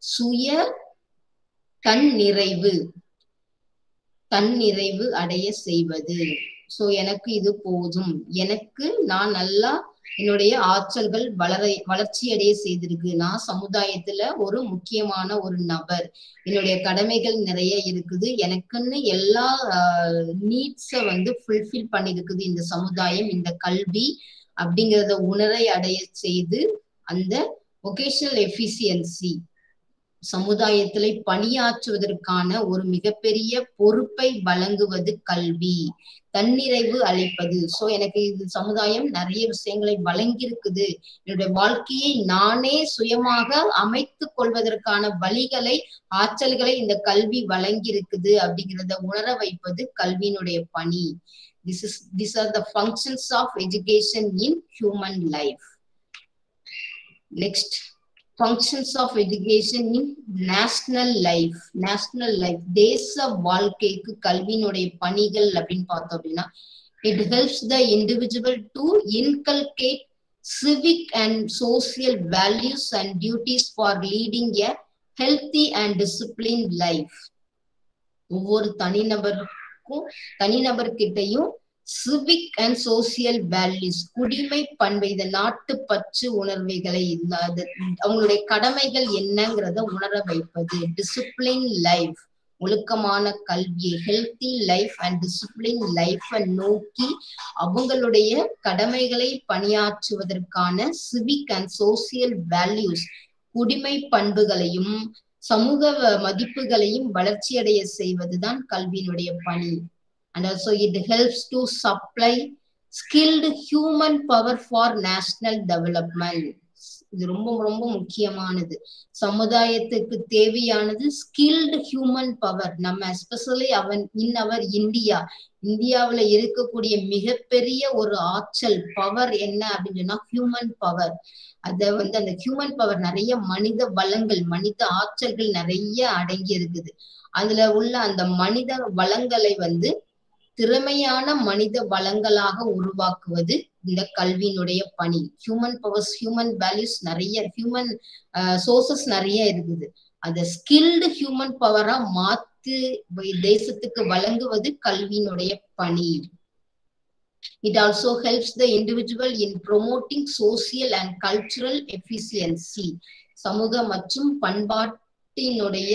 சுய தன் நிறைவு தன் நிறைவு அடைய செய்வது சோ எனக்கு இது போதும் எனக்கு நான் நல்லா என்னுடைய ஆற்றல்கள் வளர வளர்ச்சி அடைய செய்திருக்கு. நான் சமுதாயத்துல ஒரு முக்கியமான ஒரு நபர். என்னுடைய கடமைகள் நிறைய இருக்குது. எனக்குன்னு எல்லா நீட்ஸ வந்து ஃபுல்ஃபில் பண்ணிருக்குது இந்த சமுதாயம் இந்த கல்வி அப்படிங்கிறத உணரை அடைய செய்து அந்த ஒகேஷனல் எஃபிசியன்சி சமுதாயத்திலே பணியாற்றுவதற்கான ஒரு மிகப்பெரிய பொறுப்பை வழங்குவது கல்வி. தன்னிறைவு அளிப்பது. சோ எனக்கு இது சமுதாயம் நிறைய விஷயங்களை வழங்கியிருக்குது. என்னுடைய வாழ்க்கையை நானே சுயமாக அமைத்து கொள்வதற்கான வழிகளை ஆற்றல்களை இந்த கல்வி வழங்கியிருக்குது அப்படிங்கிறத உணர வைப்பது கல்வியினுடைய பணி. This is this are the functions of education in human life next functions of education in national life national life தேச வாழ்க்கைக்கு கல்வியினுடைய பணிகள் அப்படின்னு பார்த்தோம் அப்படின்னா it helps the individual to inculcate civic and social values and duties for leading a healthy and discipline life ஒவ்வொரு தனிநபருக்கும் தனிநபர்கிட்டையும் சிவிக் அண்ட் சோசியல் வேல்யூஸ் குடிமை பண்பு இந்த நாட்டு பற்று உணர்வுகளை அவங்களுடைய கடமைகள் என்னங்கிறத உணர வைப்பது. டிசிப்ளின் லைஃப் ஒழுக்கமான கல்வியை ஹெல்த்தி லைஃப் அண்ட் டிசிப்ளின் லைஃபை நோக்கி அவங்களுடைய கடமைகளை பணியாற்றுவதற்கான சிவிக் அண்ட் சோசியல் வேல்யூஸ் குடிமை பண்புகளையும் சமூக மதிப்புகளையும் வளர்ச்சியடைய செய்வதுதான் கல்வியினுடைய பணி. And also it helps to supply skilled human power for national development. இது ரொம்ப ரொம்ப முக்கியமானது. சமுதாயத்துக்கு தேவையானது ஸ்கில்டு ஹியூமன் பவர் நம்ம எஸ்பெஷலி அவன் இன் அவர் இந்தியா இந்தியாவில் இருக்கக்கூடிய மிகப்பெரிய ஒரு ஆற்றல் பவர் என்ன அப்படின்னு சொன்னா ஹியூமன் பவர் அத வந்து அந்த ஹியூமன் பவர் நிறைய மனித வளங்கள் மனித ஆற்றல்கள் நிறைய அடங்கி இருக்குது. அதுல உள்ள அந்த மனித வளங்களை வந்து திறமையான மனித வளங்களாக உருவாக்குவது இந்த கல்வியினுடைய பணி. ஹியூமன் பவர்ஸ் ஹியூமன் வேல்யூஸ் நிறைய ஹியூமன் சோர்சஸ் நிறைய இருக்குது. அத ஸ்கில்டு ஹியூமன் பவரா மாத்து தேசத்துக்கு வழங்குவது கல்வியினுடைய பணி. It also helps the individual in promoting social and cultural efficiency சமூக மற்றும் பண்பாட்டினுடைய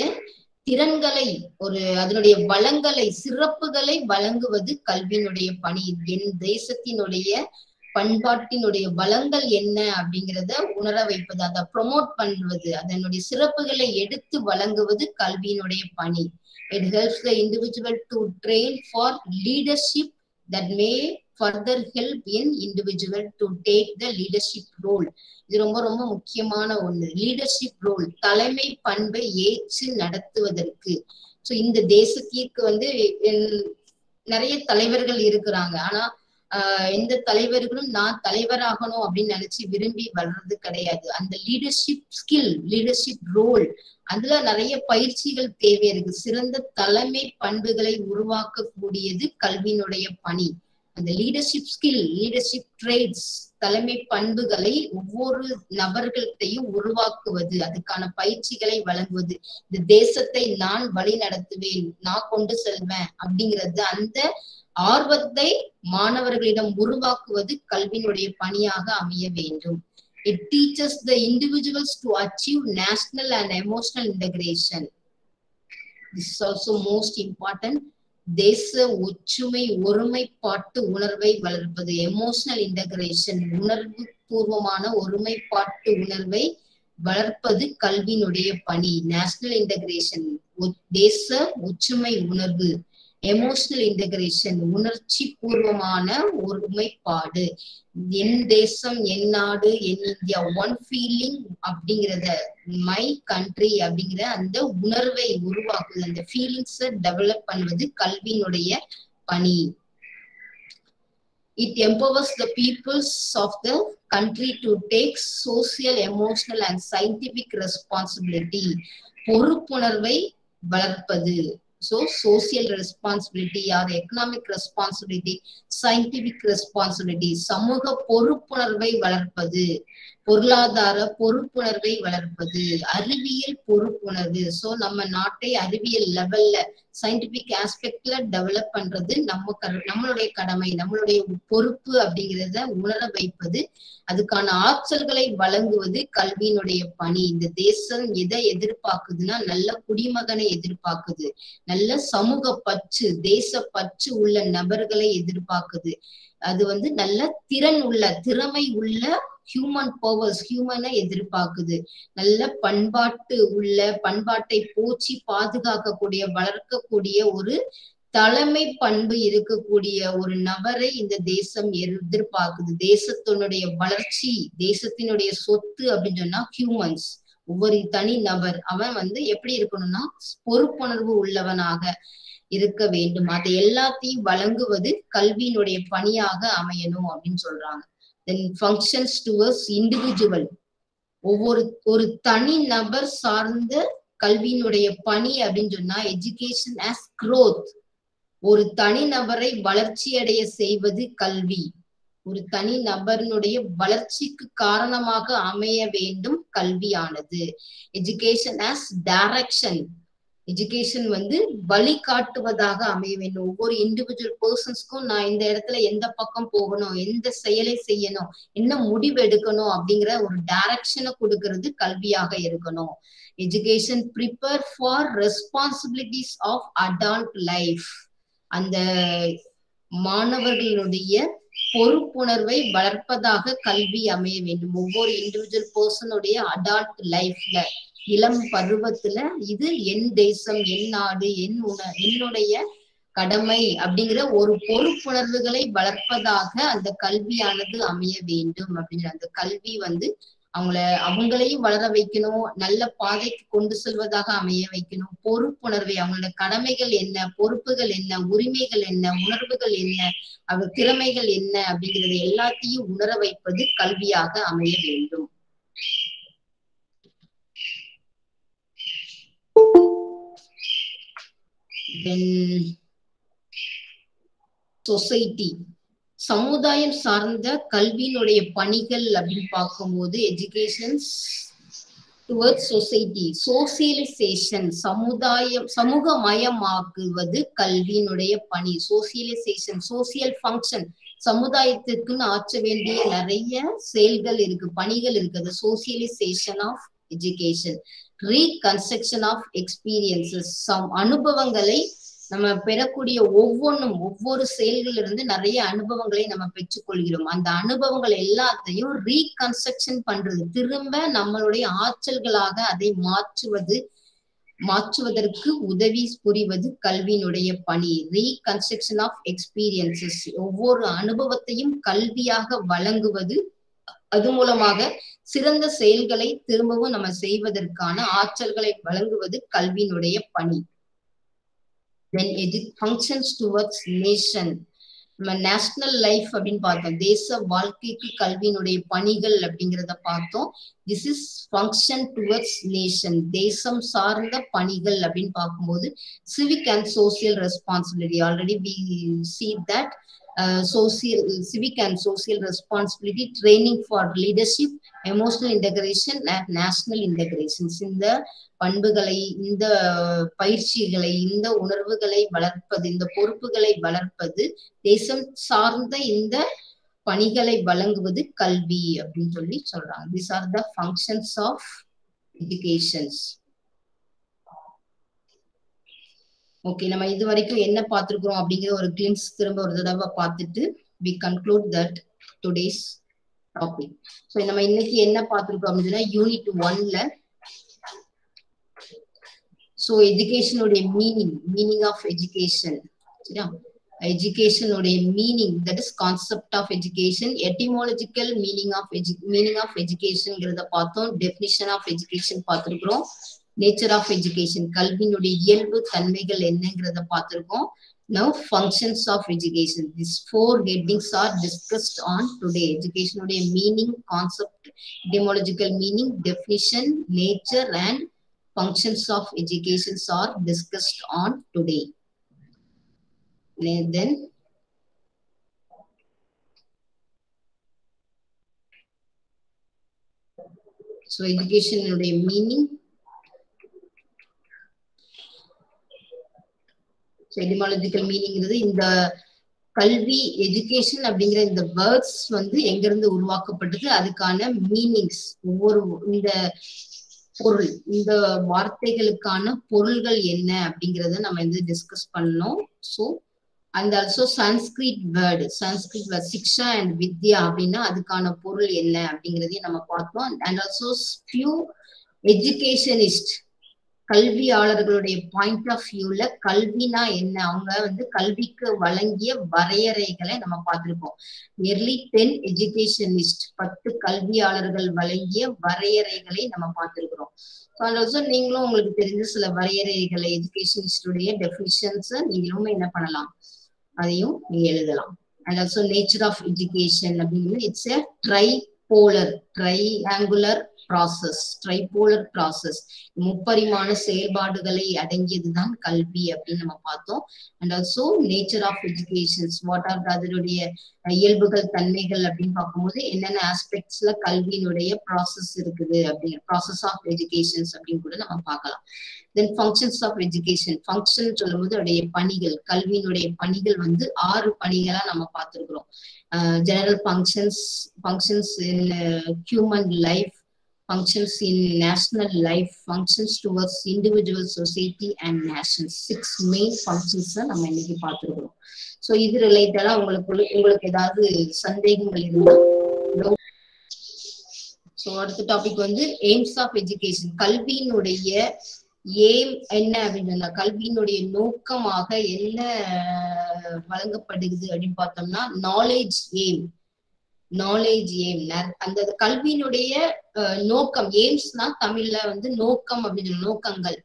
திறன்களை ஒரு அதனுடைய வளங்களை சிறப்புகளை வழங்குவது கல்வியினுடைய பணி. என் தேசத்தினுடைய பண்பாட்டினுடைய வளங்கள் என்ன அப்படிங்கிறத உணர வைப்பது அதை ப்ரொமோட் பண்ணுவது அதனுடைய சிறப்புகளை எடுத்து வழங்குவது கல்வியினுடைய பணி. It helps the individual to train for leadership that may further help in individual to take the leadership role இது ரொம்ப ரொம்ப முக்கியமான ஒண்ணு. லீடர்ஷிப் ரோல் தலைமை பண்பை ஏற்று நடத்துவதற்கு. ஸோ இந்த தேசத்திற்கு வந்து நிறைய தலைவர்கள் இருக்கிறாங்க. ஆனா ஆஹ் எந்த தலைவர்களும் நான் தலைவராகணும் அப்படின்னு நினைச்சு விரும்பி வளர்றது கிடையாது. அந்த லீடர்ஷிப் ஸ்கில் லீடர்ஷிப் ரோல் அதுல நிறைய பயிற்சிகள் தேவை இருக்கு. சிறந்த தலைமை பண்புகளை உருவாக்கக்கூடியது கல்வியினுடைய பணி. அந்த லீடர்ஷிப் ஸ்கில் லீடர்ஷிப் ட்ரேட்ஸ் தலைமை பண்புகளை ஒவ்வொரு நபர்களையும் உருவாக்குவது அதுக்கான பயிற்சிகளை வழங்குவது. இந்த தேசத்தை நான் வழி நடத்துவேன் நான் கொண்டு செல்வேன் அப்படிங்கிறது அந்த ஆர்வத்தை மாணவர்களிடம் உருவாக்குவது கல்வியினுடைய பணியாக அமைய வேண்டும். It teachers the individuals to achieve national and emotional integration this also most important தேச ஒற்றுமை ஒருமைப்பாட்டு உணர்வை வளர்ப்பது. எமோஷனல் இன்டகிரேஷன் உணர்வு பூர்வமான ஒருமைப்பாட்டு உணர்வை வளர்ப்பது கல்வியினுடைய பணி. நேஷனல் இன்டகிரேஷன் தேச ஒற்றுமை உணர்வு. எமோஷனல் இன்டகிரேஷன் உணர்ச்சி பூர்வமான ஒருமைப்பாடு என் தேசம் என் நாடு என் இந்தியா ஒன் ஃபீலிங் அப்படிங்கிறத மை கண்ட்ரி அப்படிங்கிற அந்த உணர்வை உருவாக்குவது அந்த ஃபீலிங்ஸை டெவலப் பண்ணுவது கல்வியினுடைய பணி. It empowers the peoples of the country to take social, emotional and scientific responsibility. பொறுப்புணர்வை வளர்ப்பது. So social responsibility or economic responsibility scientific responsibility சமூக பொறுப்புணர்வை வளர்ப்பது. பொருளாதார பொறுப்புணர்வை வளர்ப்பது அறிவியல் பொறுப்புணர்வு. சோ நம்ம நாட்டை அறிவியல் லெவல்ல சயின்டிபிக் ஆஸ்பெக்ட்ல டெவலப் பண்றது நம்ம நம்மளுடைய கடமை நம்மளுடைய பொறுப்பு அப்படிங்கிறத உணர வைப்பது அதுக்கான ஆற்றல்களை வழங்குவது கல்வியினுடைய பணி. இந்த தேசம் எதை எதிர்பார்க்குதுன்னா நல்ல குடிமகனை எதிர்பார்க்குது. நல்ல சமூக பச்சு தேச பச்சு உள்ள நபர்களை எதிர்பார்க்குது. அது வந்து நல்ல திறன் உள்ள திறமை உள்ள ஹியூமன் பவர்ஸ் ஹியூமனை எதிர்பார்க்குது. நல்ல பண்பாட்டு உள்ள பண்பாட்டை போச்சி பாதுகாக்கக்கூடிய வளர்க்கக்கூடிய ஒரு தலைமை பண்பு இருக்கக்கூடிய ஒரு நபரை இந்த தேசம் எதிர்பார்க்குது. தேசத்தினுடைய வளர்ச்சி தேசத்தினுடைய சொத்து அப்படின்னு சொன்னா ஹியூமன்ஸ் ஒவ்வொரு தனி நபர் அவன் வந்து எப்படி இருக்கணும்னா பொறுப்புணர்வு உள்ளவனாக இருக்க வேண்டும். அதை எல்லாத்தையும் வழங்குவது கல்வியினுடைய பணியாக அமையணும் அப்படின்னு சொல்றாங்க. தென் ஃபங்க்ஷன்ஸ் டுவர்ஸ் இண்டிவிஜுவல் ஒவ்வொரு ஒரு தனி நபர் சார்ந்த கல்வியினுடைய பணி அப்படின்னு சொன்னா எஜுகேஷன் ஆஸ் க்ரோத் ஒரு தனி நபரை செய்வது கல்வி. ஒரு தனி நபரினுடைய வளர்ச்சிக்கு காரணமாக அமைய வேண்டும் கல்வியானது. எஜுகேஷன் ஆஸ் டைரக்ஷன் எஜுகேஷன் வந்து வழிகாட்டுவதாக அமைய வேண்டும். ஒவ்வொரு இண்டிவிஜுவல் பர்சன்ஸ்க்கும் நான் இந்த இடத்துல எந்த பக்கம் போகணும் எந்த செயலை செய்யணும் என்ன முடிவு எடுக்கணும் அப்படிங்கிற ஒரு டைரக்ஷனை கொடுக்கறது கல்வியாக இருக்கணும். Education prepare for responsibilities of adult life அந்த மாணவர்களுடைய பொறுப்புணர்வை வளர்ப்பதாக கல்வி அமைய வேண்டும். ஒவ்வொரு இண்டிவிஜுவல் பர்சனுடைய அடால்ட் லைஃப்ல இளம் பருவத்துல இது என் தேசம் என் நாடு என் உண என்னுடைய கடமை அப்படிங்கிற ஒரு பொறுப்புணர்வுகளை வளர்ப்பதாக அந்த கல்வியானது அமைய வேண்டும் அப்படிங்கிற அந்த கல்வி வந்து அவங்கள அவங்களையும் வளர வைக்கணும் நல்ல பாதைக்கு கொண்டு செல்வதாக அமைய வைக்கணும். பொறுப்புணர்வை அவங்களோட கடமைகள் என்ன பொறுப்புகள் என்ன உரிமைகள் என்ன உணர்வுகள் என்ன அவர் திறமைகள் என்ன அப்படிங்கறது எல்லாத்தையும் உணர வைப்பது கல்வியாக அமைய வேண்டும். சொசைட்டி சமுதாயம் சார்ந்த கல்வியினுடைய பணிகள் அப்படின்னு பார்க்கும்போது எஜுகேஷன் டுவர்ட்ஸ் சொசைட்டி சோசியலைசேஷன் சமுதாயம் சமூகமயமாக்குவது கல்வியினுடைய பணி சோசியலைசேஷன் சோசியல் ஃபங்க்ஷன் சமுதாயத்திற்குன்னு ஆற்ற வேண்டிய நிறைய செயல்கள் இருக்கு பணிகள் இருக்குது socialisation of education reconstruction of experiences அனுபவங்களை நம்ம பெறக்கூடிய ஒவ்வொன்றும் ஒவ்வொரு செயல்கள் இருந்து நிறைய அனுபவங்களை நம்ம பெற்றுக்கொள்கிறோம். அந்த அனுபவங்கள் எல்லாத்தையும் ரீகன்ஸ்ட்ரக்ஷன் பண்றது. திரும்ப நம்மளுடைய ஆற்றல்களாக அதை மாற்றுவது மாற்றுவதற்கு உதவி புரிவது கல்வியினுடைய பணி. ரீகன்ஸ்ட்ரக்ஷன் ஆஃப் எக்ஸ்பீரியன்சஸ் ஒவ்வொரு அனுபவத்தையும் கல்வியாக வழங்குவது அது மூலமாக சிறந்த செயல்களை திரும்பவும் நம்ம செய்வதற்கான ஆற்றல்களை வழங்குவது கல்வியினுடைய பணி. தென் எது ஃபங்க்ஷன்ஸ் டுவர்ட்ஸ் நேஷன் நம்ம நேஷனல் லைஃப் அப்படின்னு பார்த்தோம். தேச வாழ்க்கைக்கு கல்வியினுடைய பணிகள் அப்படிங்கிறத பார்த்தோம். This is function towards nation தேசம் சார்ந்த பணிகள் அப்படின்னு பார்க்கும்போது civic and social responsibility already we see that social civic and social responsibility training for leadership emotional integration national integrations இந்த பண்புகளை இந்த பயிற்சிகளை இந்த உணர்வுகளை வளர்ப்பது இந்த பொறுப்புகளை வளர்ப்பது தேசம் சார்ந்த இந்த பணிகளை வழங்குவது கல்வி அப்படின்னு சொல்லி சொல்றாங்க. This are the functions of educations okay நம்ம இது வரைக்கும் என்ன பார்த்திருக்கிறோம் அப்படிங்கிற ஒரு கிளிம்ஸ் திரும்ப ஒரு தடவை பார்த்துட்டு we conclude that today's topic so நம்ம இன்னைக்கு என்ன பார்த்திருக்கோம் அப்படின்னா யூனிட் ஒன்ல சோ எஜுகேஷனுடைய மீனிங் மீனிங் ஆஃப் எஜுகேஷன் சரியா? எஜுகேஷனுடைய meaning that is concept of education etymological meaning of edu meaning of எஜுகேஷன்ங்கிறத பார்த்தோம். டெஃபினிஷன் ஆஃப் எஜுகேஷன் பார்த்துருக்குறோம். நேச்சர் ஆஃப் எஜுகேஷன் கல்வியினுடைய இயல்பு தன்மைகள் என்னங்கிறத பார்த்துருக்கோம். Now, functions of education. These four headings are discussed on today. Education meaning, concept, etymological meaning, definition, nature, and functions of education are discussed on today. And then, so education meaning, so etymological இந்த கல்வி எஜுகேஷன் அப்படிங்கிற இந்த வேர்ட்ஸ் வந்து எங்கிருந்து உருவாக்கப்பட்டது? அதுக்கான மீனிங்ஸ் ஒவ்வொரு இந்த பொருள் இந்த வார்த்தைகளுக்கான பொருள்கள் என்ன அப்படிங்கறத நம்ம வந்து டிஸ்கஸ் பண்ணோம். So and also Sanskrit word Sanskrit word shiksha and vidya அப்படின்னா அதுக்கான பொருள் என்ன அப்படிங்கிறதையும் நம்ம பார்த்தோம். அண்ட் ஆல்சோ ஃபியூ எஜுகேஷனிஸ்ட் கல்வியாளர்களுடைய பாயிண்ட் ஆஃப் வியூல கல்வினா என்ன? அவங்க வந்து கல்விக்கு வழங்கிய வரையறைகளை நம்ம பார்த்திருக்கோம் நியர்லி டென் எஜுகேஷனிஸ்ட் பத்து கல்வியாளர்கள் வழங்கிய வரையறைகளை நம்ம பார்த்திருக்கிறோம். அண்ட் ஆல்சோ நீங்களும் உங்களுக்கு தெரிஞ்ச சில வரையறைகளை எஜுகேஷனிஸ்டுடைய டெபினிஷன்ஸ் நீங்களும் என்ன பண்ணலாம்? அதையும் நீங்க எழுதலாம். And also nature of education அப்படிங்கிறது it's a tripolar triangular process tripolar process முப்பரிமாண செயல்பாடுகளை அடங்கியதுதான் கல்வி அப்படின்னு நம்ம பார்த்தோம். And also nature of educations what are அதனுடைய இயல்புகள் தன்மைகள் அப்படின்னு பார்க்கும்போது என்னென்ன ஆஸ்பெக்ட்ஸ்ல கல்வியினுடைய ப்ராசஸ் இருக்குது அப்படிங்கிற ப்ராசஸ் ஆஃப் எஜுகேஷன்ஸ் அப்படின்னு கூட நம்ம பார்க்கலாம். Then functions of education function சொல்லும்போது அதோடைய பணிகள் கல்வியினுடைய பணிகள் வந்து ஆறு பணிகளா நம்ம பார்த்துருக்குறோம். General functions functions in human life functions in national life, functions towards individual society and nations. Six main functions நம்ம இன்னைக்கு பார்த்துருக்கோம் ஸோ இது ரிலேட்டடா உங்களுக்கு உங்களுக்கு ஏதாவது சந்தேகங்கள் இருந்தால் ஸோ அடுத்த டாபிக் வந்து எய்ம்ஸ் ஆஃப் எஜுகேஷன் கல்வியினுடைய ஏம் என்ன அப்படின்னு கல்வியினுடைய நோக்கமாக என்ன வழங்கப்படுகிறது அப்படின்னு பார்த்தோம்னா நாலேஜ் எய்ம் நாலேஜ் எய்ம் அந்த கல்வியினுடைய நோக்கம் எய்ம்ஸ்னா தமிழ்ல வந்து நோக்கம் அப்படின்னு நோக்கங்கள்.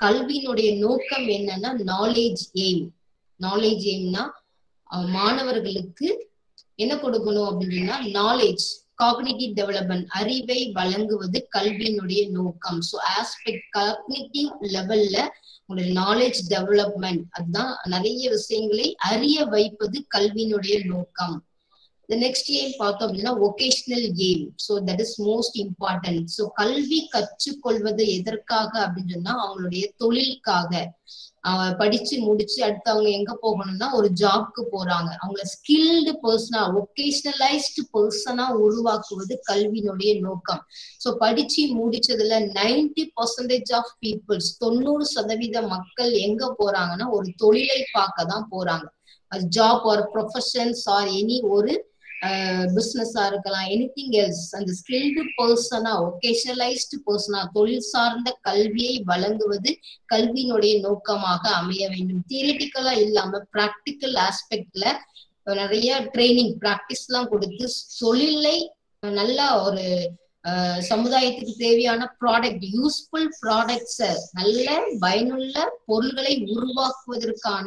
கல்வியினுடைய நோக்கம் என்னன்னா நாலேஜ் எய்ம் நாலேஜ் எய்ம்னா மாணவர்களுக்கு என்ன கொடுக்கணும் அப்படின்னா நாலேஜ் காக்னிட்டிவ் டெவலப்மெண்ட் அறிவை வழங்குவது கல்வியினுடைய நோக்கம். ஸோ ஆஸ்பெக்ட் காக்னிட்டிவ் லெவல்ல உங்களுடைய நாலேஜ் டெவலப்மெண்ட் அதுதான் நிறைய விஷயங்களை அறிய வைப்பது கல்வியினுடைய நோக்கம். த நெக்ஸ்ட் எய்ம் பார்த்தோம் அப்படின்னா vocational aim so that is most important so கல்வி கற்றுக்கொள்வது எதற்காக அப்படின்னு சொன்னா அவங்களுடைய தொழிலுக்காக. படிச்சு முடிச்சு அடுத்து அவங்க எங்க போகணும்னா ஒரு ஜாப்க்கு போறாங்க. அவங்கள ஸ்கில்டு பர்சனா ஒகேஷனலைஸ்டு பர்சனா உருவாக்குவது கல்வியினுடைய நோக்கம். ஸோ படிச்சு முடிச்சதுல நைன்டி பர்சன்டேஜ் ஆஃப் பீப்புள்ஸ் தொண்ணூறு சதவீத மக்கள் எங்க போறாங்கன்னா ஒரு தொழிலை பார்க்க தான் போறாங்க job or professions or any ஒரு பிசினஸா இருக்கலாம் எனி திங் எல்ஸ் அந்த ஸ்கில்டு பர்சனா ஒகேஷனலைஸ்டு பர்சனா தொழில் சார்ந்த கல்வியை வழங்குவது கல்வியினுடைய நோக்கமாக அமைய வேண்டும். தியரிட்டிக்கலா இல்லாம பிராக்டிக்கல் ஆஸ்பெக்ட்ல நிறைய ட்ரைனிங் ப்ராக்டிஸ் எல்லாம் கொடுத்து தொழிலை நல்லா ஒரு சமுதாயத்துக்கு தேவையான ப்ராடக்ட் யூஸ்ஃபுல் ப்ராடக்ட்ஸ நல்ல பயனுள்ள பொருள்களை உருவாக்குவதற்கான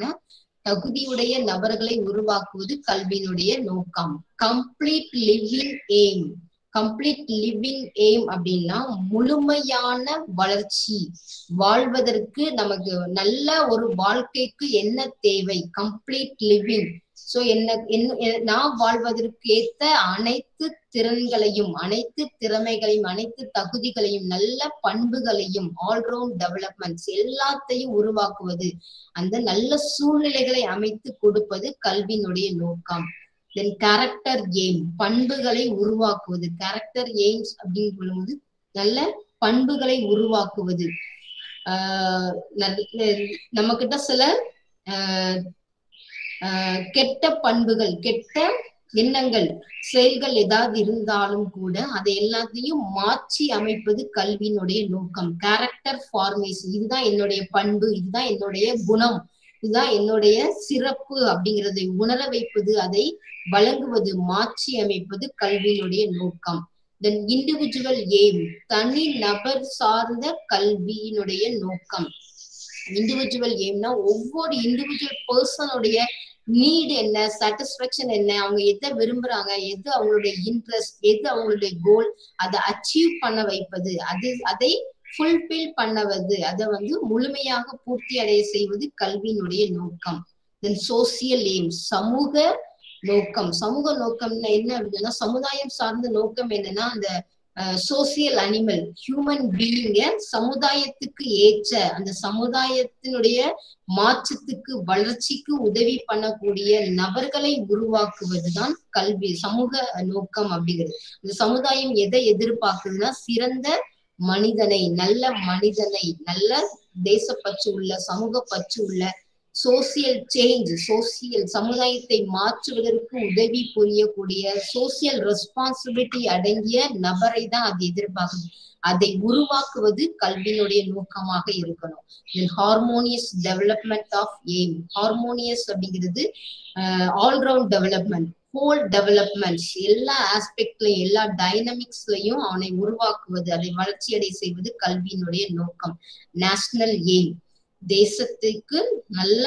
தகுதியுடைய நபர்களை உருவாக்குவது கல்வியினுடைய நோக்கம். Complete living aim complete living aim அப்படின்னா முழுமையான வளர்ச்சி. வாழ்வதற்கு நமக்கு நல்ல ஒரு வாழ்க்கைக்கு என்ன தேவை? கம்ப்ளீட் லிவிங் சோ என்ன என்ன நான் வாழ்வதற்கு ஏத்த அனைத்து திறன்களையும் அனைத்து திறமைகளையும் அனைத்து தகுதிகளையும் நல்ல பண்புகளையும் ஆல்ரவுண்ட் டெவலப்மெண்ட்ஸ் எல்லாத்தையும் உருவாக்குவது அந்த நல்ல சூழ்நிலைகளை அமைத்து கொடுப்பது கல்வியினுடைய நோக்கம். தென் கேரக்டர் எய்ம் பண்புகளை உருவாக்குவது கேரக்டர் எய்ம்ஸ் அப்படின்னு சொல்லும்போது நல்ல பண்புகளை உருவாக்குவது. ஆஹ் நம்ம கிட்ட சில கெட்ட பண்புகள் கெட்ட எண்ணங்கள் செயல்கள் ஏதாவது இருந்தாலும் கூட அதை எல்லாத்தையும் மாற்றி அமைப்பது கல்வியினுடைய நோக்கம். கேரக்டர் ஃபார்மேஷன் இதுதான் என்னுடைய பண்பு இதுதான் என்னுடைய குணம் இதுதான் என்னுடைய சிறப்பு அப்படிங்கிறதை உணர வைப்பது அதை வழங்குவது மாற்றி அமைப்பது கல்வியினுடைய நோக்கம். தென் இண்டிவிஜுவல் எய்ம் தனி நபர் சார்ந்த கல்வியினுடைய நோக்கம். இண்டிவிஜுவல் எய்ம்னா ஒவ்வொரு இண்டிவிஜுவல் பர்சனுடைய நீடு என்ன சாட்டிஸ்பேக்ஷன் என்ன அவங்க எதை விரும்புறாங்க எது அவங்களுடைய இன்ட்ரெஸ்ட் எது அவங்களுடைய கோல் அதை அச்சீவ் பண்ண வைப்பது அது அதை ஃபுல்பில் பண்ணுவது அதை வந்து முழுமையாக பூர்த்தி அடைய செய்வது கல்வியினுடைய நோக்கம். தென் சோசியல் எய்ம் சமூக நோக்கம். சமூக நோக்கம்னா என்ன அப்படின்னா சமுதாயம் சார்ந்த நோக்கம் என்னன்னா அந்த சோசியல் அனிமல் ஹியூமன் பீயிங்க சமுதாயத்துக்கு ஏற்ற அந்த சமுதாயத்தினுடைய மாற்றத்துக்கு வளர்ச்சிக்கு உதவி பண்ணக்கூடிய நபர்களை உருவாக்குவதுதான் கல்வி சமூக நோக்கம் அப்படிங்கிறது. இந்த சமுதாயம் எதை எதிர்பார்க்குதுன்னா சிறந்த மனிதனை நல்ல மனிதனை நல்ல தேசப்பற்று உள்ள சமூக பற்று உள்ள சோசியல் சேஞ்ச் சோசியல் சமுதாயத்தை மாற்றுவதற்கு உதவி புரியக்கூடிய சோசியல் ரெஸ்பான்சிபிலிட்டி அடங்கிய நபரை தான் அது எதிர்பார்க்குது. அதை உருவாக்குவது கல்வியினுடைய நோக்கமாக இருக்கணும். Harmonious development of aim harmonious அப்படிங்கிறது all round development whole developments எல்லா ஆஸ்பெக்ட்லயும் எல்லா டைனமிக்ஸ்லயும் அவனை உருவாக்குவது அதை வளர்ச்சியடை செய்வது கல்வியினுடைய நோக்கம். நேஷனல் எய்ம் தேசத்துக்கு நல்ல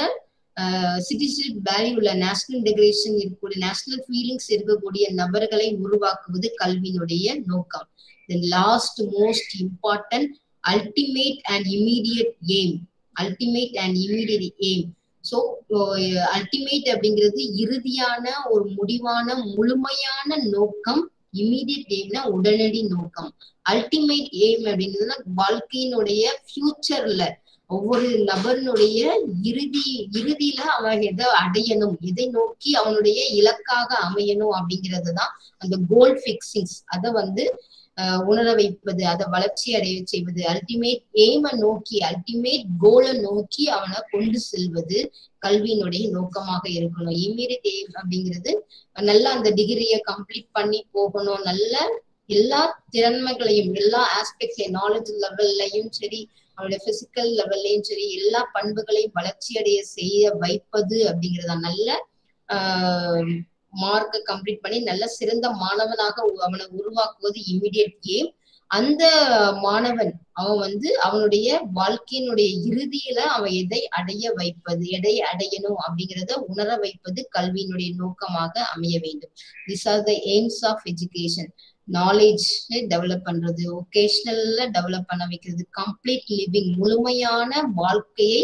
சிட்டிசன் வேல்யூ உள்ள நேஷனல் இன்டெகிரேஷன் இருக்கக்கூடிய நேஷனல் ஃபீலிங்ஸ் இருக்கக்கூடிய நபர்களை உருவாக்குவது கல்வியினுடைய நோக்கம். Then last most important ultimate and immediate aim ultimate and immediate aim so ultimate அப்படிங்கிறது இறுதியான ஒரு முடிவான முழுமையான நோக்கம். இமீடியட் எய்ம்னா உடனடி நோக்கம். அல்டிமேட் எய்ம் அப்படிங்கிறதுனா வாழ்க்கையினுடைய ஃபியூச்சர்ல ஒவ்வொரு நபரினுடைய இறுதி இறுதியில அவன் எதை அடையணும் எதை நோக்கி அவனுடைய இலக்காக அமையணும் அப்படிங்கிறது தான் அந்த கோல் பிக்சிங்ஸ் அதை வந்து உணர வைப்பது அதை வளர்ச்சி அடைய செய்வது அல்டிமேட் எய்மை நோக்கி அல்டிமேட் கோலை நோக்கி அவனை கொண்டு செல்வது கல்வியினுடைய நோக்கமாக இருக்கணும். இமீடியட் எய்ம் அப்படிங்கிறது நல்லா அந்த டிகிரியை கம்ப்ளீட் பண்ணி போகணும். நல்ல எல்லா திறன்மைகளையும் எல்லா ஆஸ்பெக்ட்லையும் நாலேஜ் லெவல்லையும் சரி அவனுடைய பிசிக்கல் லெவல்லையும் சரி எல்லா பண்புகளையும் வளர்ச்சி அடைய செய்ய வைப்பது அப்படிங்கிறதா நல்ல ஆஹ் மார்க்கை கம்ப்ளீட் பண்ணி நல்ல சிறந்த மாணவனாக அவனை உருவாக்குவது இமிடியட் கேம் அந்த மாணவன் அவன் வந்து அவனுடைய வாழ்க்கையினுடைய இறுதியில அவன் எதை அடைய வைப்பது எதை அடையணும் அப்படிங்கிறத உணர வைப்பது கல்வியினுடைய நோக்கமாக அமைய வேண்டும். This are the aims of education knowledge develop eh, பண்றது ஒகேஷனல்ல டெவலப் பண்ண வைக்கிறது கம்ப்ளீட் லிவிங் முழுமையான வாழ்க்கையை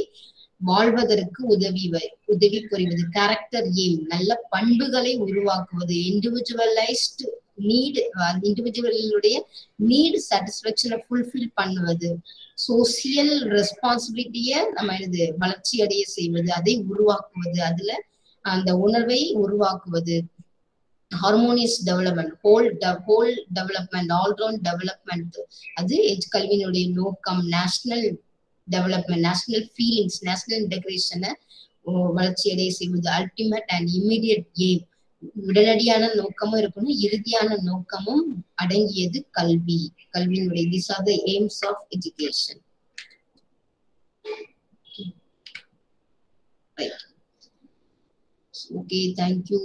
வாழ்வதற்கு உதவி வை- உதவி புரிவது கேரக்டர் எய்ம் நல்ல பண்புகளை உருவாக்குவது இண்டிவிஜுவலைஸ்டு நீடு இண்டிவிஜுவலுடைய நீடு சாட்டிஸ்பேக்ஷனை ஃபுல்ஃபில் பண்ணுவது சோசியல் ரெஸ்பான்சிபிலிட்டிய நம்ம இது வளர்ச்சி அடைய செய்வது அதை உருவாக்குவது அதுல அந்த உணர்வை உருவாக்குவது harmonious development whole whole development allround development. அது எஜ் கல்வியினுடைய நோக்கம் national development national feelings national இன்டகிரேஷனை வளர்ச்சி அடைய செய்வது. Ultimate and immediate aim. உடனடியான நோக்கமும் இருக்கணும் இறுதியான நோக்கமும் அடங்கியது கல்வி. கல்வியினுடைய this are the aims of education okay thank you